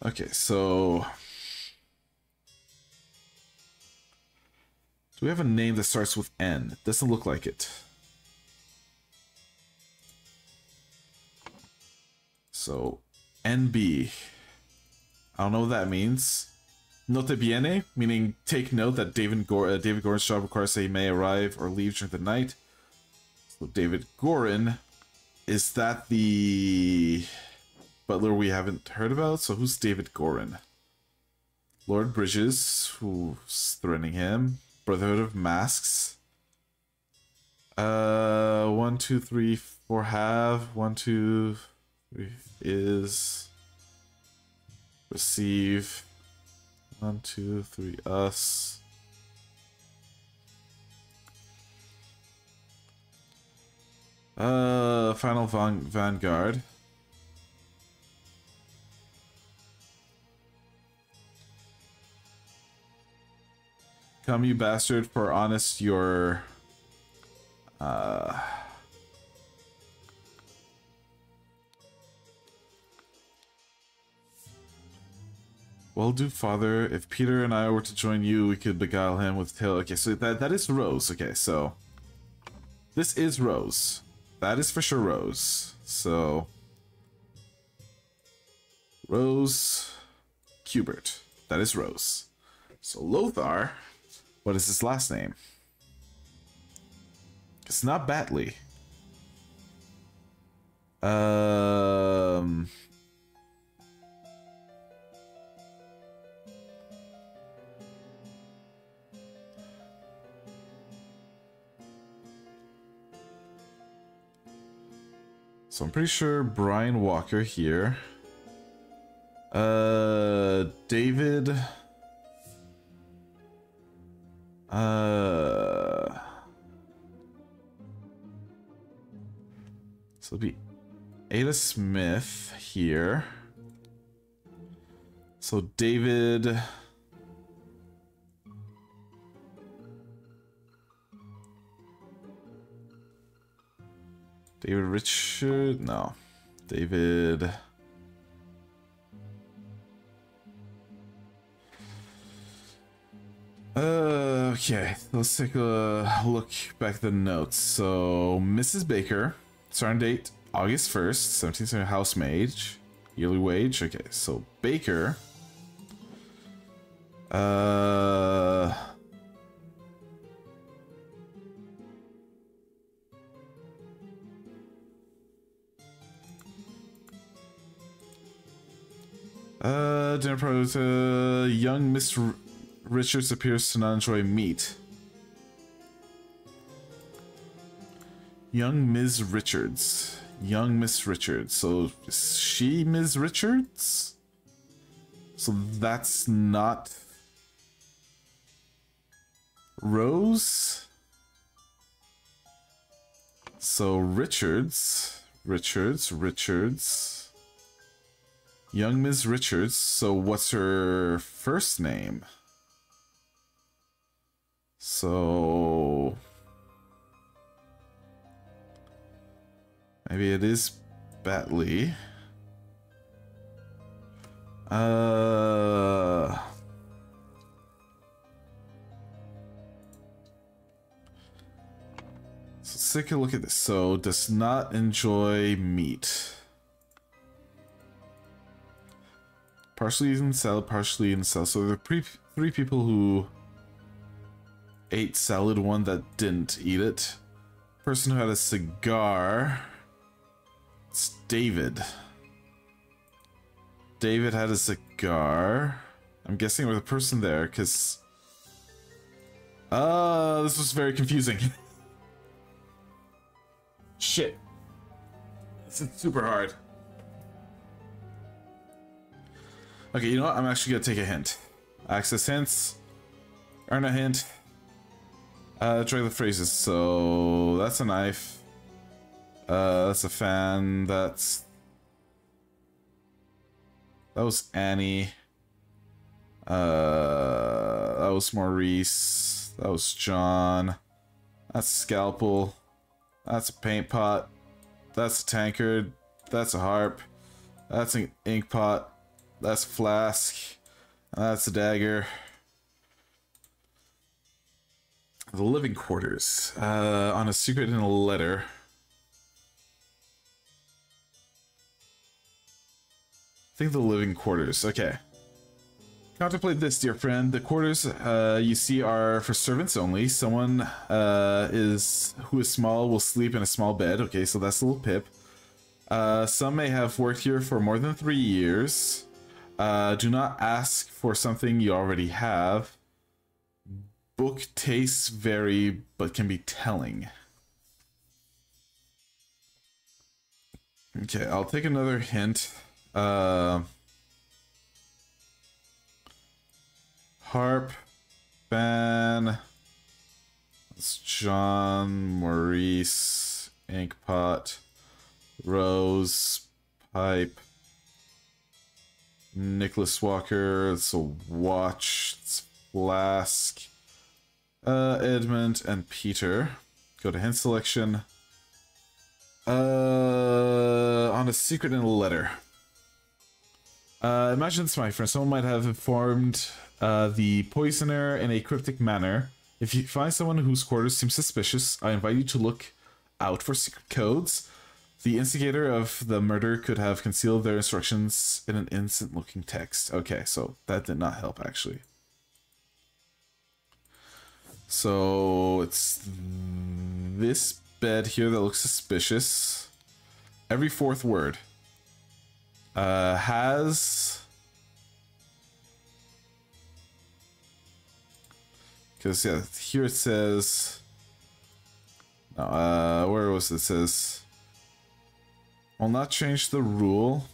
Okay, so do we have a name that starts with N? Doesn't look like it. So NB. I don't know what that means. Note bien, meaning take note that David Gore, uh, David Gorin's job requires that he may arrive or leave during the night. So David Gorin, is that the butler we haven't heard about. So who's David Gorin? Lord Bridges, who's threatening him. Brotherhood of Masks. Uh, one, two, three, four have. One, two, three is. Receive. One, two, three, us. Uh, Final Van Vanguard. Come, you bastard, for honest your... Uh... Well, do father, if Peter and I were to join you, we could beguile him with tail. Okay, so that that is Rose. Okay, so this is Rose. That is for sure Rose. So Rose Cubert. That is Rose. So Lothar what is his last name? It's not Batley. Um. So I'm pretty sure Brian Walker here. Uh, David. Uh, so it'll be Ada Smith here. So David. David Richard? No. David. Okay, let's take a look back at the notes. So, Mrs. Baker, starting date August 1st, 17th century housemaid, yearly wage. Okay, so Baker. Uh. Uh, dinner product, uh, young Miss Richards appears to not enjoy meat. Young Ms. Richards. Young Miss Richards. So, she Ms. Richards? So that's not Rose? So Richards, Richards, Richards. Young Ms. Richards. So what's her first name? So... Maybe it is Batley. Uh... Let's take a look at this. So, does not enjoy meat. Partially in salad, partially in salad. So there are three people who ate salad, one that didn't eat it. Person who had a cigar. It's David. David had a cigar. I'm guessing with a person there, because... Uh, this was very confusing. Shit. This is super hard. Okay, you know what? I'm actually gonna take a hint. Access hints. Earn a hint. Uh, try the phrases. So, that's a knife. Uh, that's a fan. That's... That was Annie. Uh, that was Maurice. That was John. That's a scalpel. That's a paint pot. That's a tankard. That's a harp. That's an ink pot. That's a flask. That's a dagger. The living quarters. Uh, on a secret in a letter. I think the living quarters. Okay. Contemplate this, dear friend. The quarters uh, you see are for servants only. Someone uh, is who is small will sleep in a small bed. Okay, so that's a little pip. Uh, some may have worked here for more than three years. Uh, do not ask for something you already have. Book tastes vary, but can be telling. Okay, I'll take another hint. Uh, Harp, Ben, it's John, Maurice, Inkpot, Rose, Pipe, Nicholas Walker, it's a watch, it's Flask, uh, Edmund, and Peter. Go to hint selection. Uh, on a secret in a letter. Uh, imagine this, my friend. Someone might have informed uh, the poisoner in a cryptic manner. If you find someone whose quarters seem suspicious, I invite you to look out for secret codes. The instigator of the murder could have concealed their instructions in an innocent looking text. Okay, so that did not help actually. So it's this bed here that looks suspicious. Every fourth word uh, has Because, yeah, here it says... Uh, where was it? it says... Will not change the rule.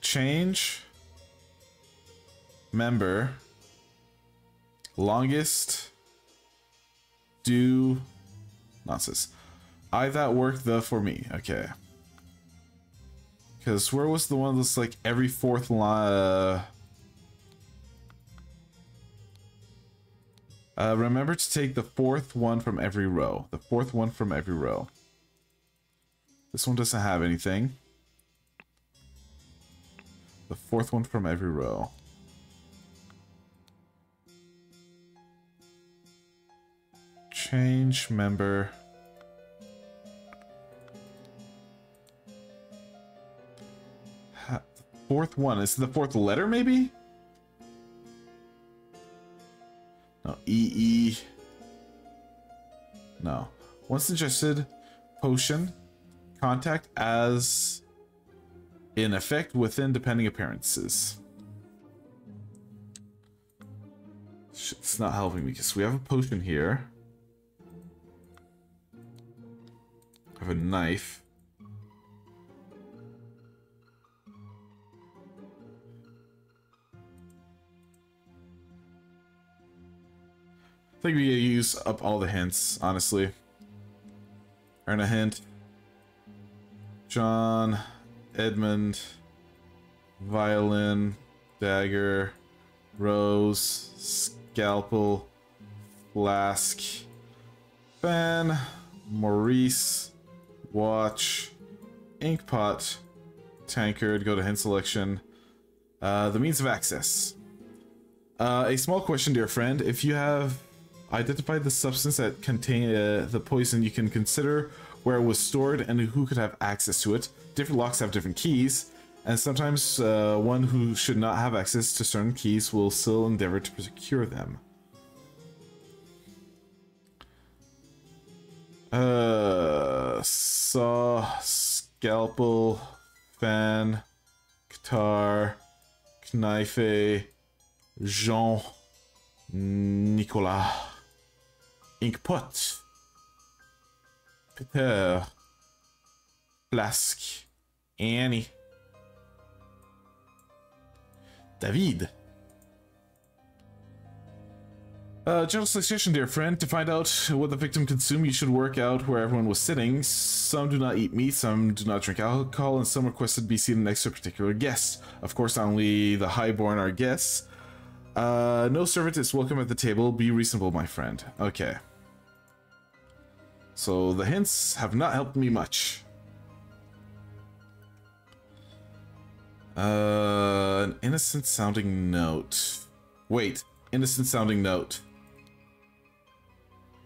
Change. Member. Longest. Do. Nonsense. I that work the for me. Okay. Because where was the one that's like every fourth line? Uh, Uh, remember to take the fourth one from every row. The fourth one from every row. This one doesn't have anything. The fourth one from every row. Change member. Fourth one. Is the fourth letter maybe? No, EE. No. Once suggested, potion. Contact as in effect within depending appearances. It's not helping me because we have a potion here. Have a knife. I think we use up all the hints, honestly. Earn a hint. John, Edmund, violin, dagger, rose, scalpel, flask, fan, Maurice, watch, inkpot, tankard, go to hint selection. Uh, the means of access. Uh, a small question, dear friend. If you have identified the substance that contained uh, the poison. You can consider where it was stored and who could have access to it. Different locks have different keys, and sometimes uh, one who should not have access to certain keys will still endeavor to secure them. Saw, scalpel, fan, guitar, Knife Jean Nicolas. Inkpot. Peter Flask Annie. David Uh, general suggestion, dear friend, to find out what the victim consumed, you should work out where everyone was sitting. Some do not eat meat, some do not drink alcohol, and some requested to be seated next to a particular guest. Of course, only the highborn are guests. Uh, no servant is welcome at the table. Be reasonable, my friend. Okay. So the hints have not helped me much. Uh, an innocent sounding note. Wait, innocent sounding note.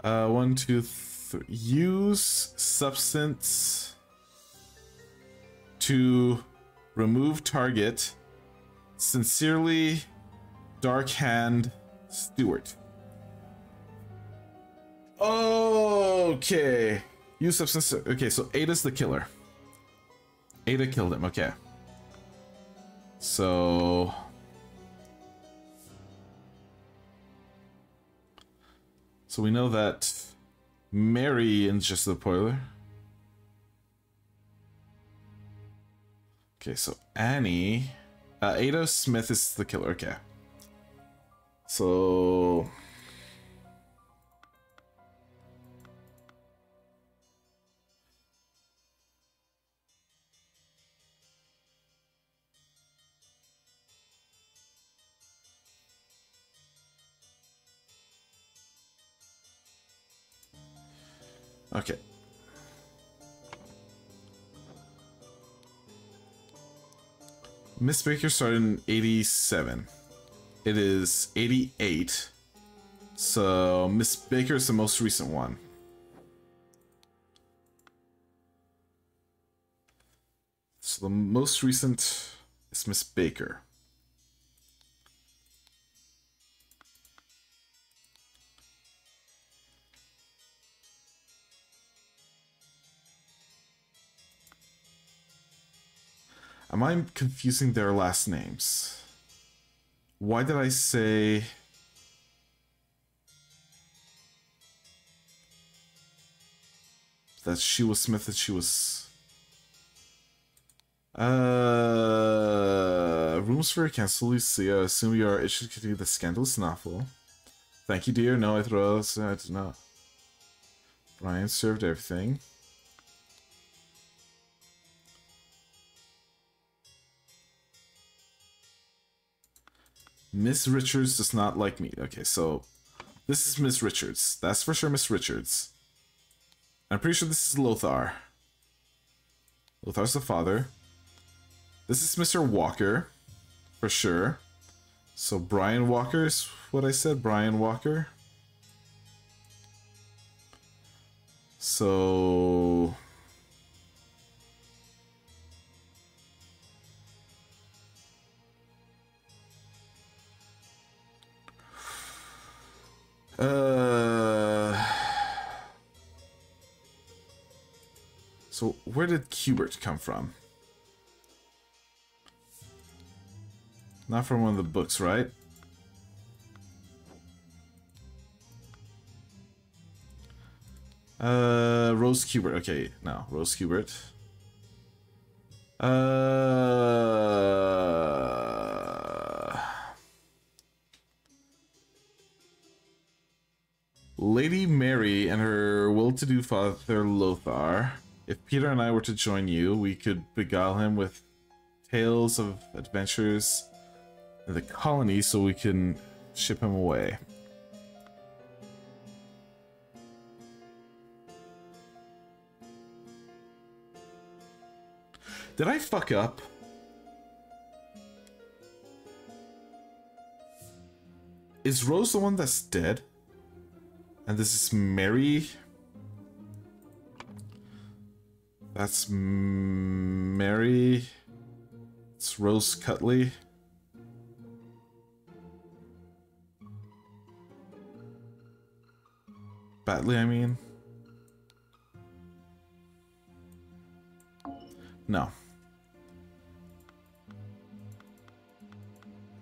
Uh, one, two, three. Use substance to remove target. Sincerely, Dark Hand Stewart. Okay. Use substance. Okay, so Ada's the killer. Ada killed him. Okay. So So we know that Mary is just the spoiler. Okay, so Annie, uh, Ada Smith is the killer. Okay. So Okay. Miss Baker started in 87. It is 88. So Miss Baker is the most recent one. So the most recent is Miss Baker. Am I confusing their last names? Why did I say... That she was Smith that she was... Uh, rooms for cancel, Lucia. Assume you are issued to the scandalous novel. Thank you, dear. No, I throw I did not. Brian served everything. Miss Richards does not like meat. Okay, so this is Miss Richards. That's for sure Miss Richards. I'm pretty sure this is Lothar. Lothar's the father. This is Mr. Walker, for sure. So Brian Walker is what I said, Brian Walker. So Uh, so where did Hubert come from? Not from one of the books, right? Uh, Rose Hubert. Okay, no, Rose Hubert. Uh, Lady Mary and her will-to-do father Lothar. If Peter and I were to join you, we could beguile him with tales of adventures in the colony so we can ship him away. Did I fuck up? Is Rose the one that's dead? And this is Mary. That's Mary. It's Rose Cutley. Batley, I mean. No.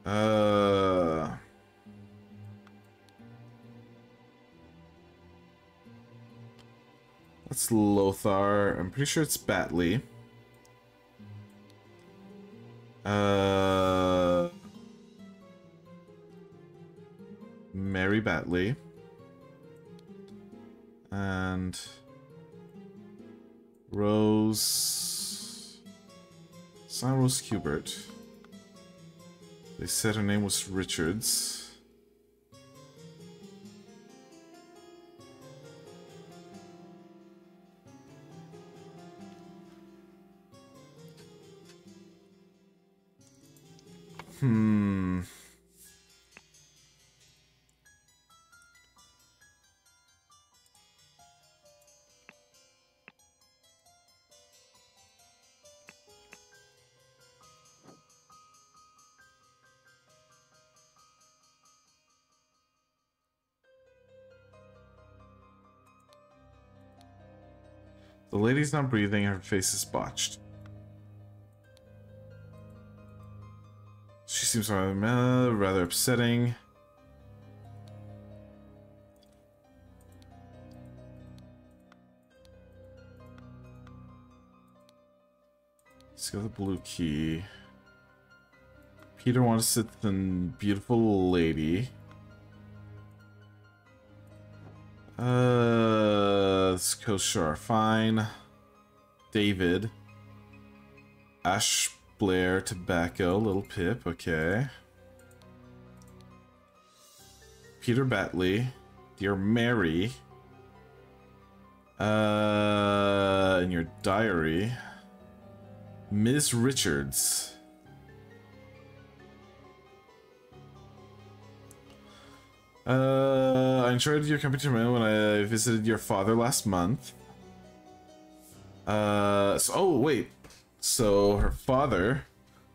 Uh. That's Lothar. I'm pretty sure it's Batley. Uh. Mary Batley. And. Rose. It's not Rose Kubert. They said her name was Richards. Hmm. The lady's not breathing, her face is botched. Seems rather, rather upsetting. Let's go the blue key. Peter wants to sit the beautiful lady. Uh, let's go. Fine. David. Ash Blair, Tobacco, Little Pip, okay. Peter Batley. Dear Mary. Uh, in your diary. Ms. Richards. Uh, I enjoyed your company when I visited your father last month. Uh, so, oh, wait. So, her father.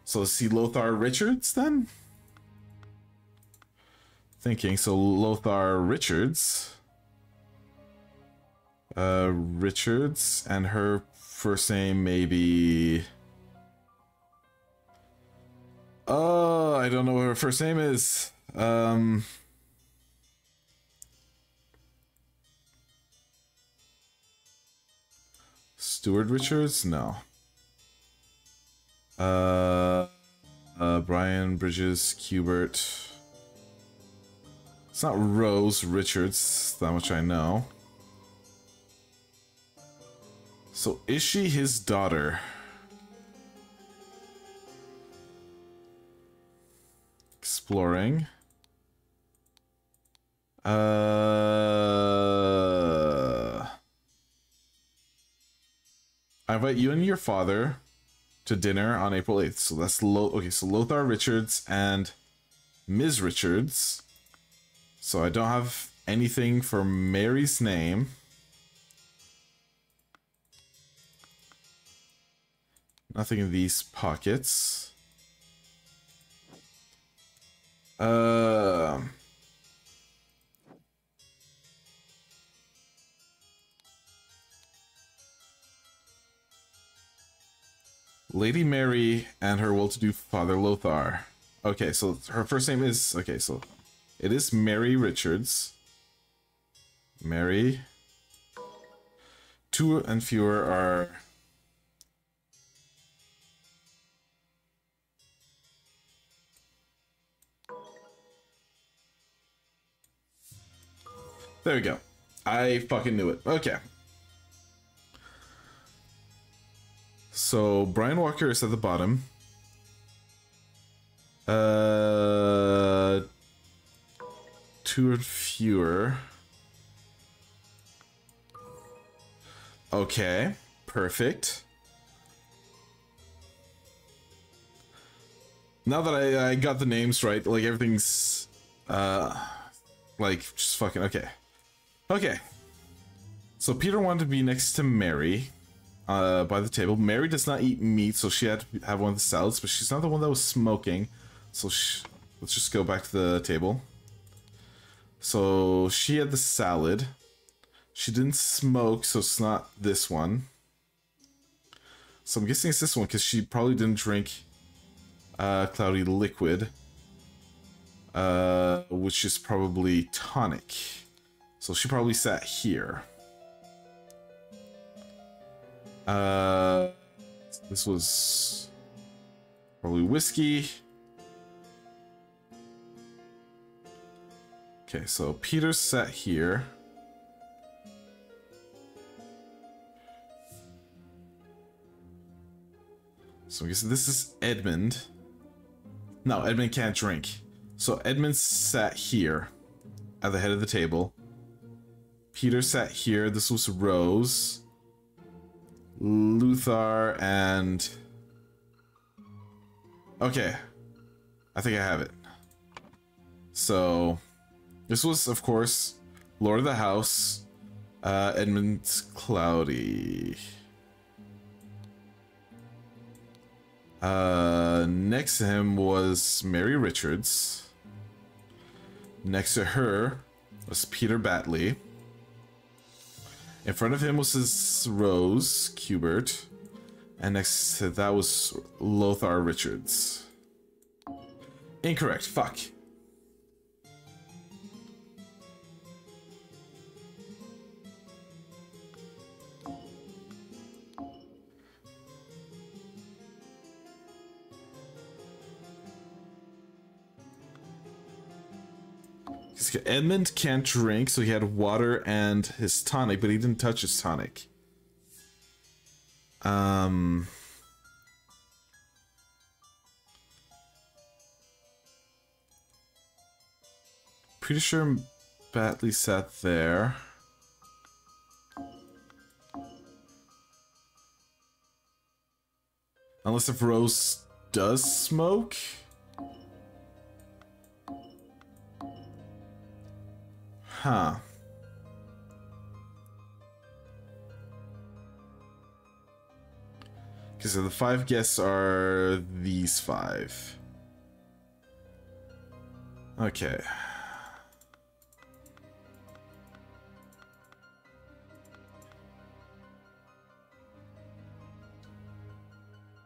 So, see Lothar Richards then? Thinking, so Lothar Richards. Uh, Richards, and her first name maybe. Oh, I don't know what her first name is. Um. Stuart Richards? No. Uh, uh, Brian Bridges, Cubert. It's not Rose Richards, that much I know. So is she his daughter? Exploring. Uh... I invite you and your father to dinner on April 8th. So that's Lo okay, so Lothar Richards and Ms. Richards. So I don't have anything for Mary's name. Nothing in these pockets. Uh Lady Mary and her well-to-do father Lothar. Okay, so her first name is okay, so it is Mary Richards. Mary. Two and fewer are There we go. I fucking knew it. Okay. So Brian Walker is at the bottom. Uh, two or fewer. Okay, perfect. Now that I, I got the names right, like everything's, uh, like just fucking okay. Okay. So Peter wanted to be next to Mary uh, by the table. Mary does not eat meat, so she had to have one of the salads, but she's not the one that was smoking. So let's just go back to the table. So she had the salad. She didn't smoke, so it's not this one. So I'm guessing it's this one, because she probably didn't drink uh, cloudy liquid. uh, which is probably tonic. So she probably sat here. Uh, this was probably whiskey. Okay, so Peter sat here. So I guess this is Edmund. No, Edmund can't drink. So Edmund sat here at the head of the table. Peter sat here. This was Rose. Lothar and... Okay. I think I have it. So, this was, of course, Lord of the House, uh, Edmund Cloudsley. Uh, next to him was Mary Richards. Next to her was Peter Batley. In front of him was his Rose Cubert. And next to that was Lothar Richards. Incorrect. Fuck. Edmund can't drink, so he had water and his tonic, but he didn't touch his tonic. Um. Pretty sure Batley sat there. Unless if Rose does smoke? Huh. Okay, so the five guests are these five. Okay.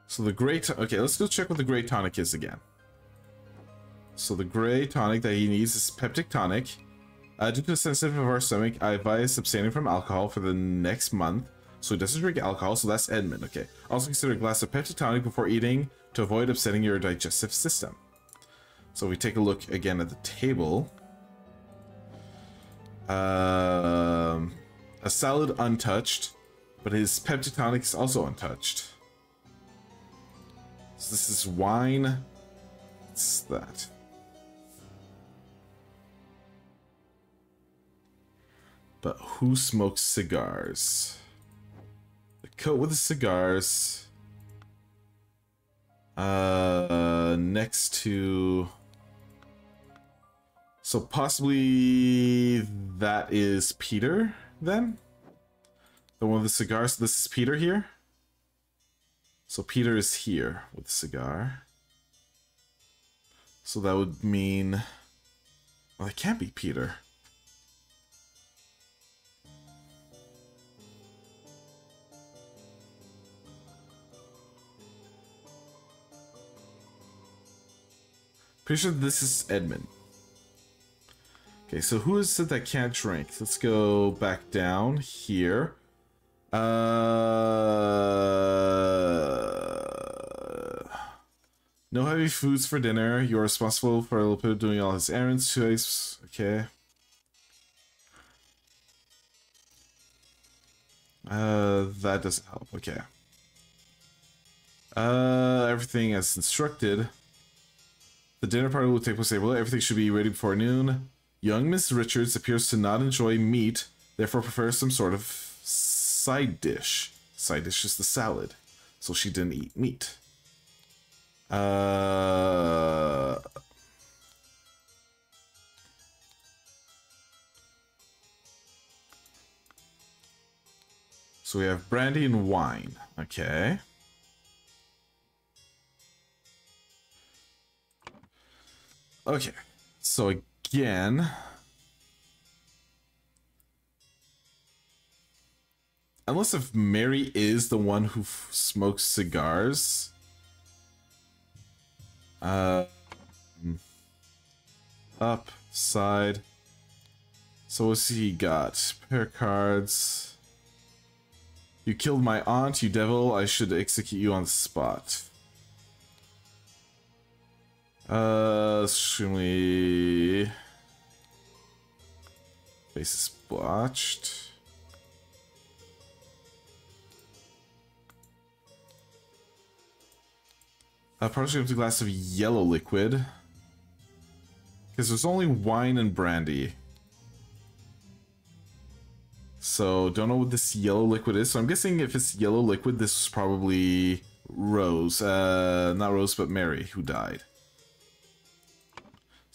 So the great okay, let's go check what the great tonic is again. So the gray tonic that he needs is peptic tonic. Uh, due to the sensitivity of our stomach, I advise abstaining from alcohol for the next month. So he doesn't drink alcohol, so that's Edmund, okay. Also consider a glass of Peptic tonic before eating to avoid upsetting your digestive system. So we take a look again at the table. Um, a salad untouched, but his Peptic tonic is also untouched. So this is wine. What's that? But who smokes cigars? The coat with the cigars. Uh, next to... So possibly that is Peter, then? The one with the cigars. This is Peter here? So Peter is here with the cigar. So that would mean... Well, it can't be Peter. Pretty sure this is Edmund. Okay, so who is it that can't drink? Let's go back down here. Uh, no heavy foods for dinner. You're responsible for Lepido doing all his errands. Two eggs. Okay. Uh, that doesn't help. Okay. Uh, everything as instructed. The dinner party will take place April. Everything should be ready before noon. Young Miss Richards appears to not enjoy meat, therefore prefers some sort of side dish. Side dish is the salad, so she didn't eat meat. Uh... So we have brandy and wine. Okay. Okay, so again... Unless if Mary is the one who smokes cigars... Uh... Up, side. So what's he got? Pair cards. You killed my aunt, you devil. I should execute you on the spot. Uh, extremely... Face is blotched. Uh, partially empty glass of yellow liquid. Because there's only wine and brandy. So, don't know what this yellow liquid is. So I'm guessing if it's yellow liquid, this is probably Rose. Uh, not Rose, but Mary, who died.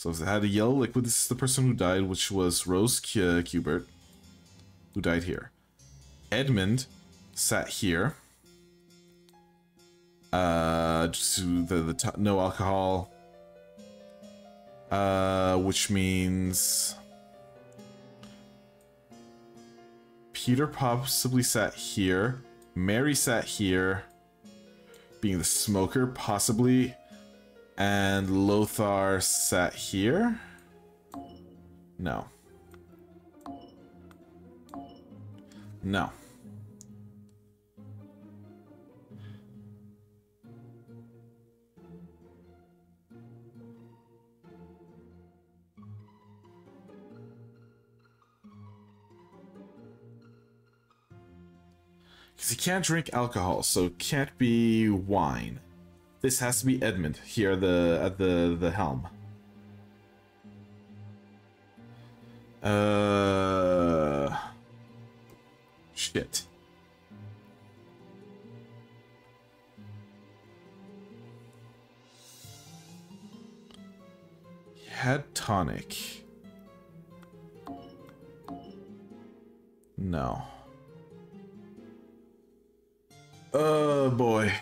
So it had a yellow liquid, this is the person who died, which was Rose Cubert, who died here. Edmund sat here. Uh, the, the no alcohol. Uh, which means... Peter possibly sat here. Mary sat here. Being the smoker, possibly. And Lothar sat here? No. No. Because he can't drink alcohol, so can't be wine. This has to be Edmund here the at the the helm. Uh shit. Had tonic. No. Oh boy.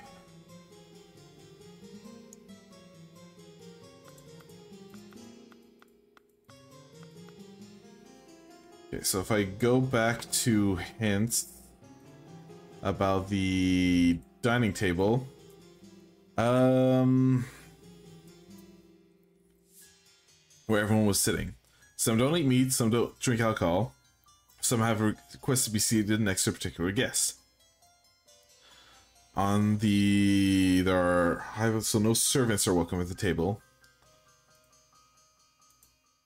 Okay, so if I go back to hints about the dining table, um, where everyone was sitting. Some don't eat meat, some don't drink alcohol, some have requests to be seated next to a particular guest. On the there are so no servants are welcome at the table.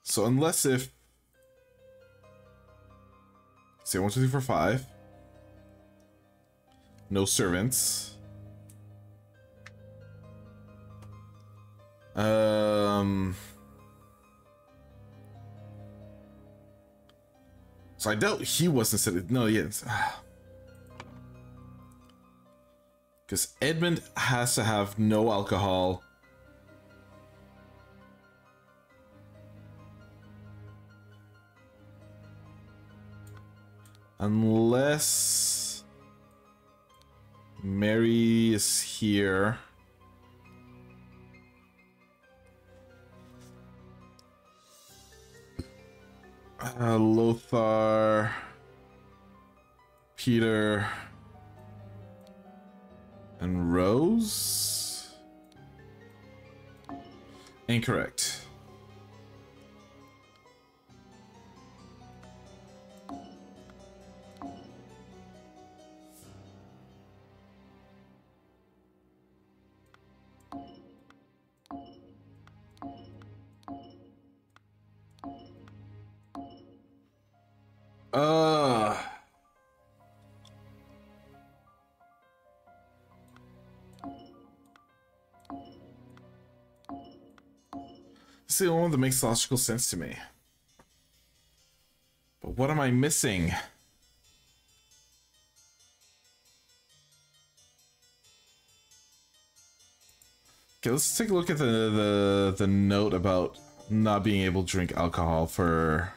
So unless if Say one, two, three, four, five. No servants. Um. So I doubt he wasn't sitting. No, yes. Because Edmund has to have no alcohol Unless Mary is here. Uh, Lothar, Peter, and Rose? Incorrect. Uh. Is the only one that makes logical sense to me. But what am I missing? Okay, let's take a look at the, the, the note about not being able to drink alcohol for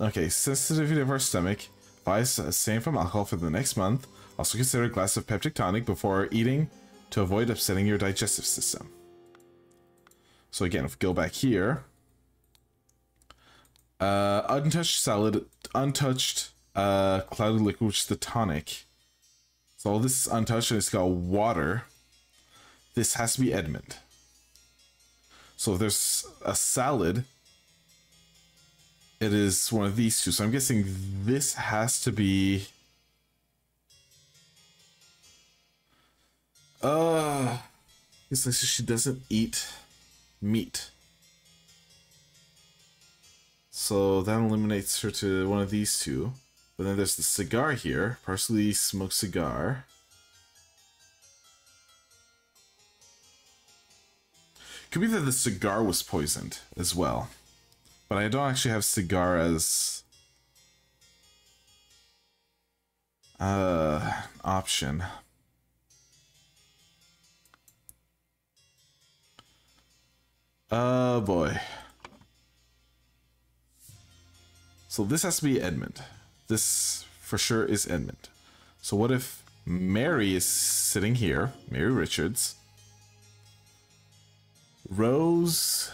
Okay, sensitivity of our stomach. Advise same from alcohol for the next month. Also consider a glass of peptic tonic before eating to avoid upsetting your digestive system. So again, if we go back here, uh, untouched salad, untouched uh, cloudy liquid, which is the tonic. So all this is untouched and it's got water. This has to be Edmund. So if there's a salad it is one of these two. So I'm guessing this has to be. Uh, it's like she doesn't eat meat. So that eliminates her to one of these two. But then there's the cigar here, partially smoked cigar. Could be that the cigar was poisoned as well. But I don't actually have cigar as uh option. Oh boy. So this has to be Edmund. This for sure is Edmund. So what if Mary is sitting here, Mary Richards, Rose.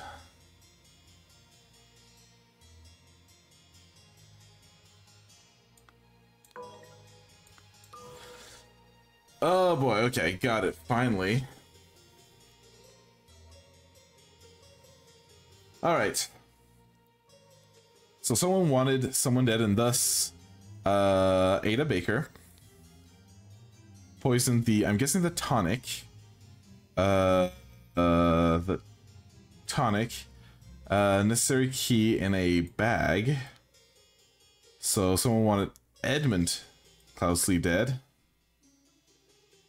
Oh boy, okay, got it, finally. Alright. So someone wanted someone dead and thus uh, Ada Baker poisoned the, I'm guessing the tonic. Uh, uh, the tonic, uh, necessary key in a bag. So someone wanted Edmund Cloudsley dead.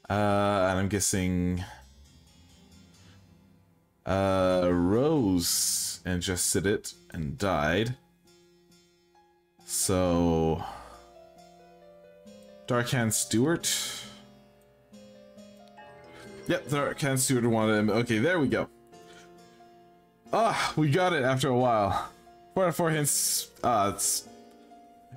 Uh, and I'm guessing uh, Rose ingested it and died. So Darkhand Stewart. Yep, Ken Stewart wanted him. Okay, there we go. Ah, we got it after a while. Four out of four hints. Uh, it's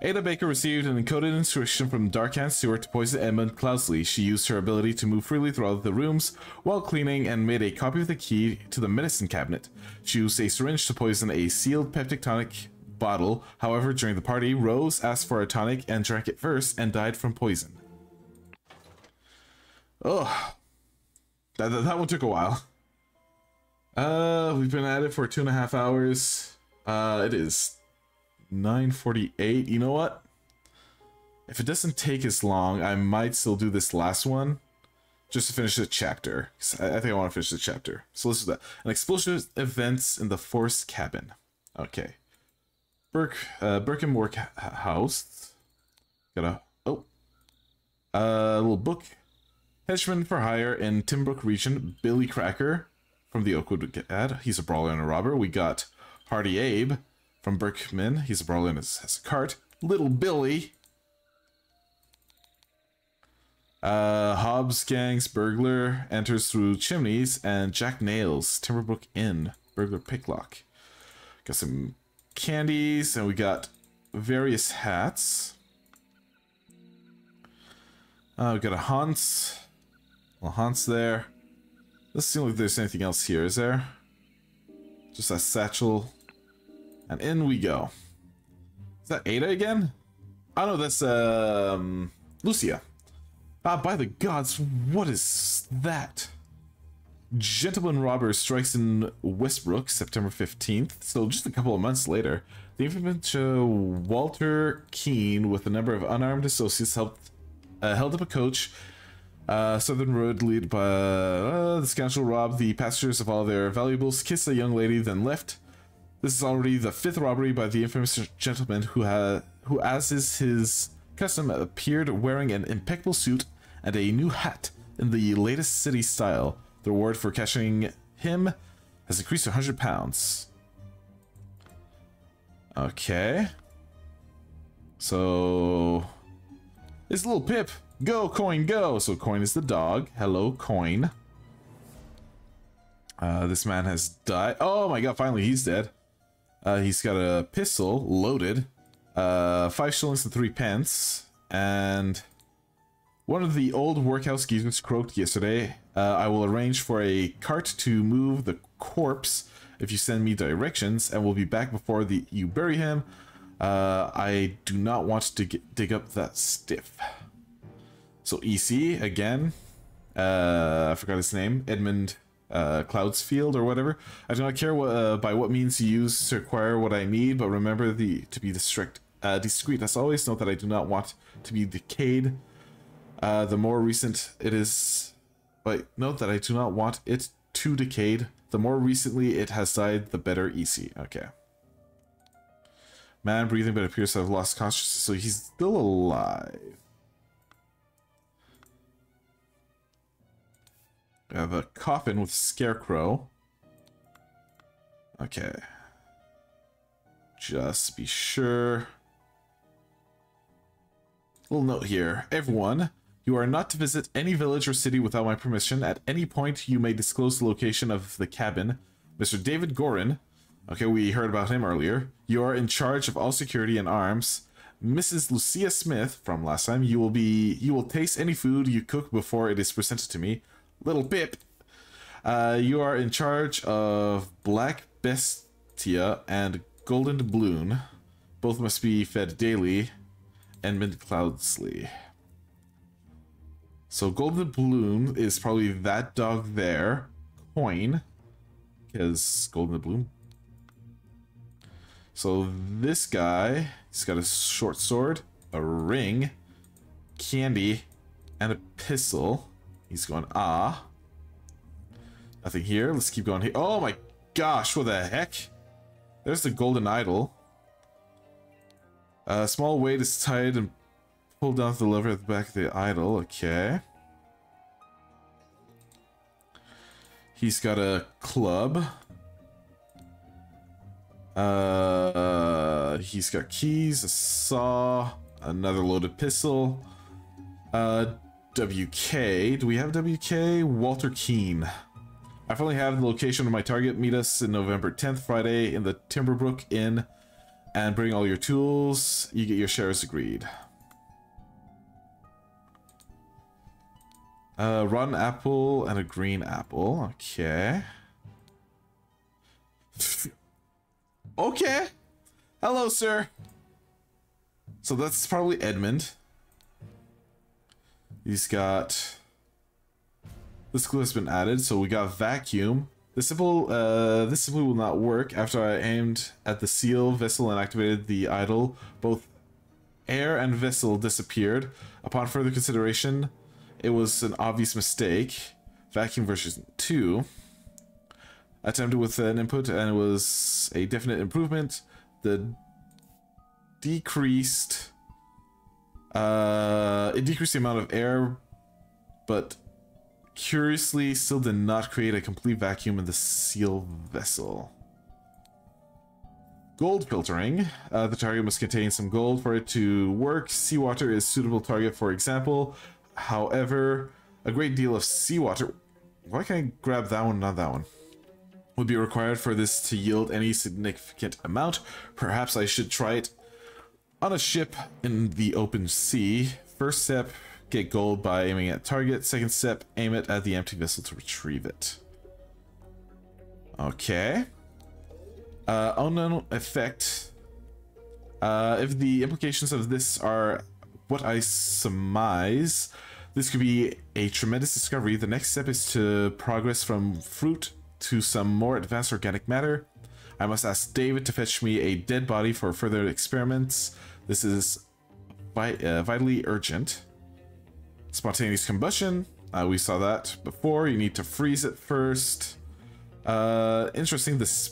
Ada Baker received an encoded instruction from Darkhand Stewart to poison Edmund Cloudsley. She used her ability to move freely throughout the rooms while cleaning and made a copy of the key to the medicine cabinet. She used a syringe to poison a sealed peptic tonic bottle. However, during the party, Rose asked for a tonic and drank it first and died from poison. Ugh. That, that, that one took a while. Uh, we've been at it for two and a half hours. Uh, it is 9.48. You know what? If it doesn't take as long, I might still do this last one. Just to finish the chapter. I, think I want to finish the chapter. So let's do that. An explosion events in the forced cabin. Okay. Burke, uh, Birkenmore house. Got a, oh. A little book Henchman for hire in Timbrook region, Billy Cracker from the Oakwood ad. He's a brawler and a robber. We got Hardy Abe from Berkman. He's a and has a cart. Little Billy. Uh, Hobbs Gang's burglar enters through chimneys, and Jack Nails, Timberbrook Inn, burglar picklock. Got some candies, and we got various hats. Uh, we got a Hans, well, Hunt's there. Doesn't seem like there's anything else here, is there? Just a satchel. And in we go. Is that Ada again? Oh no, that's um Lucia. Ah, by the gods, what is that? Gentleman Robber strikes in Westbrook, September 15th, so just a couple of months later. The infamous Walter Keene, with a number of unarmed associates, helped uh, held up a coach uh, Southern Road lead by uh, the scoundrel robbed the passengers of all their valuables, kissed a young lady, then left. This is already the fifth robbery by the infamous gentleman who, ha- who as is his custom, appeared wearing an impeccable suit and a new hat in the latest city style. The reward for catching him has increased to 100 pounds. Okay. So... It's little Pip. Go, Coin, go! So Coin is the dog. Hello, Coin. Uh, this man has died. Oh my god, finally he's dead. Uh, he's got a pistol loaded. Uh, five shillings and three pence. And one of the old workhouse geezers croaked yesterday. Uh, I will arrange for a cart to move the corpse if you send me directions, and we'll be back before the you bury him. Uh, I do not want to get, dig up that stiff. So EC again. Uh, I forgot his name. Edmund uh, Clouds Field or whatever. I do not care what, uh, by what means you use to acquire what I need, but remember the to be strict, uh, discreet as always. Note that I do not want to be decayed. Uh, the more recent it is, but note that I do not want it to decayed. The more recently it has died, the better EC. Okay. Man breathing but appears to have lost consciousness, so he's still alive. We have a coffin with scarecrow. Okay. Just be sure. Little note here. Everyone, you are not to visit any village or city without my permission. At any point, you may disclose the location of the cabin. Mr. David Gorin, okay, we heard about him earlier. You are in charge of all security and arms. Mrs. Lucia Smith, from last time, you will be you will taste any food you cook before it is presented to me. Little Pip, uh, you are in charge of Black Bestia and Golden Bloom. Both must be fed daily. Edmund Cloudsley. So Golden Bloom is probably that dog there. Coin. Because Golden Bloom. So this guy, he's got a short sword, a ring, candy, and a pistol. He's going, ah. Nothing here. Let's keep going here. Oh my gosh, what the heck? There's the golden idol. A small weight is tied and pulled down to the lever at the back of the idol. Okay. He's got a club. Uh, he's got keys, a saw, another loaded pistol. Uh, WK. Do we have WK? Walter Keene. I finally have the location of my target. Meet us in November 10th, Friday, in the Timberbrook Inn, and bring all your tools. You get your shares agreed. Uh, rotten apple and a green apple. Okay. okay. Hello, sir. So that's probably Edmund. He's got... This glue has been added, so we got vacuum. This simple, uh, this simply will not work. After I aimed at the seal vessel and activated the idol, both air and vessel disappeared. Upon further consideration, it was an obvious mistake. Vacuum version 2. Attempted with an input and it was a definite improvement. The decreased uh, it decreased the amount of air, but curiously still did not create a complete vacuum in the seal vessel. Gold filtering. Uh, the target must contain some gold for it to work. Seawater is suitable target for example. However, a great deal of seawater... Why can't I grab that one, not that one? Would be required for this to yield any significant amount. Perhaps I should try it on a ship in the open sea, first step, get gold by aiming at target. Second step, aim it at the empty vessel to retrieve it. Okay. Uh, unknown effect. Uh, if the implications of this are what I surmise, this could be a tremendous discovery. The next step is to progress from fruit to some more advanced organic matter. I must ask David to fetch me a dead body for further experiments. This is uh, vitally urgent. Spontaneous combustion. Uh, we saw that before. You need to freeze it first. Uh, interesting. The,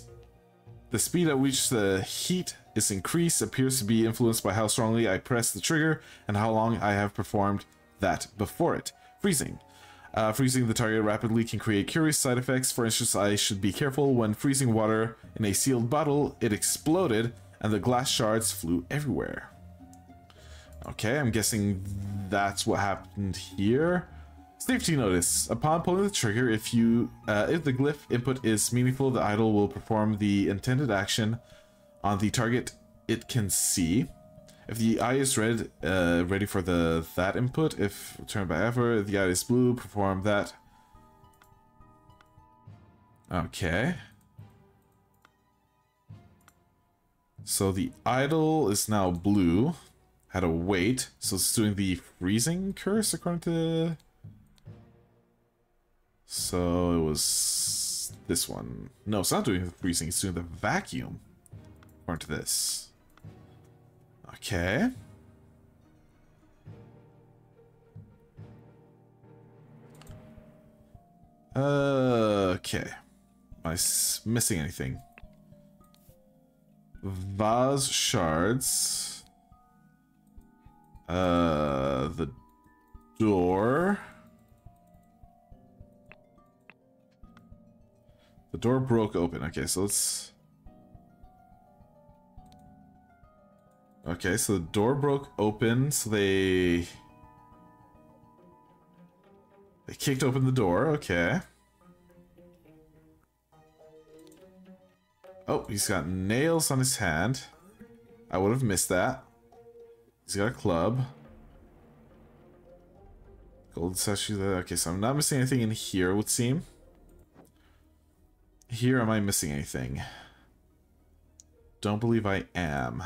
the speed at which the heat is increased appears to be influenced by how strongly I press the trigger and how long I have performed that before it. Freezing. Uh, freezing the target rapidly can create curious side effects. For instance, I should be careful when freezing water in a sealed bottle. It exploded and the glass shards flew everywhere. Okay, I'm guessing that's what happened here. Safety notice. Upon pulling the trigger, if you uh, if the glyph input is meaningful, the idol will perform the intended action on the target it can see. If the eye is red, uh, ready for the that input. If turned by ever, the eye is blue, perform that. Okay. So the idol is now blue. Had a wait. So it's doing the freezing curse according to... So it was this one. No, it's not doing the freezing, it's doing the vacuum. According to this. Okay. Uh, okay. Am I missing anything? Vase shards. Uh, the door. The door broke open. Okay, so let's... Okay, so the door broke open, so they... They kicked open the door, okay. Oh, he's got nails on his hand. I would have missed that. He's got a club. Gold statue. Okay, so I'm not missing anything in here, it would seem. Here, am I missing anything? Don't believe I am.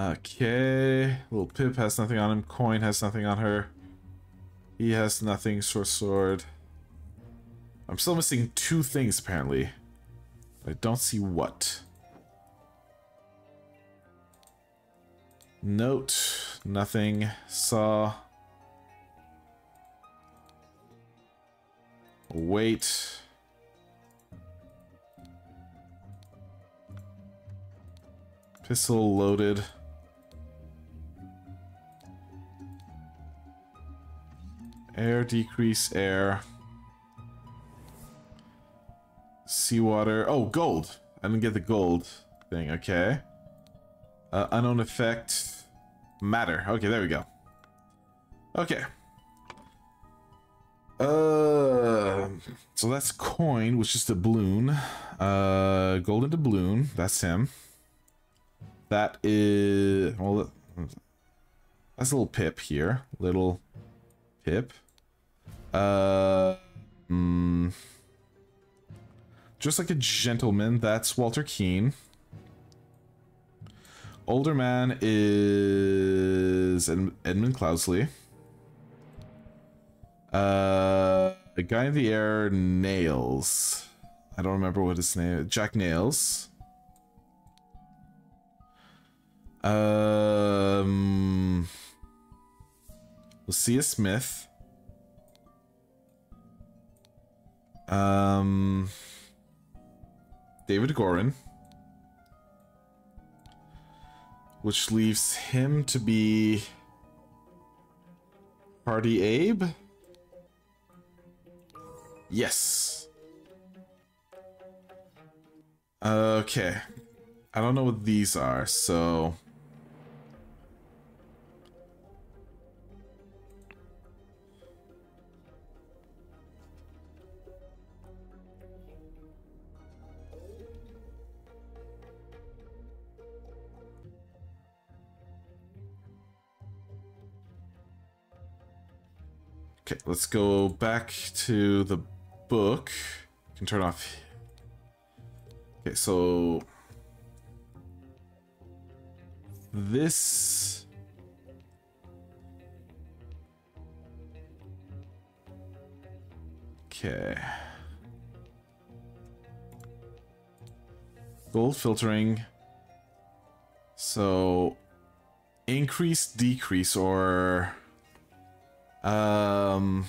Okay. Little Pip has nothing on him. Coin has nothing on her. He has nothing. Short sword. I'm still missing two things, apparently. I don't see what. Note. Nothing. Saw. Wait. Pistol loaded. Air decrease air. Seawater. Oh, gold. I didn't get the gold thing. Okay. Uh, unknown effect. Matter. Okay, there we go. Okay. Uh, so that's coin, which is doubloon. Uh, golden doubloon. That's him. That is well. That's a little pip here. Little pip. Uh, mm, just like a gentleman, that's Walter Keene. Older man is Edmund Cloudsley. Uh, a guy in the air, Nails. I don't remember what his name. Jack Nails. Um, Lucia Smith. Um, David Gorin. Which leaves him to be Hardy Abe? Yes. Okay. I don't know what these are, so... Okay, let's go back to the book. You can turn off. Okay, so this Okay. Gold filtering. So increase, decrease, or um.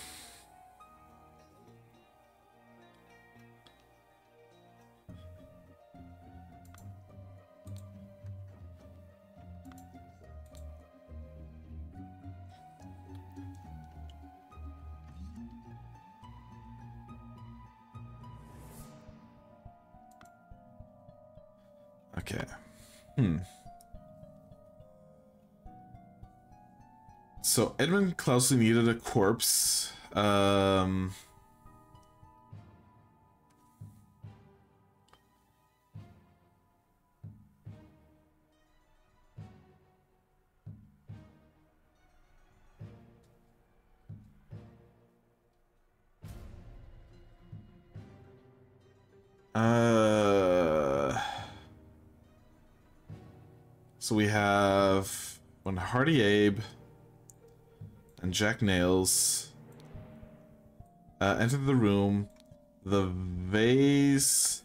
Okay. Hmm. So Edmund Cloudsley needed a corpse. Um, Uh, so we have one Hardy Abe and Jack Nails uh, entered the room. The vase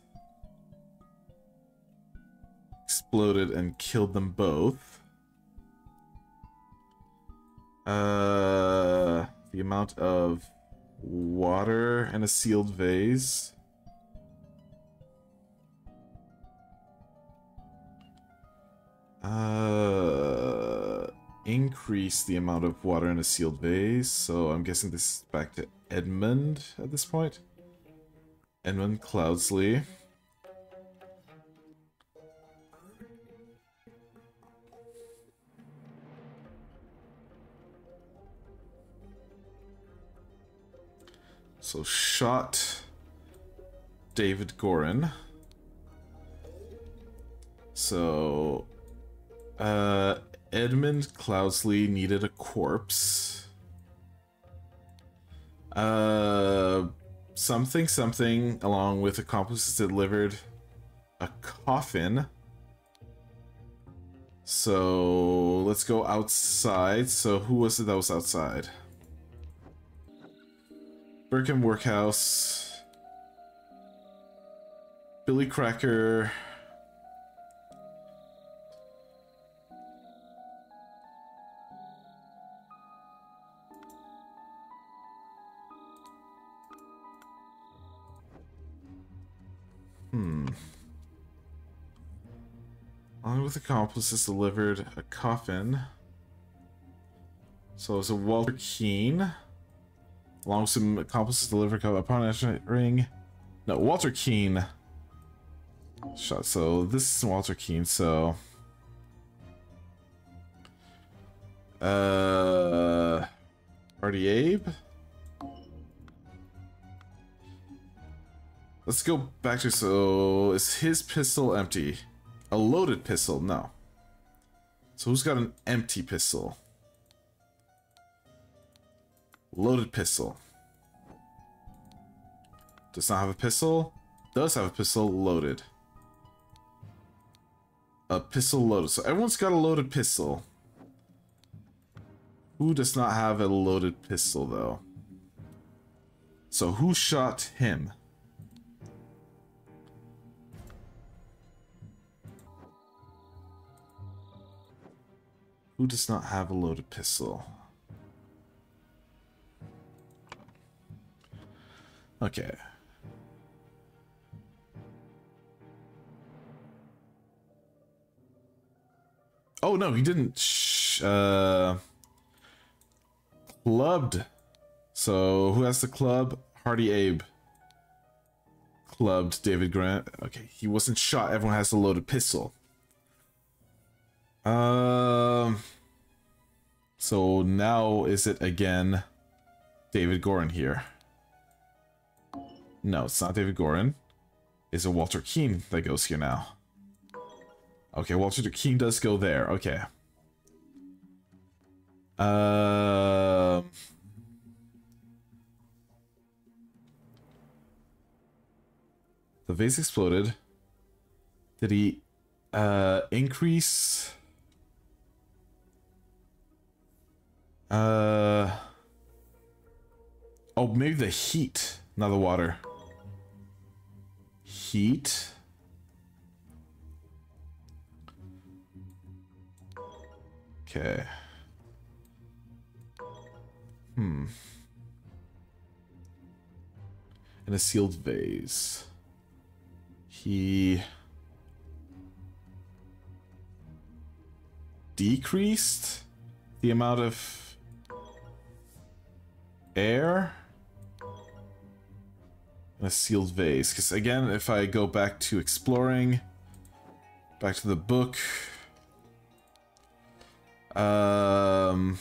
exploded and killed them both. Uh, the amount of water in a sealed vase. Uh, increase the amount of water in a sealed vase. So I'm guessing this is back to Edmund at this point. Edmund Cloudsley. So shot David Gorin. So uh Edmund Cloudsley needed a corpse. Uh something something along with accomplices delivered a coffin. So let's go outside. So who was it that was outside? Birkin Workhouse. Billy Cracker. Hmm. Along with accomplices delivered a coffin. So it's a Walter Keene. Along with some accomplices delivered a upon entering. No, Walter Keene. Shot. So this is Walter Keene. So. Uh. Hardy Abe. Let's go back to so is his pistol empty? A loaded pistol? No. So who's got an empty pistol? Loaded pistol. Does not have a pistol. Does have a pistol loaded. A pistol loaded. So everyone's got a loaded pistol. Who does not have a loaded pistol though? So who shot him? Who does not have a loaded pistol? Okay. Oh no, he didn't. Sh uh, clubbed. So who has the club? Hardy Abe. Clubbed David Grant. Okay, he wasn't shot. Everyone has a loaded pistol. Um. So now is it again David Gorin here? No, it's not David Gorin. It's a Walter Keene that goes here now. Okay, Walter Keene does go there. Okay. Uh, the vase exploded. Did he uh, increase Uh. Oh, maybe the heat, not the water. Heat. Okay. Hmm. In a sealed vase. He... Decreased the amount of air and a sealed vase. Because again, if I go back to exploring, back to the book, um,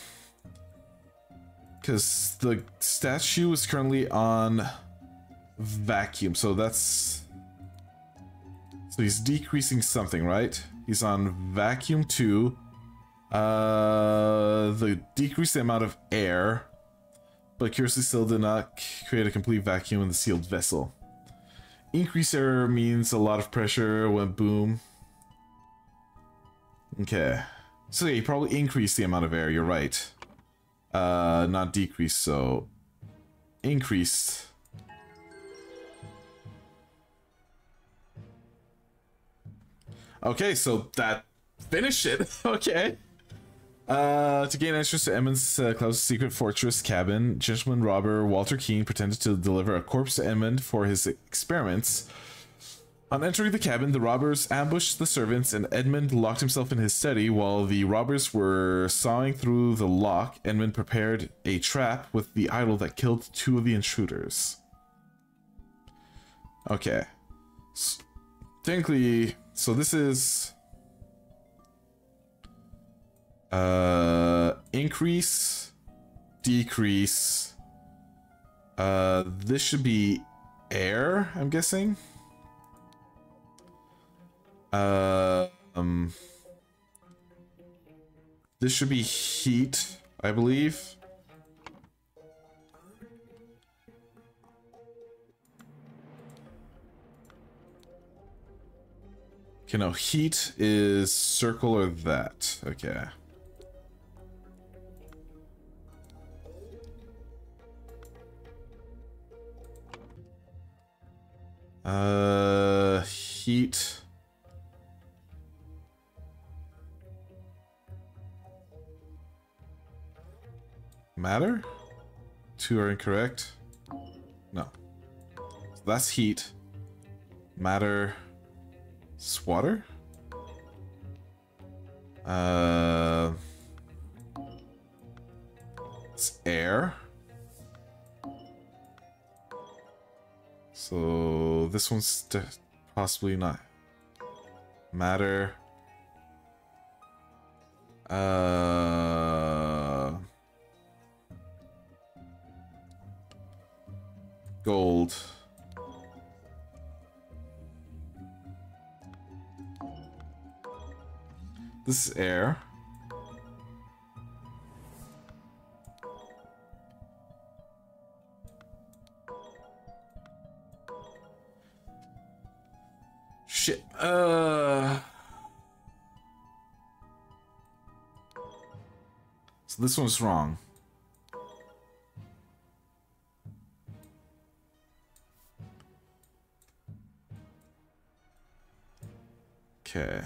because the statue is currently on vacuum, so that's so he's decreasing something, right? He's on vacuum two. Uh, the decrease the amount of air but curiously still did not create a complete vacuum in the sealed vessel. increase error means a lot of pressure went boom. Okay. So yeah, you probably increase the amount of air, you're right. Uh, not decrease, so increased. Okay, so that finished it. okay. Uh, to gain entrance to Edmund's uh, secret fortress cabin, gentleman robber Walter Keene pretended to deliver a corpse to Edmund for his experiments. On entering the cabin, the robbers ambushed the servants and Edmund locked himself in his study while the robbers were sawing through the lock. Edmund prepared a trap with the idol that killed two of the intruders. Okay. S technically, so this is uh, increase, decrease. Uh, this should be air, I'm guessing. Uh, um, this should be heat, I believe. Okay, no, heat is circle or that. Okay. Uh, heat. Matter? Two are incorrect. No. So that's heat. Matter. Swatter? Uh. It's air. So this one's possibly not matter. Uh, gold. This is air. Shit. Uh. So this one's wrong. Okay.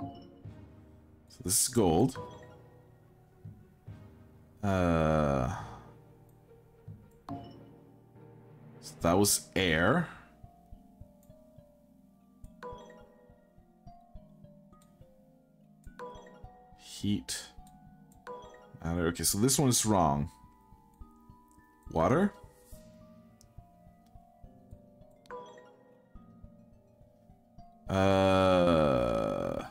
So this is gold. Uh That was air. Heat. Matter. Okay, so this one is wrong. Water? Uh...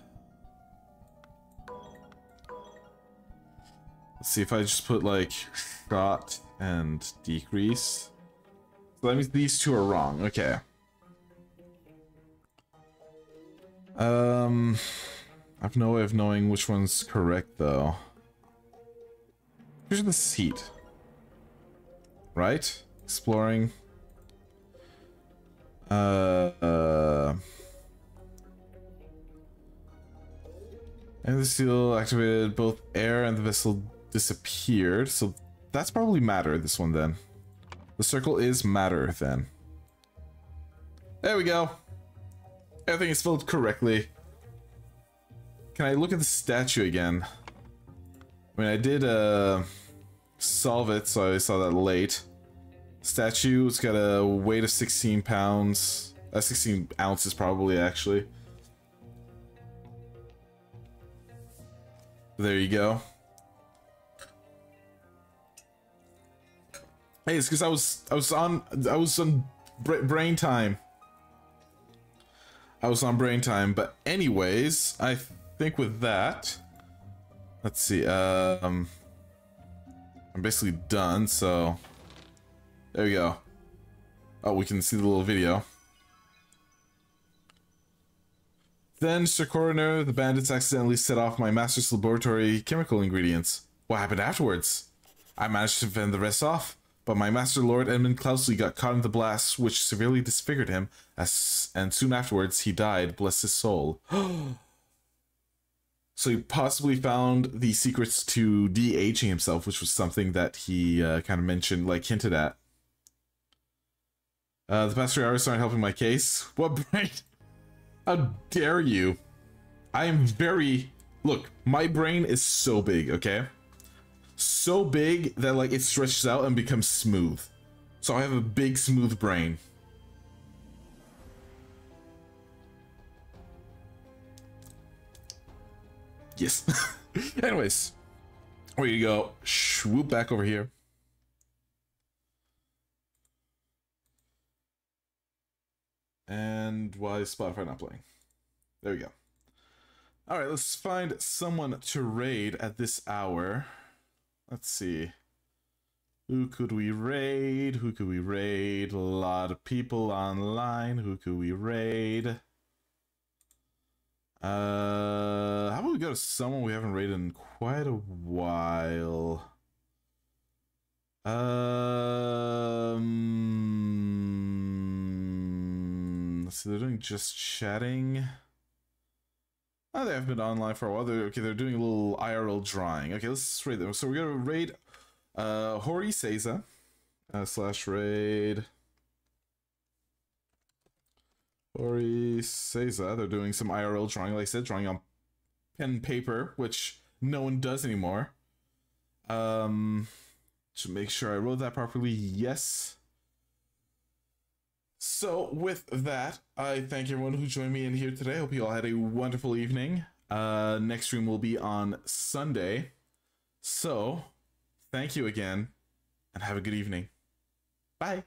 Let's see if I just put like shot and decrease. So that means these two are wrong. Okay. Um, I have no way of knowing which one's correct, though. Here's the seat. Right? Exploring. Uh, uh... And the seal activated both air and the vessel disappeared, so that's probably matter, this one then. The circle is matter, then. There we go. Everything is filled correctly. Can I look at the statue again? I mean, I did uh, solve it, so I saw that late. Statue, it's got a weight of 16 pounds. Uh, 16 ounces, probably, actually. There you go. Hey, it's because I was I was on I was on brain time. I was on brain time, but anyways, I think with that, let's see. Um, I'm basically done. So there we go. Oh, we can see the little video. Then, Sir Coroner, the bandits accidentally set off my master's laboratory chemical ingredients. What happened afterwards? I managed to fend the rest off, but my master lord Edmund Cloudsley got caught in the blast, which severely disfigured him, as, and soon afterwards he died, bless his soul. so he possibly found the secrets to de-aging himself, which was something that he uh, kind of mentioned, like hinted at. Uh, the past three hours aren't helping my case. What brain? How dare you? I am very... Look, my brain is so big, okay? So big that, like, it stretches out and becomes smooth. So I have a big, smooth brain. Yes. Anyways, where you go? Swoop back over here. And why is Spotify not playing? There we go. All right, let's find someone to raid at this hour. Let's see. Who could we raid? Who could we raid? A lot of people online. Who could we raid? Uh, how about we go to someone we haven't raided in quite a while? Um, so they're doing just chatting. Oh, they have been online for a while. They're, okay, they're doing a little IRL drawing. Okay, let's raid them. So we're gonna raid uh Hori Seiza uh, slash raid Hori Seiza. They're doing some IRL drawing, like I said, drawing on pen and paper, which no one does anymore. Um, to make sure I wrote that properly, yes. So, with that, I thank everyone who joined me in here today. Hope you all had a wonderful evening. Uh, next stream will be on Sunday. So, thank you again, and have a good evening. Bye.